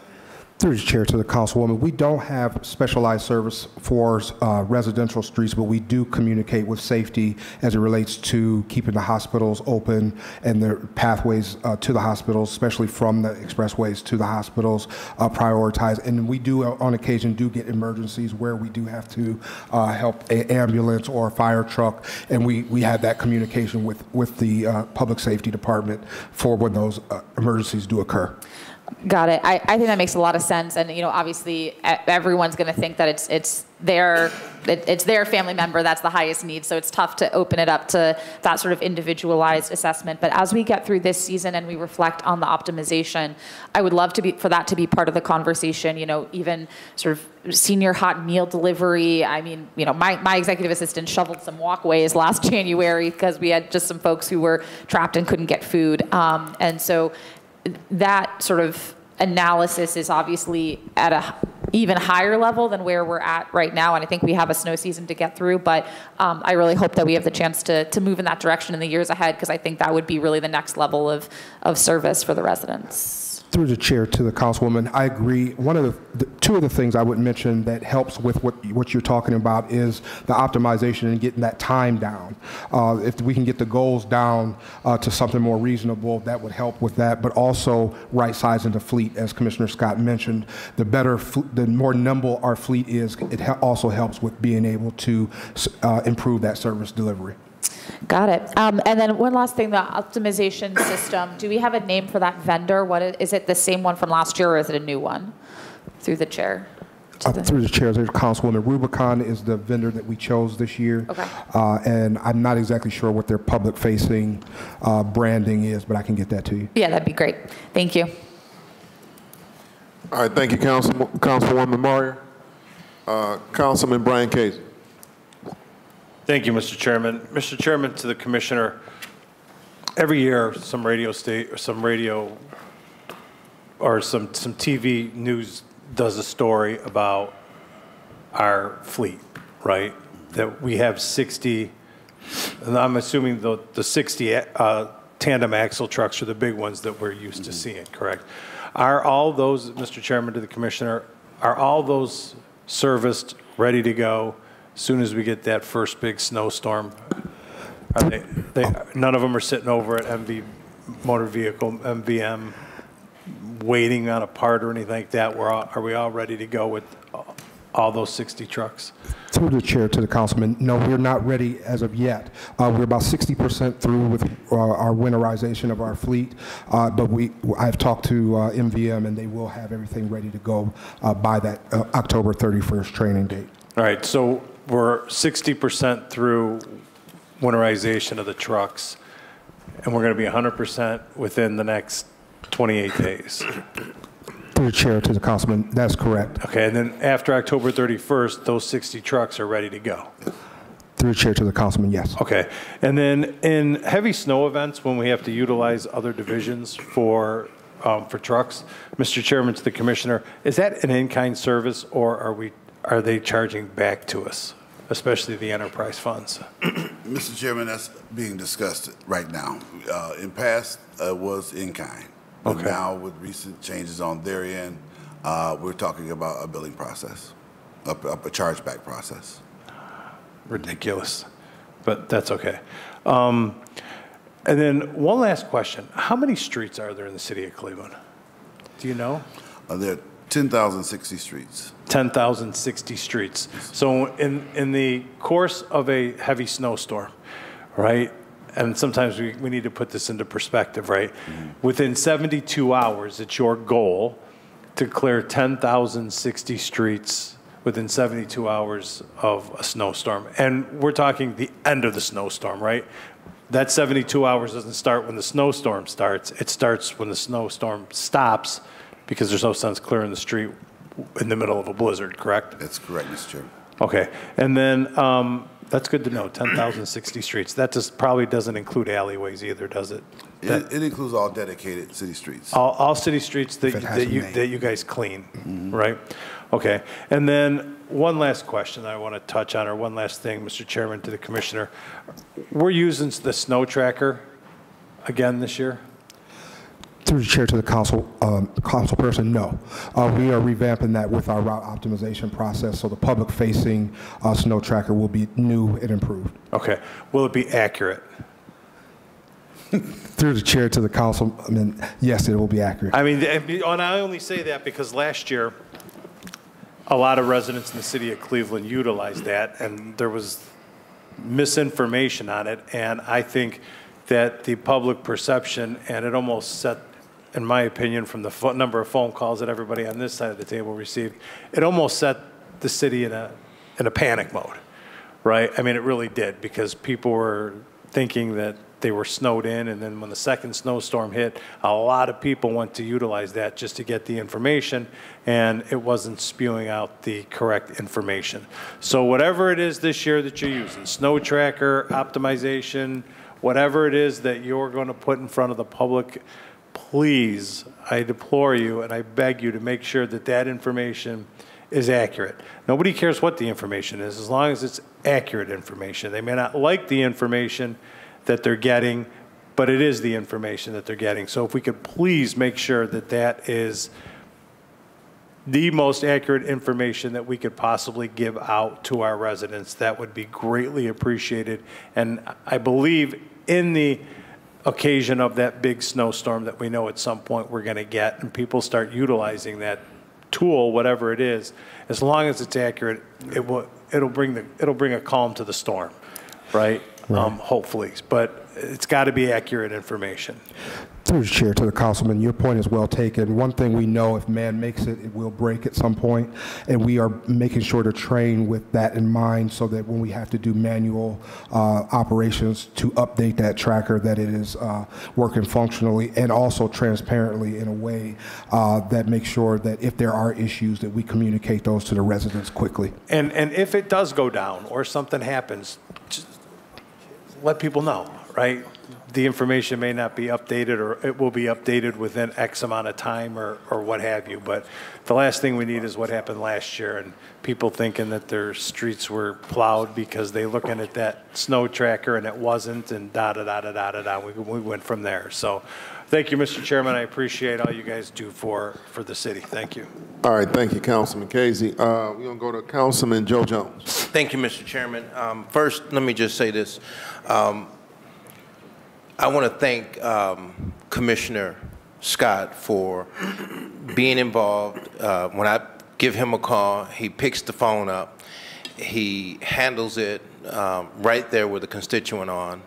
Through the chair to the councilwoman, we don't have specialized service for uh, residential streets, but we do communicate with safety as it relates to keeping the hospitals open and their pathways uh, to the hospitals, especially from the expressways to the hospitals, uh, prioritize. And we do, uh, on occasion, do get emergencies where we do have to uh, help an ambulance or a fire truck, and we, we have that communication with, with the uh, public safety department for when those emergencies do occur. Got it. I, I think that makes a lot of sense. And, you know, obviously everyone's going to think that it's, it's their, it, it's their family member that's the highest need. So it's tough to open it up to that sort of individualized assessment. But as we get through this season and we reflect on the optimization, I would love to be, for that to be part of the conversation, you know, even sort of senior hot meal delivery. I mean, you know, my, my executive assistant shoveled some walkways last January because we had just some folks who were trapped and couldn't get food. Um, and so that sort of analysis is obviously at a even higher level than where we're at right now. And I think we have a snow season to get through, but um, I really hope that we have the chance to, to move in that direction in the years ahead because I think that would be really the next level of, of service for the residents. Through the chair to the councilwoman, I agree. One of the, the two of the things I would mention that helps with what what you're talking about is the optimization and getting that time down. Uh, if we can get the goals down uh, to something more reasonable, that would help with that. But also right sizing the fleet, as Commissioner Scott mentioned, the better, the more nimble our fleet is, it also helps with being able to uh, improve that service delivery. Got it. Um, and then one last thing, the optimization system. Do we have a name for that vendor? What is, is it the same one from last year or is it a new one? Through the chair. Uh, Through the chair, there's Councilwoman Rubicon is the vendor that we chose this year. Okay. Uh, And I'm not exactly sure what their public-facing uh, branding is, but I can get that to you. Yeah, that'd be great. Thank you. All right, thank you, Council, Councilwoman Maurer. Uh, Councilman Brian Kazy. Thank you, Mr. Chairman. Mr. Chairman, to the Commissioner, every year, some radio state, or some radio, or some, some TV news does a story about our fleet, right? That we have 60, and I'm assuming the, the 60 uh, tandem axle trucks are the big ones that we're used to seeing, correct? Are all those, Mr. Chairman, to the Commissioner, are all those serviced, ready to go, as soon as we get that first big snowstorm? Are they, they, none of them are sitting over at MV Motor Vehicle, MVM, waiting on a part or anything like that? We're all, are we all ready to go with all those 60 trucks? Through the chair to the councilman, no, we're not ready as of yet. Uh, We're about 60% through with uh, our winterization of our fleet, uh, but we, I've talked to uh, MVM, and they will have everything ready to go uh, by that uh, October 31st training date. All right, so we're 60% through winterization of the trucks, and we're going to be 100% within the next 28 days. Through the chair to the councilman, that's correct. Okay, and then after October 31st, those 60 trucks are ready to go. Through the chair to the councilman, yes. Okay, and then in heavy snow events, when we have to utilize other divisions for, um, for trucks, Mr. Chairman, to the Commissioner, is that an in-kind service, or are we, are they charging back to us, especially the enterprise funds? Mr. Chairman, that's being discussed right now. Uh, In past, uh, was in kind. But Okay. now with recent changes on their end, uh, we're talking about a billing process, a, a chargeback process. ridiculous, but that's okay. Um, and then one last question: How many streets are there in the city of Cleveland? Do you know? Uh, There are 10,060 streets. 10,060 streets. So in in the course of a heavy snowstorm, right? And sometimes we, we need to put this into perspective, right? Mm-hmm. Within 72 hours, it's your goal to clear 10,060 streets within 72 hours of a snowstorm. And we're talking the end of the snowstorm, right? That 72 hours doesn't start when the snowstorm starts. It starts when the snowstorm stops because there's no sense clearing the street in the middle of a blizzard, correct? That's correct, Mr. Chairman. Okay. And then, um, that's good to know, 10,060 streets. That just probably doesn't include alleyways either, does it? That- It, it includes all dedicated city streets. all, all city streets that, it has that a you, name. that you guys clean, right? Okay, and then one last question I want to touch on, or one last thing, Mr. Chairman, to the Commissioner. We're using the snow tracker again this year? Through the chair to the council, um, councilperson, no. Uh, We are revamping that with our route optimization process, so the public-facing uh, snow tracker will be new and improved. Okay, will it be accurate? Through the chair to the council, I mean, yes, it will be accurate. I mean, and I only say that because last year, a lot of residents in the city of Cleveland utilized that, and there was misinformation on it, and I think that the public perception, and it almost set, in my opinion, from the number of phone calls that everybody on this side of the table received, it almost set the city in a, in a panic mode, right? I mean, it really did, because people were thinking that they were snowed in, and then when the second snowstorm hit, a lot of people went to utilize that just to get the information, and it wasn't spewing out the correct information. So whatever it is this year that you're using, snow tracker, optimization, whatever it is that you're going to put in front of the public, please, I deplore you and I beg you to make sure that that information is accurate. Nobody cares what the information is, as long as it's accurate information. They may not like the information that they're getting, but it is the information that they're getting. So if we could please make sure that that is the most accurate information that we could possibly give out to our residents, that would be greatly appreciated. And I believe in the occasion of that big snowstorm that we know at some point we're going to get, and people start utilizing that tool, whatever it is, as long as it's accurate, it will, it'll bring the, it'll bring a calm to the storm, right? Um, hopefully, but it's got to be accurate information. Through the chair to the councilman, your point is well taken. One thing we know, if man makes it, it will break at some point, and we are making sure to train with that in mind so that when we have to do manual uh, operations to update that tracker, that it is uh, working functionally and also transparently in a way uh, that makes sure that if there are issues, that we communicate those to the residents quickly. And, and if it does go down or something happens, just let people know, right? The information may not be updated or it will be updated within X amount of time or, or what have you. But the last thing we need is what happened last year and people thinking that their streets were plowed because they looking at that snow tracker and it wasn't and da da da da da da da. We, we went from there. So thank you, Mr. Chairman. I appreciate all you guys do for, for the city. Thank you. All right, thank you, Councilman Kazy. Uh, We're going to go to Councilman Joe Jones. Thank you, Mr. Chairman. Um, First, let me just say this. Um, I want to thank um, Commissioner Scott for being involved. Uh, When I give him a call, he picks the phone up. He handles it um, right there with the constituent on,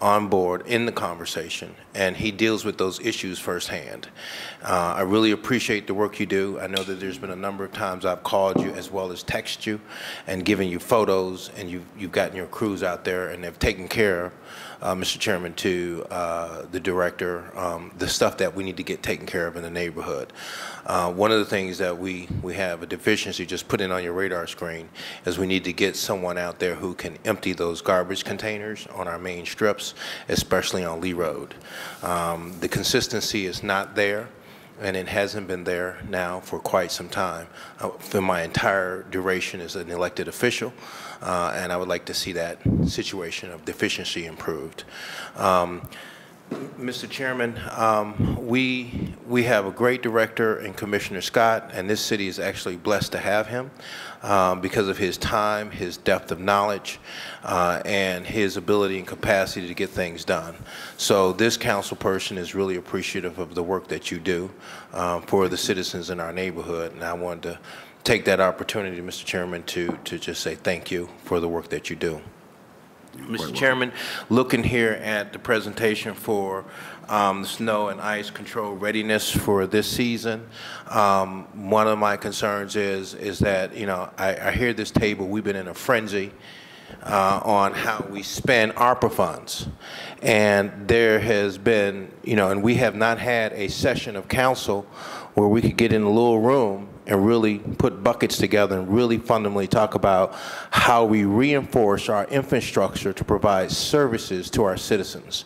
on board in the conversation, and he deals with those issues firsthand. Uh, I really appreciate the work you do. I know that there's been a number of times I've called you as well as text you and given you photos, and you've, you've gotten your crews out there and they've taken care uh, Mr. Chairman, to uh, the director, um, the stuff that we need to get taken care of in the neighborhood. Uh, one of the things that we, we have a deficiency, just put it on your radar screen, is we need to get someone out there who can empty those garbage containers on our main strips, especially on Lee Road. Um, the consistency is not there and it hasn't been there now for quite some time, uh, for my entire duration as an elected official, uh, and I would like to see that situation of deficiency improved. Um, Mr. Chairman, um, we, we have a great director in Commissioner Scott, and this city is actually blessed to have him um, because of his time, his depth of knowledge, uh, and his ability and capacity to get things done. So this council person is really appreciative of the work that you do um, for the citizens in our neighborhood, and I wanted to take that opportunity, Mr. Chairman, to, to just say thank you for the work that you do. Mr. Chairman, looking here at the presentation for um, the snow and ice control readiness for this season, um, one of my concerns is, is that, you know, I, I hear this table, we've been in a frenzy uh, on how we spend ARPA funds. And there has been, you know, and we have not had a session of council where we could get in a little room and really put buckets together and really fundamentally talk about how we reinforce our infrastructure to provide services to our citizens.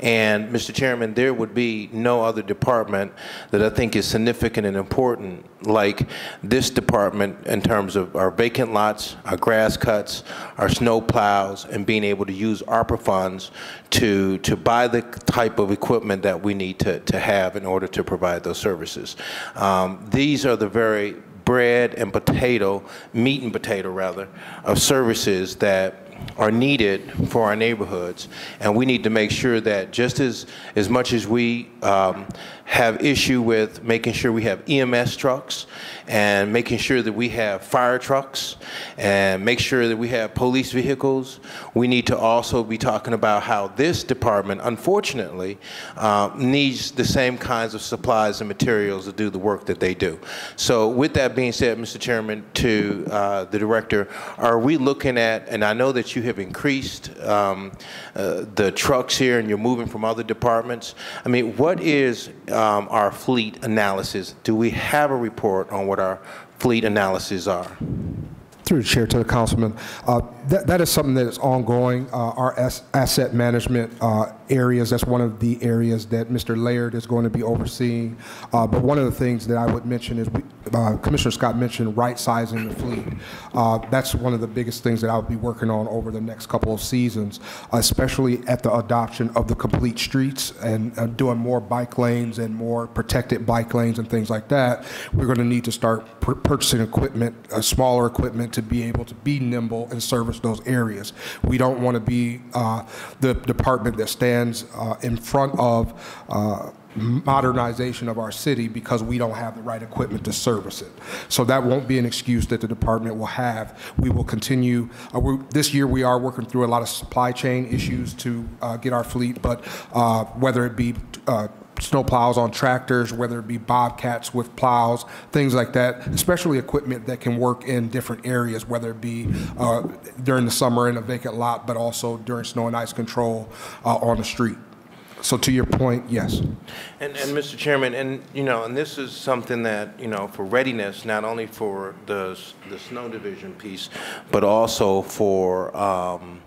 And Mr. Chairman, there would be no other department that I think is significant and important like this department in terms of our vacant lots, our grass cuts, our snow plows, and being able to use ARPA funds to, to buy the type of equipment that we need to, to have in order to provide those services. Um, these are the very bread and potato, meat and potato rather, of services that are needed for our neighborhoods. And we need to make sure that just as, as much as we um, have issue with making sure we have EMS trucks and making sure that we have fire trucks and make sure that we have police vehicles, we need to also be talking about how this department, unfortunately, uh, needs the same kinds of supplies and materials to do the work that they do. So with that being said, Mr. Chairman, to uh, the director, are we looking at, and I know that you have increased um, uh, the trucks here and you're moving from other departments. I mean, what is um, our fleet analysis? Do we have a report on what our fleet analyses are? Through the chair to the councilman, uh, that, that is something that is ongoing. Uh, our as, asset management uh, areas, that's one of the areas that Mr. Laird is going to be overseeing. Uh, but one of the things that I would mention is we, uh, Commissioner Scott mentioned right sizing the fleet. Uh, that's one of the biggest things that I'll be working on over the next couple of seasons, especially at the adoption of the complete streets and doing more bike lanes and more protected bike lanes and things like that. We're going to need to start purchasing equipment, smaller equipment to be able to be nimble and service those areas. We don't want to be uh, the department that stands uh, in front of uh, modernization of our city because we don't have the right equipment to service it. So that won't be an excuse that the department will have. We will continue. Uh, this year we are working through a lot of supply chain issues to uh, get our fleet, but uh, whether it be uh, snow plows on tractors, whether it be bobcats with plows, things like that, especially equipment that can work in different areas, whether it be uh, during the summer in a vacant lot, but also during snow and ice control uh, on the street. So to your point, yes. And, and Mr. Chairman, and, you know, and this is something that, you know, for readiness, not only for the, the snow division piece, but also for, um,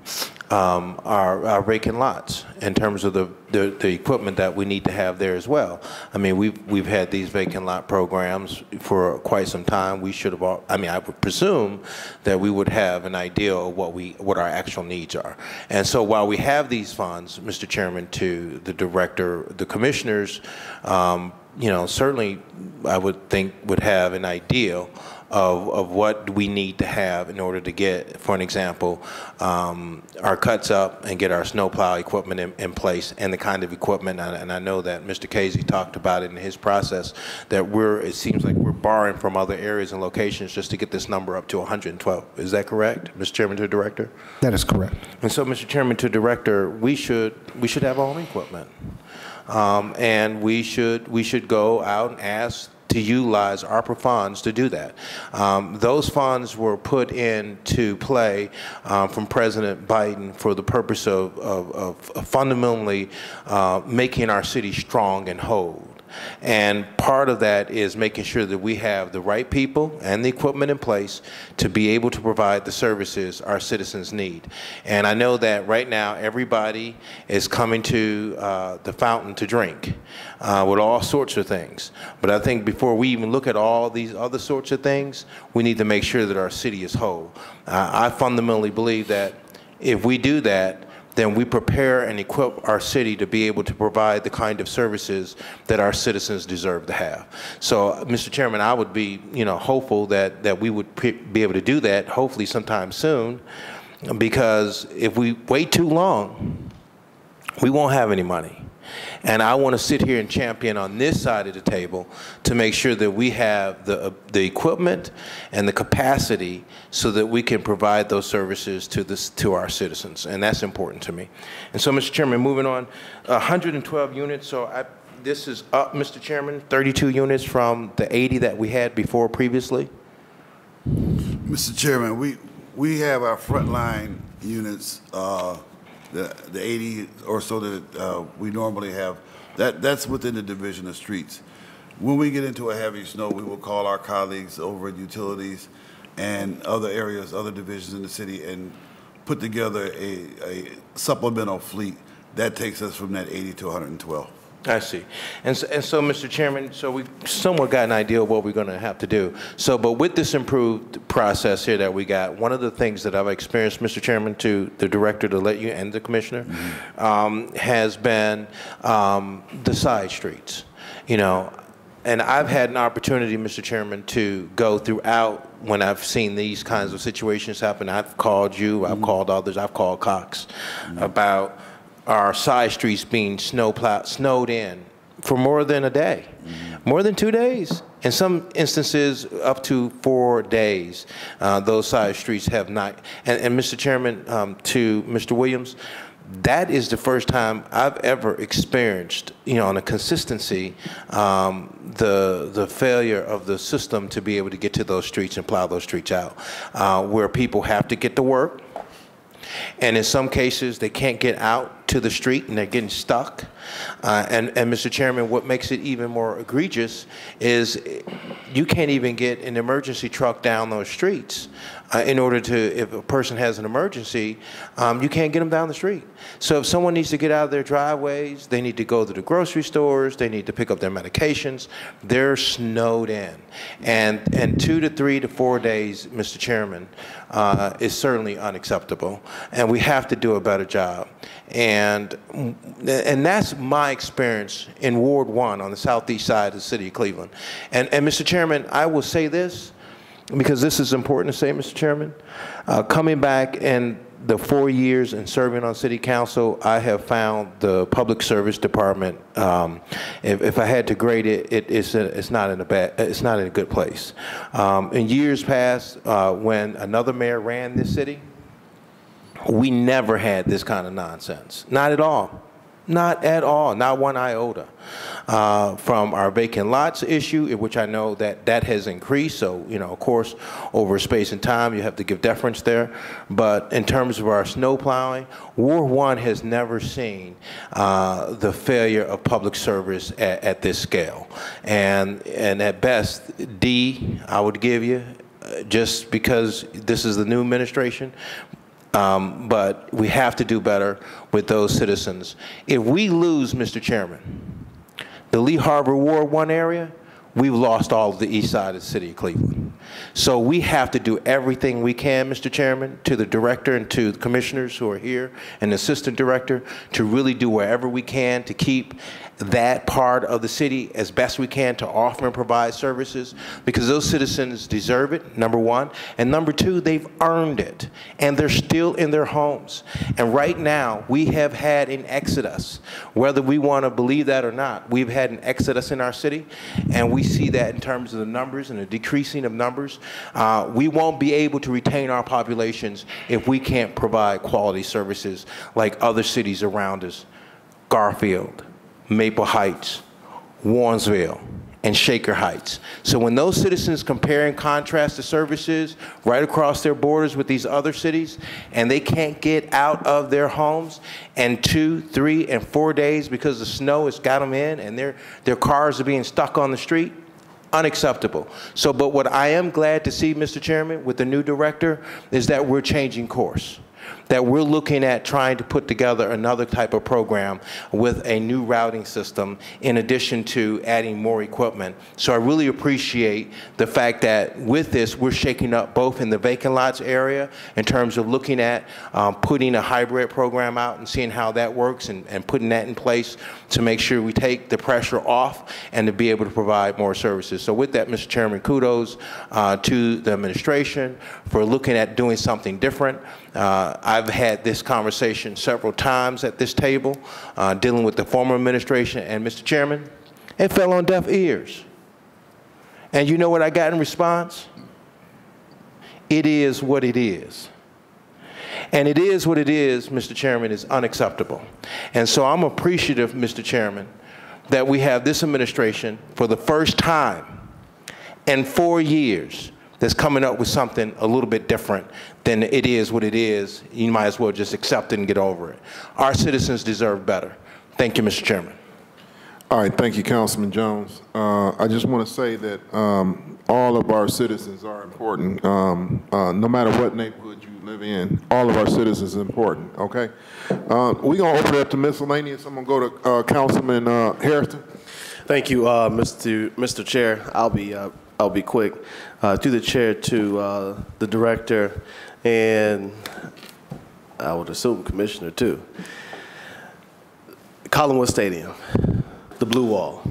um, our, vacant lots in terms of the, the, the equipment that we need to have there as well. I mean, we've, we've had these vacant lot programs for quite some time. We should have, all I mean, I would presume that we would have an idea of what we, what our actual needs are. And so while we have these funds, Mr. Chairman, to the director, the commissioners, um, you know, certainly I would think would have an idea of, of what we need to have in order to get, for an example, um, our cuts up and get our snowplow equipment in, in place and the kind of equipment, and, and I know that Mr. Kazy talked about it in his process, that we're, it seems like we're borrowing from other areas and locations just to get this number up to 112. Is that correct, Mr. Chairman to Director? That is correct. And so, Mr. Chairman, to Director, we should, we should have our own equipment. Um, and we should, we should go out and ask to utilize ARPA funds to do that. Um, those funds were put into play um, from President Biden for the purpose of, of, of fundamentally uh, making our city strong and whole. And part of that is making sure that we have the right people and the equipment in place to be able to provide the services our citizens need. And I know that right now everybody is coming to uh, the fountain to drink uh, with all sorts of things. But I think before we even look at all these other sorts of things, we need to make sure that our city is whole. Uh, I fundamentally believe that if we do that, then we prepare and equip our city to be able to provide the kind of services that our citizens deserve to have. So, Mr. Chairman, I would be, you know, hopeful that, that we would be able to do that, hopefully sometime soon, because if we wait too long, we won't have any money. And I want to sit here and champion on this side of the table to make sure that we have the, the equipment and the capacity so that we can provide those services to, this, to our citizens. And that's important to me. And so, Mr. Chairman, moving on, 112 units. So I, this is up, Mr. Chairman, 32 units from the 80 that we had before previously. Mr. Chairman, we, we have our frontline units, uh, the, the 80 or so that uh, we normally have. That, that's within the division of streets. When we get into a heavy snow, we will call our colleagues over at utilities and other areas, other divisions in the city, and put together a, a supplemental fleet. That takes us from that 80 to 112. I see. And so, and so, Mr. Chairman, so we somewhat got an idea of what we're going to have to do. So, but with this improved process here that we got, one of the things that I've experienced, Mr. Chairman, to the director to let you and the commissioner, um, has been um, the side streets. You know, and I've had an opportunity, Mr. Chairman, to go throughout when I've seen these kinds of situations happen. I've called you, I've called others, I've called Cox about our side streets being snow plowed, snowed in for more than a day, more than two days. In some instances, up to four days, uh, those side streets have not. And, and Mr. Chairman, um, to Mr. Williams, that is the first time I've ever experienced, you know, on a consistency, um, the the failure of the system to be able to get to those streets and plow those streets out, uh, where people have to get to work, and in some cases they can't get out to the street and they're getting stuck. Uh, and, and Mr. Chairman, what makes it even more egregious is you can't even get an emergency truck down those streets. Uh, in order to, if a person has an emergency, um, you can't get them down the street. So if someone needs to get out of their driveways, they need to go to the grocery stores, they need to pick up their medications, they're snowed in. And, and two to three to four days, Mr. Chairman, uh, is certainly unacceptable. And we have to do a better job. And, and that's my experience in Ward 1 on the southeast side of the city of Cleveland. And, and Mr. Chairman, I will say this, because this is important to say, Mr. Chairman. Uh, coming back in the four years and serving on city council, I have found the public service department. Um, if, if I had to grade it, it it's, a, it's not in a bad, it's not in a good place. Um, in years past, uh, when another mayor ran this city, we never had this kind of nonsense. Not at all. Not at all, not one iota. Uh, From our vacant lots issue, which I know that that has increased, so, you know, of course, over space and time, you have to give deference there. But in terms of our snow plowing, Ward One has never seen uh, the failure of public service at, at this scale. And, and at best, D, I would give you, uh, just because this is the new administration, um, but we have to do better with those citizens. If we lose, Mr. Chairman, the Lee Harvard Ward One area, we've lost all of the east side of the city of Cleveland. So we have to do everything we can, Mr. Chairman, to the director and to the commissioners who are here and the assistant director to really do wherever we can to keep that part of the city as best we can to offer and provide services because those citizens deserve it, number one. And number two, they've earned it and they're still in their homes. And right now, we have had an exodus. Whether we want to believe that or not, we've had an exodus in our city and we see that in terms of the numbers and the decreasing of numbers. Uh, we won't be able to retain our populations if we can't provide quality services like other cities around us. Garfield, Maple Heights, Warrensville, and Shaker Heights. So when those citizens compare and contrast the services right across their borders with these other cities, and they can't get out of their homes, and two, three, and four days because the snow has got them in, and their, their cars are being stuck on the street, unacceptable. So, but what I am glad to see, Mr. Chairman, with the new director, is that we're changing course that we're looking at trying to put together another type of program with a new routing system in addition to adding more equipment. So I really appreciate the fact that with this, we're shaking up both in the vacant lots area in terms of looking at um, putting a hybrid program out and seeing how that works and, and putting that in place to make sure we take the pressure off and to be able to provide more services. So with that, Mr. Chairman, kudos uh, to the administration for looking at doing something different. Uh, I've had this conversation several times at this table, uh, dealing with the former administration, and Mr. Chairman, it fell on deaf ears. And you know what I got in response? It is what it is. And it is what it is, Mr. Chairman, is unacceptable. And so I'm appreciative, Mr. Chairman, that we have this administration for the first time in four years that's coming up with something a little bit different than it is what it is. You might as well just accept it and get over it. Our citizens deserve better. Thank you, Mr. Chairman. All right, thank you, Councilman Jones. Uh, I just want to say that um, all of our citizens are important. Um, uh, no matter what neighborhood you live in, all of our citizens are important, okay? Uh, We're going to open it up to miscellaneous. I'm going to go to uh, Councilman uh, Harrison. Thank you, uh, Mr. Mr. Chair. I'll be uh, I'll be quick. Uh, to the chair, to uh, the director, and I would assume commissioner too. Collinwood Stadium, the blue wall.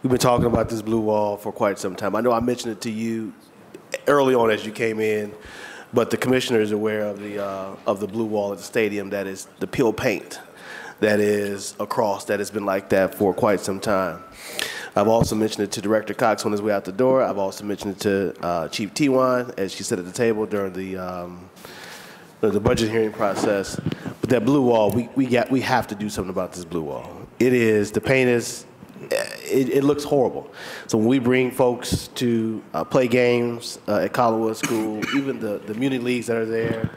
We've been talking about this blue wall for quite some time. I know I mentioned it to you early on as you came in, but the commissioner is aware of the uh, of the blue wall at the stadium. That is the peel paint that is across. That has been like that for quite some time. I've also mentioned it to Director Cox on his way out the door. I've also mentioned it to uh, Chief Tiwan as she sat at the table during the um, the budget hearing process. But that blue wall, we, we got we have to do something about this blue wall. It is the paint is it, it looks horrible. So when we bring folks to uh, play games uh, at Collinwood School, even the, the community leagues that are there,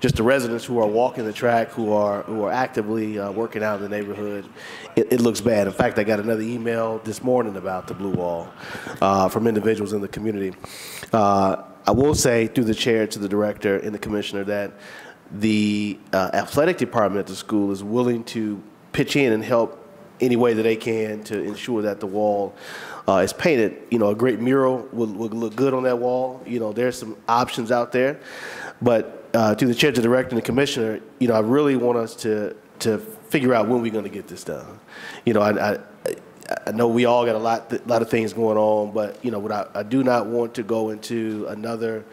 just the residents who are walking the track, who are who are actively uh, working out in the neighborhood, it, it, looks bad. In fact, I got another email this morning about the blue wall uh, from individuals in the community. Uh, I will say through the chair to the director and the commissioner that the uh, athletic department at the school is willing to pitch in and help any way that they can to ensure that the wall uh, is painted. You know, a great mural will, will look good on that wall. You know, there's some options out there. But uh, to the chair, the director, and the commissioner, you know, I really want us to to figure out when we're going to get this done. You know, I, I, I know we all got a lot, lot of things going on, but you know, what I, I do not want to go into another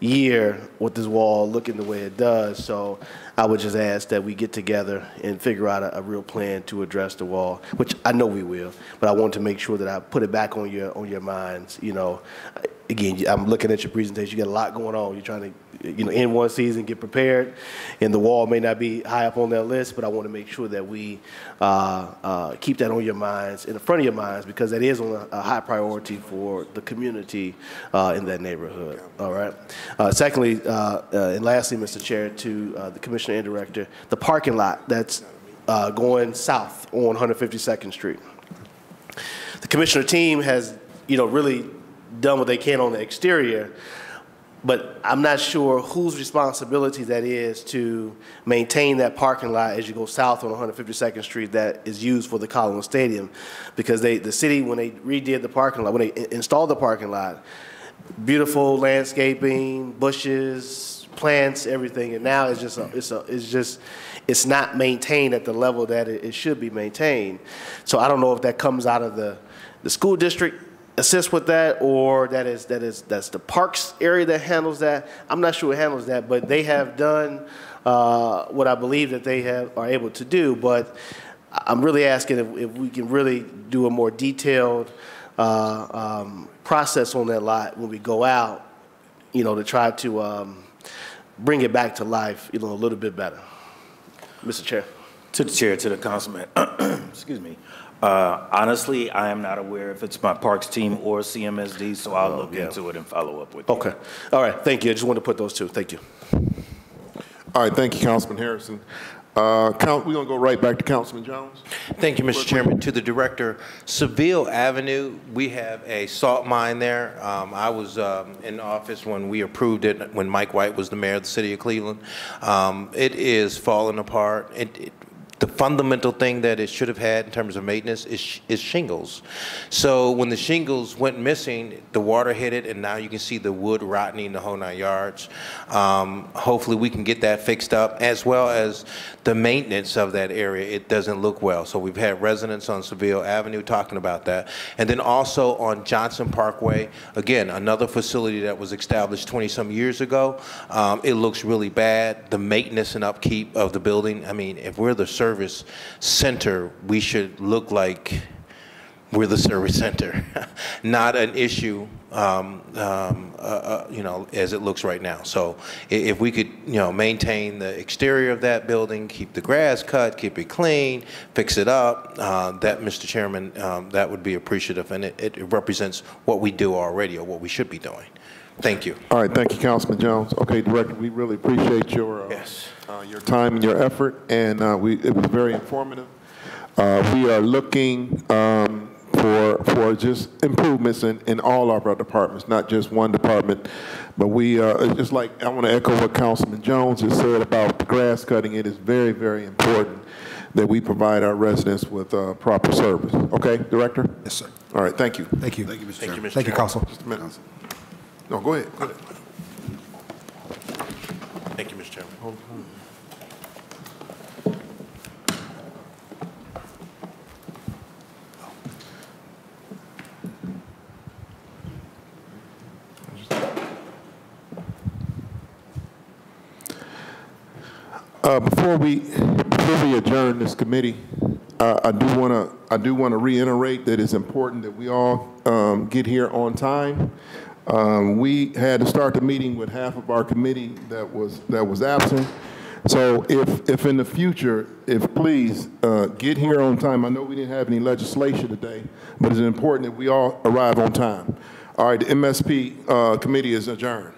year with this wall looking the way it does. So I would just ask that we get together and figure out a, a, real plan to address the wall, which I know we will. But I want to make sure that I put it back on your on your minds. You know, again, I'm looking at your presentation. You got a lot going on. You're trying to you know, in one season, get prepared. And the wall may not be high up on that list, but I want to make sure that we uh, uh, keep that on your minds, in the front of your minds, because that is on a, high priority for the community uh, in that neighborhood. All right. Uh, secondly, uh, uh, and lastly, Mr. Chair, to the Commissioner and Director, the parking lot that's going south on 152nd Street. The Commissioner team has, you know, really done what they can on the exterior, but I'm not sure whose responsibility that is to maintain that parking lot as you go south on 152nd Street that is used for the Collins Stadium. Because they, the city, when they redid the parking lot, when they installed the parking lot, beautiful landscaping, bushes, plants, everything, and now it's just, a, it's a, it's just, it's not maintained at the level that it, it should be maintained. So I don't know if that comes out of the, the school district assist with that, or that is, that is, that's the parks area that handles that. I'm not sure who handles that, but they have done, uh, what I believe that they have, are able to do, but I'm really asking if, if we can really do a more detailed, uh, um, process on that lot when we go out, you know, to try to, um, bring it back to life, you know, a little bit better. Mr. Chair. To the chair, to the councilman, excuse me. Uh, Honestly, I am not aware if it's my Parks team or CMSD, so I'll look yeah. into it and follow up with you. Okay. All right. Thank you. I just wanted to put those two. Thank you. All right, thank you, Councilman Harrison. Uh, Count, we're gonna go right back to Councilman Jones. Thank you, Mr. Chairman. To the director, Seville Avenue, we have a salt mine there. Um, I was um, in office when we approved it, when Mike White was the mayor of the city of Cleveland. Um, It is falling apart. It- it- The fundamental thing that it should have had in terms of maintenance is sh- is shingles. So when the shingles went missing, the water hit it, and now you can see the wood rotting the whole nine yards. Um, Hopefully, we can get that fixed up, as well as the maintenance of that area. It doesn't look well. So we've had residents on Seville Avenue talking about that. And then also on Johnston Parkway, again, another facility that was established 20-some years ago. Um, It looks really bad. The maintenance and upkeep of the building, I mean, if we're the service center, we should look like we're the service center, not an issue, um, um, uh, uh, you know, as it looks right now. So if we could, you know, maintain the exterior of that building, keep the grass cut, keep it clean, fix it up, uh, that, Mr. Chairman, um, that would be appreciative, and it, it represents what we do already or what we should be doing. Thank you. All right, thank you, Councilman Jones. Okay, Director, we really appreciate your, uh, Yes. Uh, your time and your effort, and uh, we, it was very informative. Uh, We are looking um, for, for just improvements in, in all of our departments, not just one department. But we, uh, it's just like, I want to echo what Councilman Jones has said about the grass cutting. It is very, very important that we provide our residents with uh, proper service. Okay, Director? Yes, sir. All right, thank you. Thank you. Thank you, Mr. Thank you, Chairman. Mr. Thank you, Council. Just a minute. No, go ahead, go ahead. Thank you, Mr. Chairman. Uh, Before we, before we adjourn this committee, uh, I do want to, I do want to reiterate that it's important that we all um, get here on time. Um, We had to start the meeting with half of our committee that was, that was absent. So if, if in the future, if please, uh, get here on time. I know we didn't have any legislation today, but it's important that we all arrive on time. All right, the MSP uh, committee is adjourned.